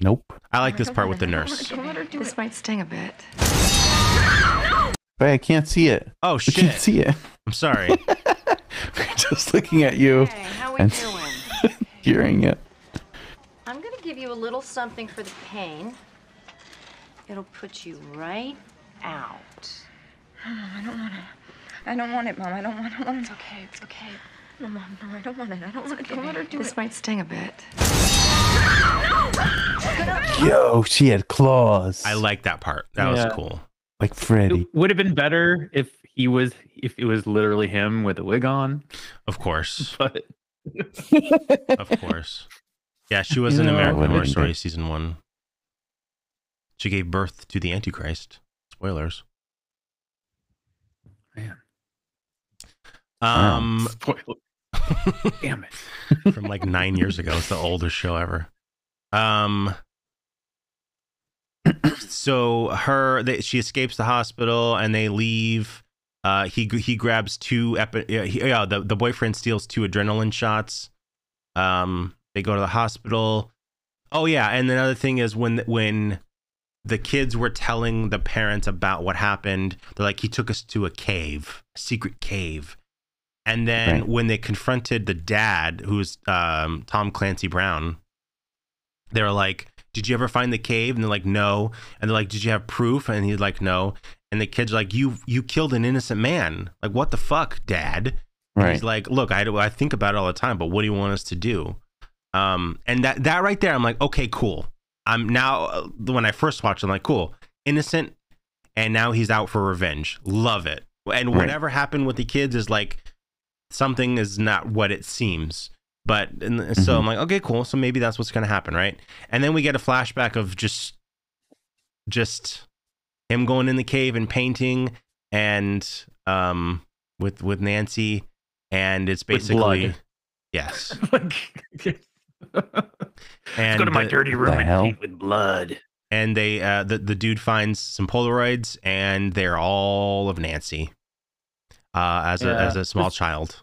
Speaker 1: Nope.
Speaker 2: I like oh this part with the nurse.
Speaker 8: Don't let her do
Speaker 9: This might sting a bit.
Speaker 1: Wait, I can't see it.
Speaker 2: Oh shit!
Speaker 1: I can't see it.
Speaker 2: I'm sorry.
Speaker 1: We're just looking at you,
Speaker 9: Hey, how we
Speaker 1: And-
Speaker 9: doing?
Speaker 1: hearing it.
Speaker 9: I'm gonna give you a little something for the pain. It'll put you right out.
Speaker 8: I don't want it. I don't want it, Mom. I don't want it. It's okay. It's okay. No, Mom. No, I don't want it. I don't want it. Don't let her do
Speaker 9: This
Speaker 8: it.
Speaker 9: might sting a bit.
Speaker 1: Yo, she had claws.
Speaker 2: I like that part. That
Speaker 7: Yeah.
Speaker 2: was cool.
Speaker 1: like Freddy.
Speaker 7: It would have been better if he was if it was literally him with a wig on,
Speaker 2: Of course,
Speaker 7: but
Speaker 2: of course. Yeah, she was in
Speaker 1: Yeah,
Speaker 2: American Horror Story
Speaker 1: good.
Speaker 2: season one. She gave birth to the Antichrist. Spoilers.
Speaker 7: Man.
Speaker 2: Um,
Speaker 7: Spoiler. Damn it.
Speaker 2: from like nine years ago. It's the oldest show ever. Um. So her, they, she escapes the hospital and they leave. Uh, he he grabs two epi- yeah, he, yeah the the boyfriend steals two adrenaline shots. Um, they go to the hospital. Oh yeah, and another thing is when when the kids were telling the parents about what happened, they're like, he took us to a cave, a secret cave. And then
Speaker 1: Right.
Speaker 2: when they confronted the dad, who's um, Tom Clancy Brown, they were like, Did you ever find the cave? And they're like, No. And they're like, Did you have proof? And he's like, No. And the kid's like, You you killed an innocent man. Like, what the fuck, dad?
Speaker 1: Right.
Speaker 2: He's like, Look, I, I think about it all the time, but what do you want us to do? Um, and that that right there, I'm like, okay, cool. I'm now uh, when I first watched, I'm like, cool, innocent, and now he's out for revenge. Love it. And
Speaker 1: Right.
Speaker 2: whatever happened with the kids is like something is not what it seems. But and so I'm like, okay, cool. So maybe that's what's gonna happen, right? And then we get a flashback of just just him going in the cave and painting, and um with with Nancy, and it's
Speaker 7: With
Speaker 2: basically
Speaker 7: blood.
Speaker 2: yes.
Speaker 7: like,
Speaker 2: And
Speaker 7: go to my
Speaker 2: the-
Speaker 7: dirty room and
Speaker 1: hell?
Speaker 7: paint with blood.
Speaker 2: and they uh the, the dude finds some polaroids and they're all of nancy uh as a as a small child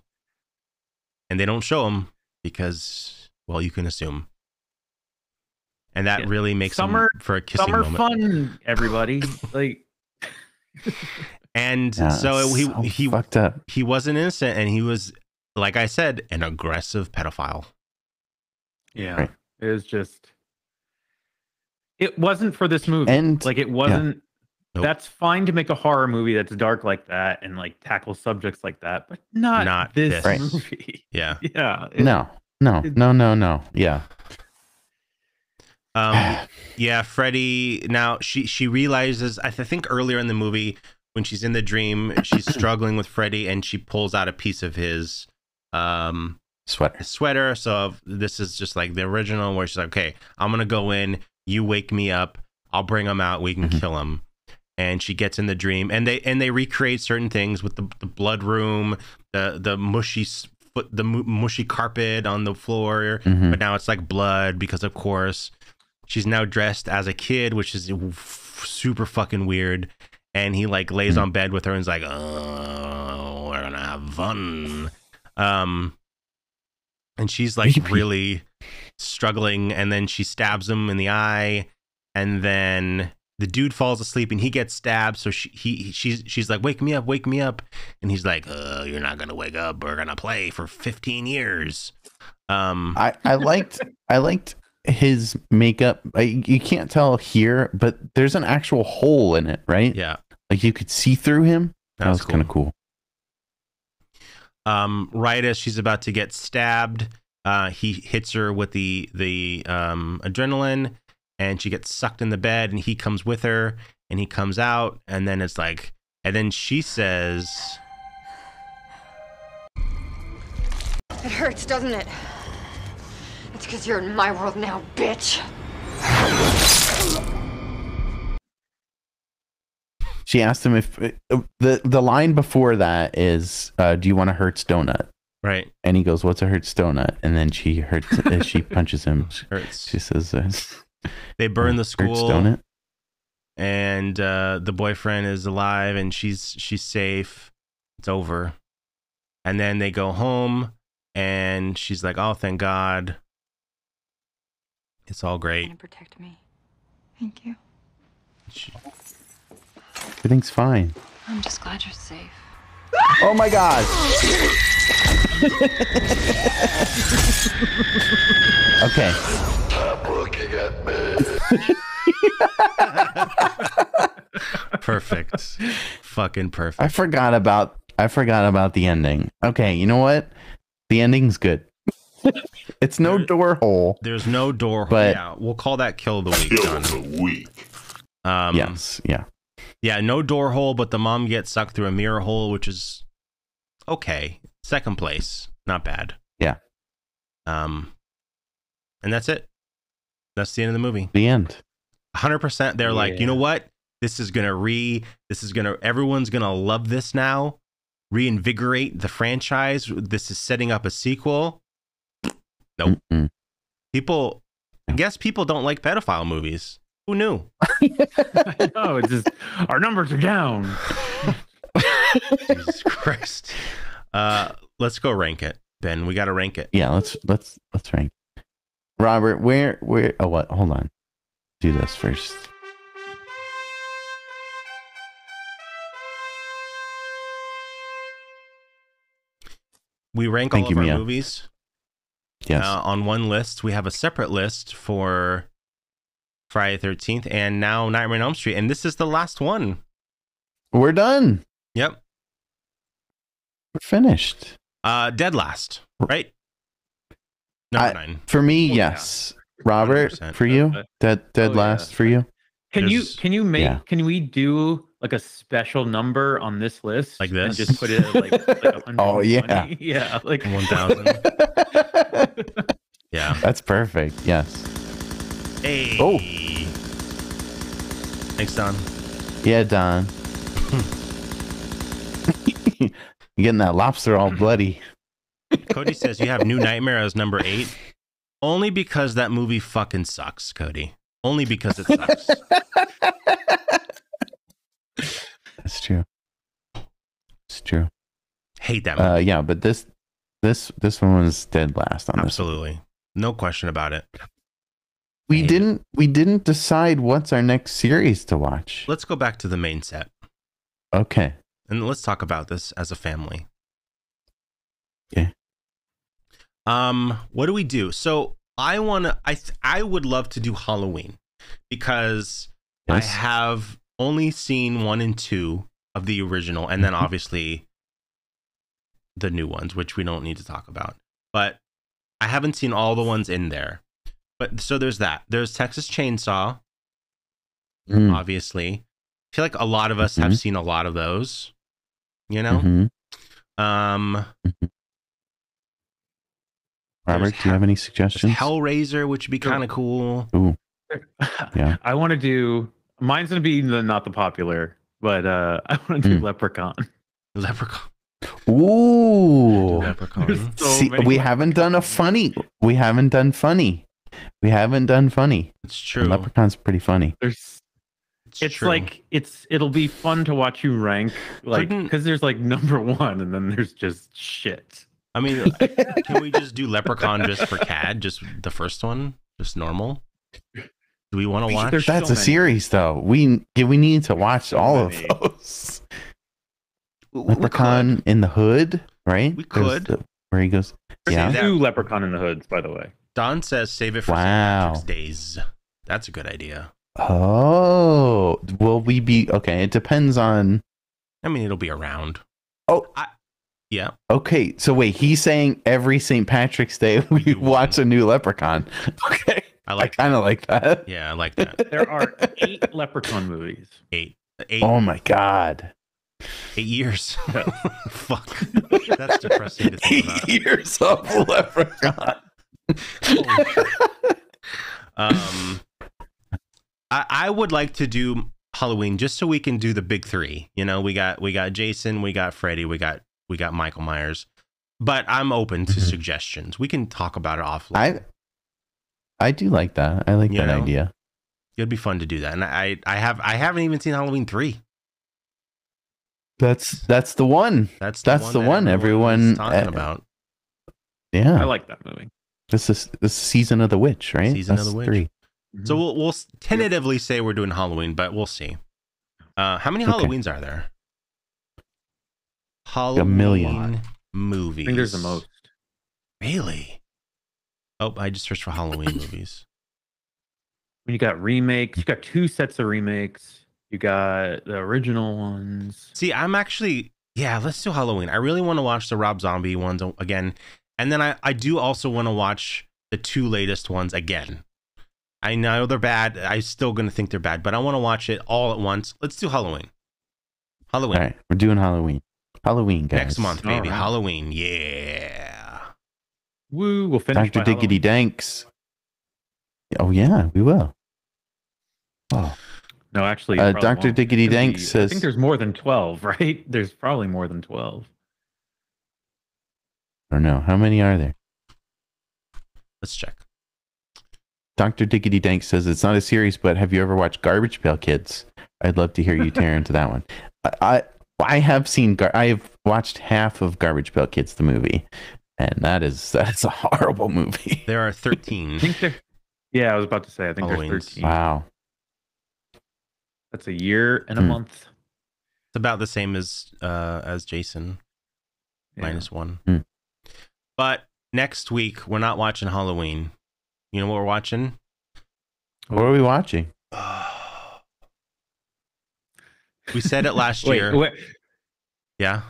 Speaker 2: and they don't show them because well you can assume and that
Speaker 7: Yeah.
Speaker 2: really makes
Speaker 7: Summer-
Speaker 2: them for a kissing
Speaker 7: Summer
Speaker 2: moment
Speaker 7: fun, everybody. like
Speaker 2: and
Speaker 1: Yeah,
Speaker 2: so he
Speaker 1: so
Speaker 2: he
Speaker 1: fucked up.
Speaker 2: he wasn't innocent and he was like i said an aggressive pedophile
Speaker 7: yeah.
Speaker 1: Right.
Speaker 7: It was just. It wasn't for this movie.
Speaker 1: And-
Speaker 7: like it wasn't.
Speaker 2: Nope.
Speaker 7: That's fine to make a horror movie that's dark like that and like tackle subjects like that, but not,
Speaker 2: Not
Speaker 7: this
Speaker 2: this.
Speaker 1: Right.
Speaker 7: movie.
Speaker 2: Yeah.
Speaker 7: Yeah. it-
Speaker 1: No, no,
Speaker 7: it-
Speaker 1: no, no, no. Yeah.
Speaker 2: Um, yeah, Freddie. Now she she realizes. I th- think earlier in the movie when she's in the dream, she's struggling with Freddie, and she pulls out a piece of his um
Speaker 1: Sweater.
Speaker 2: sweater. So this is just like the original, where she's like, "Okay, I'm gonna go in. You wake me up. I'll bring him out. We can
Speaker 1: Mhm.
Speaker 2: kill him." And she gets in the dream, and they and they recreate certain things with the, the blood room, the the mushy foot, the mushy carpet on the floor,
Speaker 1: Mhm.
Speaker 2: but now it's like blood because, of course, she's now dressed as a kid, which is super fucking weird. And he like lays
Speaker 1: Mhm.
Speaker 2: on bed with her and is like, "Oh, we're gonna have fun." Um, and she's like really struggling and then she stabs him in the eye and then the dude falls asleep and he gets stabbed so she he she's she's like wake me up wake me up and he's like uh you're not gonna wake up we're gonna play for 15 years um
Speaker 1: I, I liked I liked his makeup. I, you can't tell here, but there's an actual hole in it, right?
Speaker 2: yeah
Speaker 1: Like you could see through him. That
Speaker 2: That's
Speaker 1: was kind of cool.
Speaker 2: um right as she's about to get stabbed uh he hits her with the the um adrenaline and she gets sucked in the bed and he comes with her and he comes out and then it's like and then she says
Speaker 8: It hurts, doesn't it? It's because you're in my world now, bitch.
Speaker 1: She asked him if uh, the the line before that is, uh, "Do you want a Hertz donut?"
Speaker 2: right
Speaker 1: And he goes, "What's a Hertz donut?" And then she hurts. she punches him.
Speaker 2: hurts
Speaker 1: She says, uh,
Speaker 2: they burn the
Speaker 1: Hertz
Speaker 2: school
Speaker 1: donut.
Speaker 2: and uh, the boyfriend is alive and she's she's safe it's over and then they go home and she's like oh thank god it's all great
Speaker 8: Gonna protect me. Thank you.
Speaker 2: She-
Speaker 1: Everything's fine.
Speaker 8: I'm just glad you're safe.
Speaker 1: Oh my god. okay.
Speaker 5: Looking at me.
Speaker 2: perfect fucking perfect
Speaker 1: I forgot about I forgot about the ending. Okay, you know what? The ending's good. it's no
Speaker 2: There-
Speaker 1: door hole.
Speaker 2: there's no door
Speaker 1: But-
Speaker 2: yeah we'll call that kill of the week
Speaker 5: Kill
Speaker 2: done.
Speaker 5: of the week.
Speaker 2: um
Speaker 1: yes, yeah.
Speaker 2: yeah no door hole but the mom gets sucked through a mirror hole which is okay second place not bad
Speaker 1: Yeah.
Speaker 2: um and that's it that's the end of the movie
Speaker 1: The end.
Speaker 2: 100% they're like you know what this is gonna re this is gonna everyone's gonna love this now reinvigorate the franchise this is setting up a sequel Nope.
Speaker 1: Mm-mm.
Speaker 2: people i guess people don't like pedophile movies who knew
Speaker 7: I know. It's just our numbers are down.
Speaker 2: jesus christ uh let's go rank it ben we gotta rank it
Speaker 1: Yeah, let's let's let's rank. Robert, where where oh what hold on. Do this first.
Speaker 2: we rank
Speaker 1: Thank
Speaker 2: all
Speaker 1: you,
Speaker 2: of our
Speaker 1: Mia.
Speaker 2: movies
Speaker 1: Yes.
Speaker 2: uh, on one list we have a separate list for friday 13th and now nightmare on elm street and this is the last one
Speaker 1: We're done.
Speaker 2: yep
Speaker 1: We're finished.
Speaker 2: Uh, dead last, right? Number
Speaker 1: I-
Speaker 2: nine.
Speaker 1: For me,
Speaker 7: Oh, yeah.
Speaker 1: yes. Robert, for you? Uh, dead dead
Speaker 7: Oh, yeah.
Speaker 1: last for you?
Speaker 7: Can you can you make
Speaker 1: Yeah.
Speaker 7: can we do like a special number on this list
Speaker 2: Like
Speaker 7: and
Speaker 2: this?
Speaker 7: just put it at, like, like
Speaker 1: Oh, yeah.
Speaker 7: yeah like
Speaker 2: One thousand. yeah.
Speaker 1: That's perfect. Yes.
Speaker 2: Hey.
Speaker 1: Oh.
Speaker 2: Thanks, Don.
Speaker 1: Yeah, Don. You're getting that lobster all bloody.
Speaker 2: Cody says you have New Nightmare as number eight, only because that movie fucking sucks, Cody. Only because it sucks.
Speaker 1: That's true. It's true.
Speaker 2: Hate that movie.
Speaker 1: Uh, yeah, but this this this one was dead last on this.
Speaker 2: Absolutely, no question about it.
Speaker 1: We
Speaker 2: hate
Speaker 1: didn't we didn't decide what's our next series to watch.
Speaker 2: Let's go back to the main set
Speaker 1: Okay.
Speaker 2: and let's talk about this as a family.
Speaker 1: Okay.
Speaker 2: Um, what do we do? So I want to. I th- I would love to do Halloween because I have only seen one and two of the original, and then
Speaker 1: Mhm.
Speaker 2: obviously the new ones, which we don't need to talk about. But I haven't seen all the ones in there. But so there's that. There's Texas Chainsaw,
Speaker 1: Mm,
Speaker 2: obviously. I feel like a lot of us have
Speaker 1: Mhm.
Speaker 2: seen a lot of those. You know,
Speaker 1: mhm.
Speaker 2: um,
Speaker 1: Robert, do you have any
Speaker 2: there's
Speaker 1: suggestions?
Speaker 2: Hellraiser, which would be kind of cool.
Speaker 1: Ooh, Yeah.
Speaker 7: I want to do. Mine's gonna be the not the popular, but uh, I want to do
Speaker 1: Mm.
Speaker 7: Leprechaun.
Speaker 2: Leprechaun.
Speaker 1: ooh.
Speaker 2: Leprechaun.
Speaker 7: So
Speaker 1: See,
Speaker 7: many
Speaker 1: we haven't done a funny. We haven't done funny. We haven't done funny.
Speaker 2: It's true.
Speaker 1: And Leprechaun's pretty funny.
Speaker 7: There's
Speaker 2: It's,
Speaker 7: it's
Speaker 2: true.
Speaker 7: like it's it'll be fun to watch you rank like because there's like number one and then there's just shit.
Speaker 2: I mean, can we just do Leprechaun just for CAD? Just the first one, just normal. Do we want to watch?
Speaker 7: There's
Speaker 1: That's
Speaker 7: so
Speaker 1: a
Speaker 7: many.
Speaker 1: series, though. We yeah, we need to watch all of those.
Speaker 2: We- we
Speaker 1: Leprechaun in the Hood, right?
Speaker 2: We could.
Speaker 1: the- where he goes.
Speaker 2: could.
Speaker 1: Yeah.
Speaker 2: That-
Speaker 7: Two Leprechaun in the Hoods, by the way.
Speaker 2: Don says save it for
Speaker 1: Wow.
Speaker 2: St. Days. That's a good idea.
Speaker 1: Oh, will we be okay? It depends on.
Speaker 2: I mean, it'll be around.
Speaker 1: Oh,
Speaker 2: I, yeah.
Speaker 1: okay. So wait, he's saying every St. Patrick's Day we
Speaker 2: do
Speaker 1: watch a new Leprechaun. Okay,
Speaker 2: I
Speaker 1: I
Speaker 2: like.
Speaker 1: kind of like that.
Speaker 2: yeah, I like that.
Speaker 7: There are eight Leprechaun movies.
Speaker 2: Eight, eight,
Speaker 1: Oh my god,
Speaker 2: eight years. Fuck. That's depressing to think about.
Speaker 1: eight years of Leprechaun.
Speaker 2: Um, I, I would like to do Halloween just so we can do the big three. You know, we got we got Jason, we got Freddy, we got we got Michael Myers. But I'm open to
Speaker 1: Mhm.
Speaker 2: suggestions. We can talk about it offline.
Speaker 1: I I do like that. I like
Speaker 2: You
Speaker 1: that
Speaker 2: know?
Speaker 1: idea.
Speaker 2: It'd be fun to do that. And I I have I haven't even seen Halloween three.
Speaker 1: That's that's the one.
Speaker 2: That's
Speaker 1: That's the
Speaker 2: that
Speaker 1: one
Speaker 2: everyone's
Speaker 1: everyone-
Speaker 2: talking
Speaker 1: uh,
Speaker 2: about.
Speaker 1: Yeah,
Speaker 7: I like that movie.
Speaker 1: this is this season of the witch, right?
Speaker 2: Season of the Witch.
Speaker 1: Three.
Speaker 2: So we'll we'll tentatively say we're doing Halloween, but we'll see. Uh, how many
Speaker 1: Okay.
Speaker 2: Halloweens are there? Halloween
Speaker 1: million.
Speaker 2: movies.
Speaker 7: I think there's the most.
Speaker 2: Really? Oh, I just searched for Halloween movies.
Speaker 7: When you got remakes, you got two sets of remakes. You got the original ones.
Speaker 2: See, I'm actually yeah. Let's do Halloween. I really want to watch the Rob Zombie ones again, and then I I do also want to watch the two latest ones again. I know they're bad. I'm still gonna think they're bad, but I want to watch it all at once. Let's do Halloween. Halloween
Speaker 1: All right, we're doing Halloween. Halloween, guys.
Speaker 2: next month,
Speaker 7: All
Speaker 2: baby.
Speaker 7: right.
Speaker 2: Halloween, yeah.
Speaker 7: Woo! We'll finish.
Speaker 1: Dr.
Speaker 7: by
Speaker 1: Diggity
Speaker 7: Halloween.
Speaker 1: Danks. Oh yeah, we will. Oh,
Speaker 7: No, actually,
Speaker 1: Uh, Dr.
Speaker 7: won't.
Speaker 1: Diggity
Speaker 7: It's gonna I think there's more than twelve, right? There's probably more than twelve.
Speaker 1: I don't know. How many are there?
Speaker 2: Let's check.
Speaker 1: Dr. Diggity Dank says it's not a series, but have you ever watched Garbage Pail Kids? I'd love to hear you tear into that one. I I, I have seen. Gar- I have watched half of Garbage Pail Kids, the movie, and that is that's a horrible movie.
Speaker 2: There are 13.
Speaker 7: I think there. Yeah, I was about to say. I think
Speaker 2: Halloweens.
Speaker 7: there's thirteen.
Speaker 1: Wow.
Speaker 7: That's a year and a
Speaker 1: Hmm.
Speaker 7: month.
Speaker 2: It's about the same as uh as Jason
Speaker 7: Yeah.
Speaker 2: minus one.
Speaker 1: Hmm.
Speaker 2: But next week we're not watching Halloween. You know what we're watching?
Speaker 1: What are we watching?
Speaker 2: We said it last
Speaker 7: Wait,
Speaker 2: year.
Speaker 7: wait,
Speaker 2: Yeah.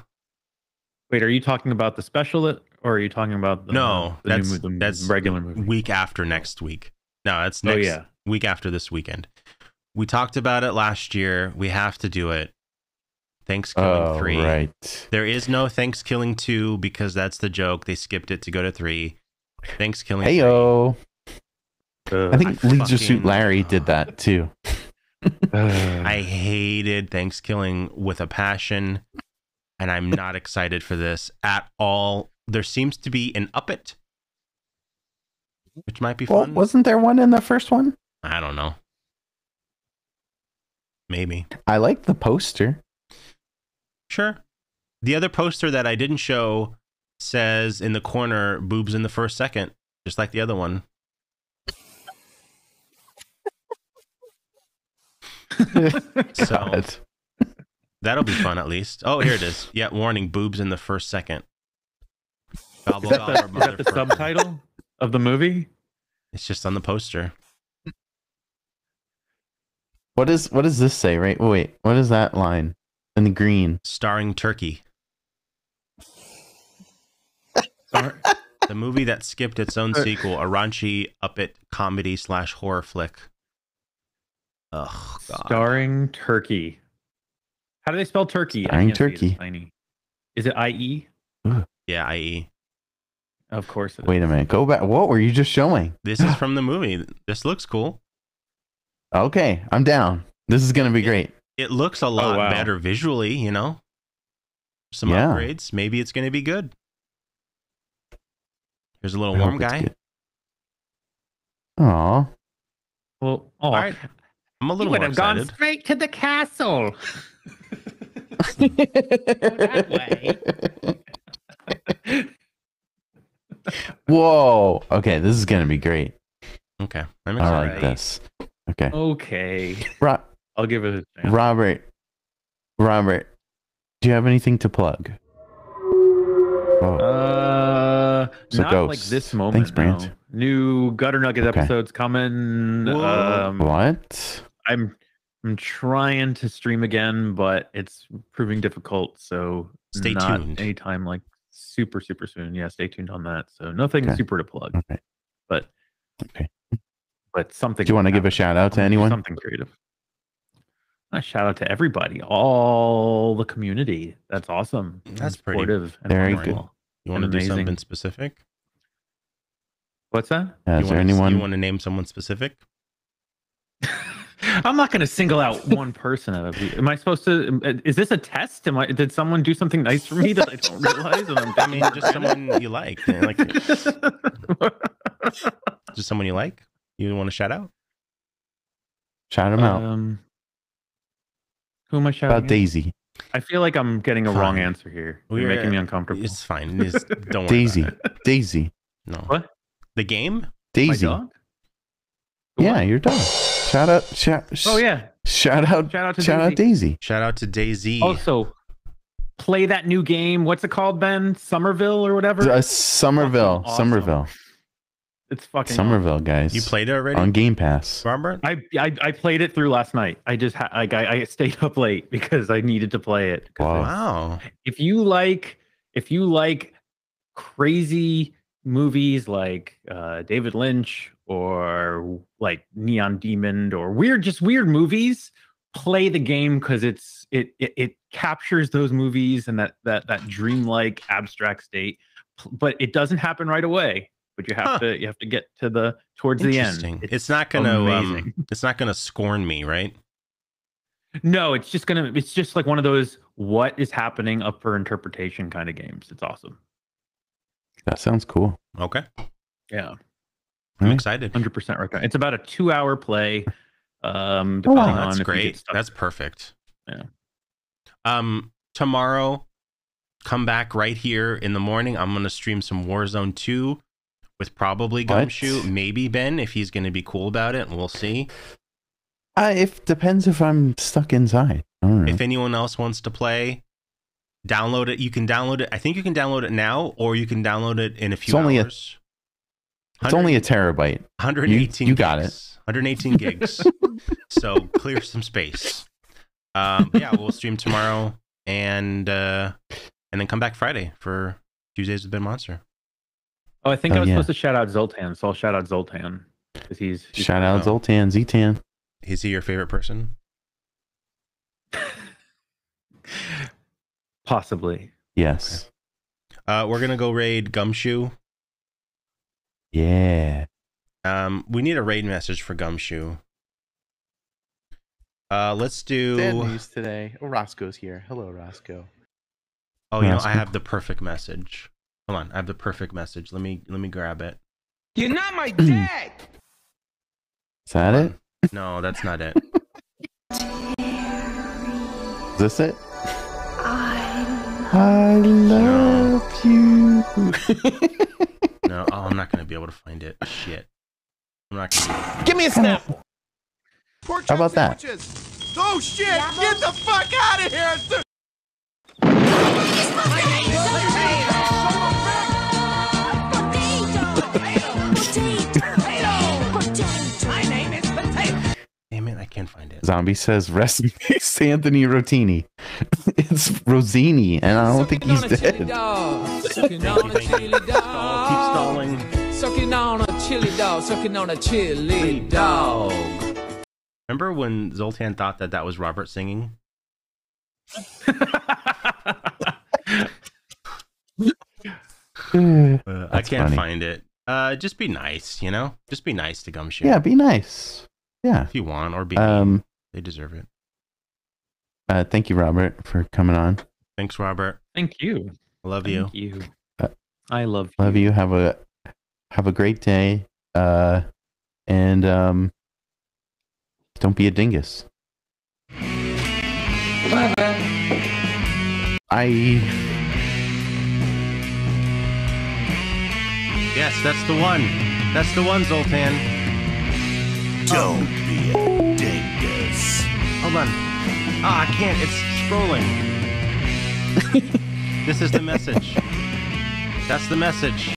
Speaker 7: wait. Are you talking about the special, or are you talking about the,
Speaker 2: No,
Speaker 7: the
Speaker 2: that's- that's
Speaker 7: regular movie?
Speaker 2: Week after next week. No, that's next Oh,
Speaker 7: yeah.
Speaker 2: week after this weekend. We talked about it last year. We have to do it. Thanksgiving
Speaker 1: Oh,
Speaker 2: 3.
Speaker 1: right.
Speaker 2: There is no Thanksgiving 2 because that's the joke. They skipped it to go to 3. Thanksgiving
Speaker 1: Hey
Speaker 2: 3.
Speaker 1: yo.
Speaker 7: Uh,
Speaker 1: I think
Speaker 2: I
Speaker 1: Leisure Suit Larry did that too.
Speaker 2: I hated Thanksgiving with a passion, and I'm not excited for this at all. There seems to be an up it, which might be
Speaker 1: Well,
Speaker 2: fun.
Speaker 1: wasn't there one in the first one?
Speaker 2: I don't know. Maybe.
Speaker 1: I like the poster.
Speaker 2: Sure. The other poster that I didn't show says in the corner boobs in the first second, just like the other one. So
Speaker 1: God.
Speaker 2: that'll be fun at least. Oh, here it is. Yeah, warning boobs in the first second. Gobble,
Speaker 7: is that the, is that the subtitle of the movie?
Speaker 2: It's just on the poster.
Speaker 1: What is what does this say? Right? Oh, wait, what is that line in the green?
Speaker 2: Starring Turkey.
Speaker 7: Star-
Speaker 2: The movie that skipped its own sequel, a raunchy uppet comedy slash horror flick. Ugh, God.
Speaker 7: starring Turkey. How do they spell turkey? I
Speaker 1: Starring
Speaker 7: can't it's
Speaker 1: Turkey.
Speaker 7: Tiny. Is it I E?
Speaker 2: Yeah, E. i.e.
Speaker 7: Of course. It is.
Speaker 1: Wait a minute. Go back. What were you just showing?
Speaker 2: This is from the movie. This looks cool.
Speaker 1: Okay, I'm down. This is gonna be great.
Speaker 2: It looks a oh, lot
Speaker 7: wow.
Speaker 2: better visually, you know? Some
Speaker 1: Yeah.
Speaker 2: upgrades. Maybe it's going to be good. Here's a little
Speaker 1: I
Speaker 2: warm guy.
Speaker 1: good. Aw.
Speaker 7: Well, oh,
Speaker 2: All right. I'm a little
Speaker 7: would
Speaker 2: more
Speaker 7: have gone
Speaker 2: excited.
Speaker 7: straight to the castle.
Speaker 1: Whoa. Okay, this is gonna be great.
Speaker 2: Okay. I'm
Speaker 1: I
Speaker 2: excited.
Speaker 1: like this. Okay.
Speaker 7: Okay,
Speaker 1: Ro-
Speaker 7: I'll give it a chance.
Speaker 1: Robert. Robert, do you have anything to plug? Oh,
Speaker 7: Uh,
Speaker 1: So
Speaker 7: not like this moment.
Speaker 1: Thanks, Brant.
Speaker 7: no. New Gutter Nuggets
Speaker 1: Okay.
Speaker 7: episodes coming.
Speaker 2: Whoa.
Speaker 7: Um,
Speaker 1: what?
Speaker 7: I'm I'm trying to stream again, but it's proving difficult. So
Speaker 2: Stay
Speaker 7: not
Speaker 2: tuned.
Speaker 7: Anytime like super super soon. Yeah, stay tuned on that. So nothing
Speaker 1: Okay.
Speaker 7: super to plug,
Speaker 1: Okay.
Speaker 7: but
Speaker 1: Okay.
Speaker 7: but something.
Speaker 1: Do you want to give a shout out to
Speaker 7: I'm gonna do
Speaker 1: anyone?
Speaker 7: Something creative. A shout out to everybody, all the community. That's awesome. Mm, and
Speaker 2: That's pretty-
Speaker 7: supportive and
Speaker 1: Very
Speaker 7: wonderful.
Speaker 2: You want to do something specific?
Speaker 7: What's that?
Speaker 1: Yeah,
Speaker 2: you
Speaker 1: is there
Speaker 2: wanna,
Speaker 1: anyone?
Speaker 2: You want to name someone specific?
Speaker 7: I'm not going to single out one person out of you. Am I supposed to? Is this a test? Am I? Did someone do something nice for me that I don't realize? And I'm
Speaker 2: I mean, just someone you like. yeah, like just someone you like. You want to shout out?
Speaker 1: Shout him out.
Speaker 7: Um, who am I shouting?
Speaker 1: About
Speaker 7: at?
Speaker 1: Daisy.
Speaker 7: I feel like I'm getting a wrong answer here.
Speaker 2: We
Speaker 7: You're
Speaker 2: are-
Speaker 7: making me uncomfortable.
Speaker 2: It's fine. It's, don't.
Speaker 1: Daisy.
Speaker 2: about.
Speaker 1: Daisy.
Speaker 2: No.
Speaker 7: What?
Speaker 2: The game?
Speaker 7: My
Speaker 1: Daisy.
Speaker 7: dog?
Speaker 1: Yeah,
Speaker 7: what?
Speaker 1: your dog. Shout out. Shout,
Speaker 7: Oh yeah.
Speaker 1: Shout out.
Speaker 7: Shout out to
Speaker 1: shout out Daisy.
Speaker 2: Shout out to Daisy.
Speaker 7: Also, play that new game. What's it called, Ben? Somerville or whatever.
Speaker 1: Uh, Somerville.
Speaker 7: Awesome.
Speaker 1: Somerville.
Speaker 7: it's fucking
Speaker 1: Somerville, guys.
Speaker 2: you played it already,
Speaker 1: on Game Pass.
Speaker 2: Robert?
Speaker 7: I, I I played it through last night. I just ha- like I, I stayed up late because I needed to play it.
Speaker 1: Wow.
Speaker 2: Wow.
Speaker 7: If you like, if you like crazy movies like uh, David Lynch or like Neon Demon or weird, just weird movies, play the game because it's it, it it captures those movies and that that that dreamlike abstract state. But it doesn't happen right away. But you have
Speaker 2: Huh.
Speaker 7: to you have to get to the towards the end.
Speaker 2: Interesting. It's, not gonna um, it's not gonna scorn me, right?
Speaker 7: No, it's just gonna. It's just like one of those what is happening up for interpretation kind of games. It's awesome.
Speaker 1: That sounds cool.
Speaker 2: Okay.
Speaker 7: Yeah,
Speaker 2: I'm excited.
Speaker 7: hundred percent recommend. It's about a two-hour play. Um,
Speaker 1: Oh, wow.
Speaker 7: depending on
Speaker 2: that's great. That's perfect.
Speaker 7: Yeah.
Speaker 2: Um, tomorrow, come back right here in the morning. I'm gonna stream some Warzone 2 with probably
Speaker 1: What?
Speaker 2: Gumshoe, maybe Ben if he's gonna be cool about it. We'll see.
Speaker 1: Uh, if depends if I'm stuck inside. I don't know.
Speaker 2: If anyone else wants to play, download it. You can download it. I think you can download it now, or you can download it in a few
Speaker 1: It's only
Speaker 2: hours.
Speaker 1: It's only a terabyte.
Speaker 2: 118
Speaker 1: you got
Speaker 2: it. 118 gigs. so clear some space. Um, yeah, we'll stream tomorrow and uh, and then come back Friday for Tuesdays with Ben Monster.
Speaker 7: Oh, I think
Speaker 1: Oh,
Speaker 7: I was
Speaker 1: yeah.
Speaker 7: supposed to shout out Zoltan, so I'll shout out Zoltan because he's, he's
Speaker 1: Shout out Zoltan, Zetan.
Speaker 2: Is he your favorite person?
Speaker 7: possibly.
Speaker 1: Yes.
Speaker 2: Uh, we're gonna go raid Gumshoe.
Speaker 1: Yeah.
Speaker 2: Um, we need a raid message for Gumshoe. Uh, let's do.
Speaker 1: News today. Oh, Roscoe's here. Hello, Roscoe.
Speaker 2: Oh, you know, I have the perfect message. Hold on, I have the perfect message. Let me let me grab it.
Speaker 3: You're not my dad.
Speaker 1: Is that it?
Speaker 2: No, that's not it.
Speaker 1: Is this it? I love you.
Speaker 2: No, oh, I'm not gonna be able to find it. Shit. I'm not gonna.
Speaker 3: Give me a snap. Pork
Speaker 1: How about that?
Speaker 3: sandwiches. Oh shit! Get the fuck out of here! Dude.
Speaker 1: Zombie says, "Rest in peace, Anthony Rotini." it's Rosini, and I don't think he's dead.
Speaker 2: Thank you, thank you. Stall, keep stalling.
Speaker 10: Sucking on a chili dog, sucking on a chili dog.
Speaker 2: Remember when Zoltan thought that that was Robert singing? Uh, I can't
Speaker 1: funny.
Speaker 2: find it. Uh, just be nice, you know. Just be nice to Gumshoe.
Speaker 1: Yeah, be nice. Yeah.
Speaker 2: if you want, or be. mean.
Speaker 1: Um.
Speaker 2: They deserve it.
Speaker 1: Uh, thank you, Robert, for coming on.
Speaker 2: Thanks, Robert.
Speaker 7: Thank you.
Speaker 2: I love you.
Speaker 7: Thank you.
Speaker 1: Uh,
Speaker 7: I love you.
Speaker 1: Love you. Have a have a great day. Uh, and um, don't be a dingus. I
Speaker 2: Yes, that's the one. That's the one, Zoltan.
Speaker 5: Don't be a dingus.
Speaker 2: Hold on. Ah, I can't. It's scrolling. this is the message. That's the message.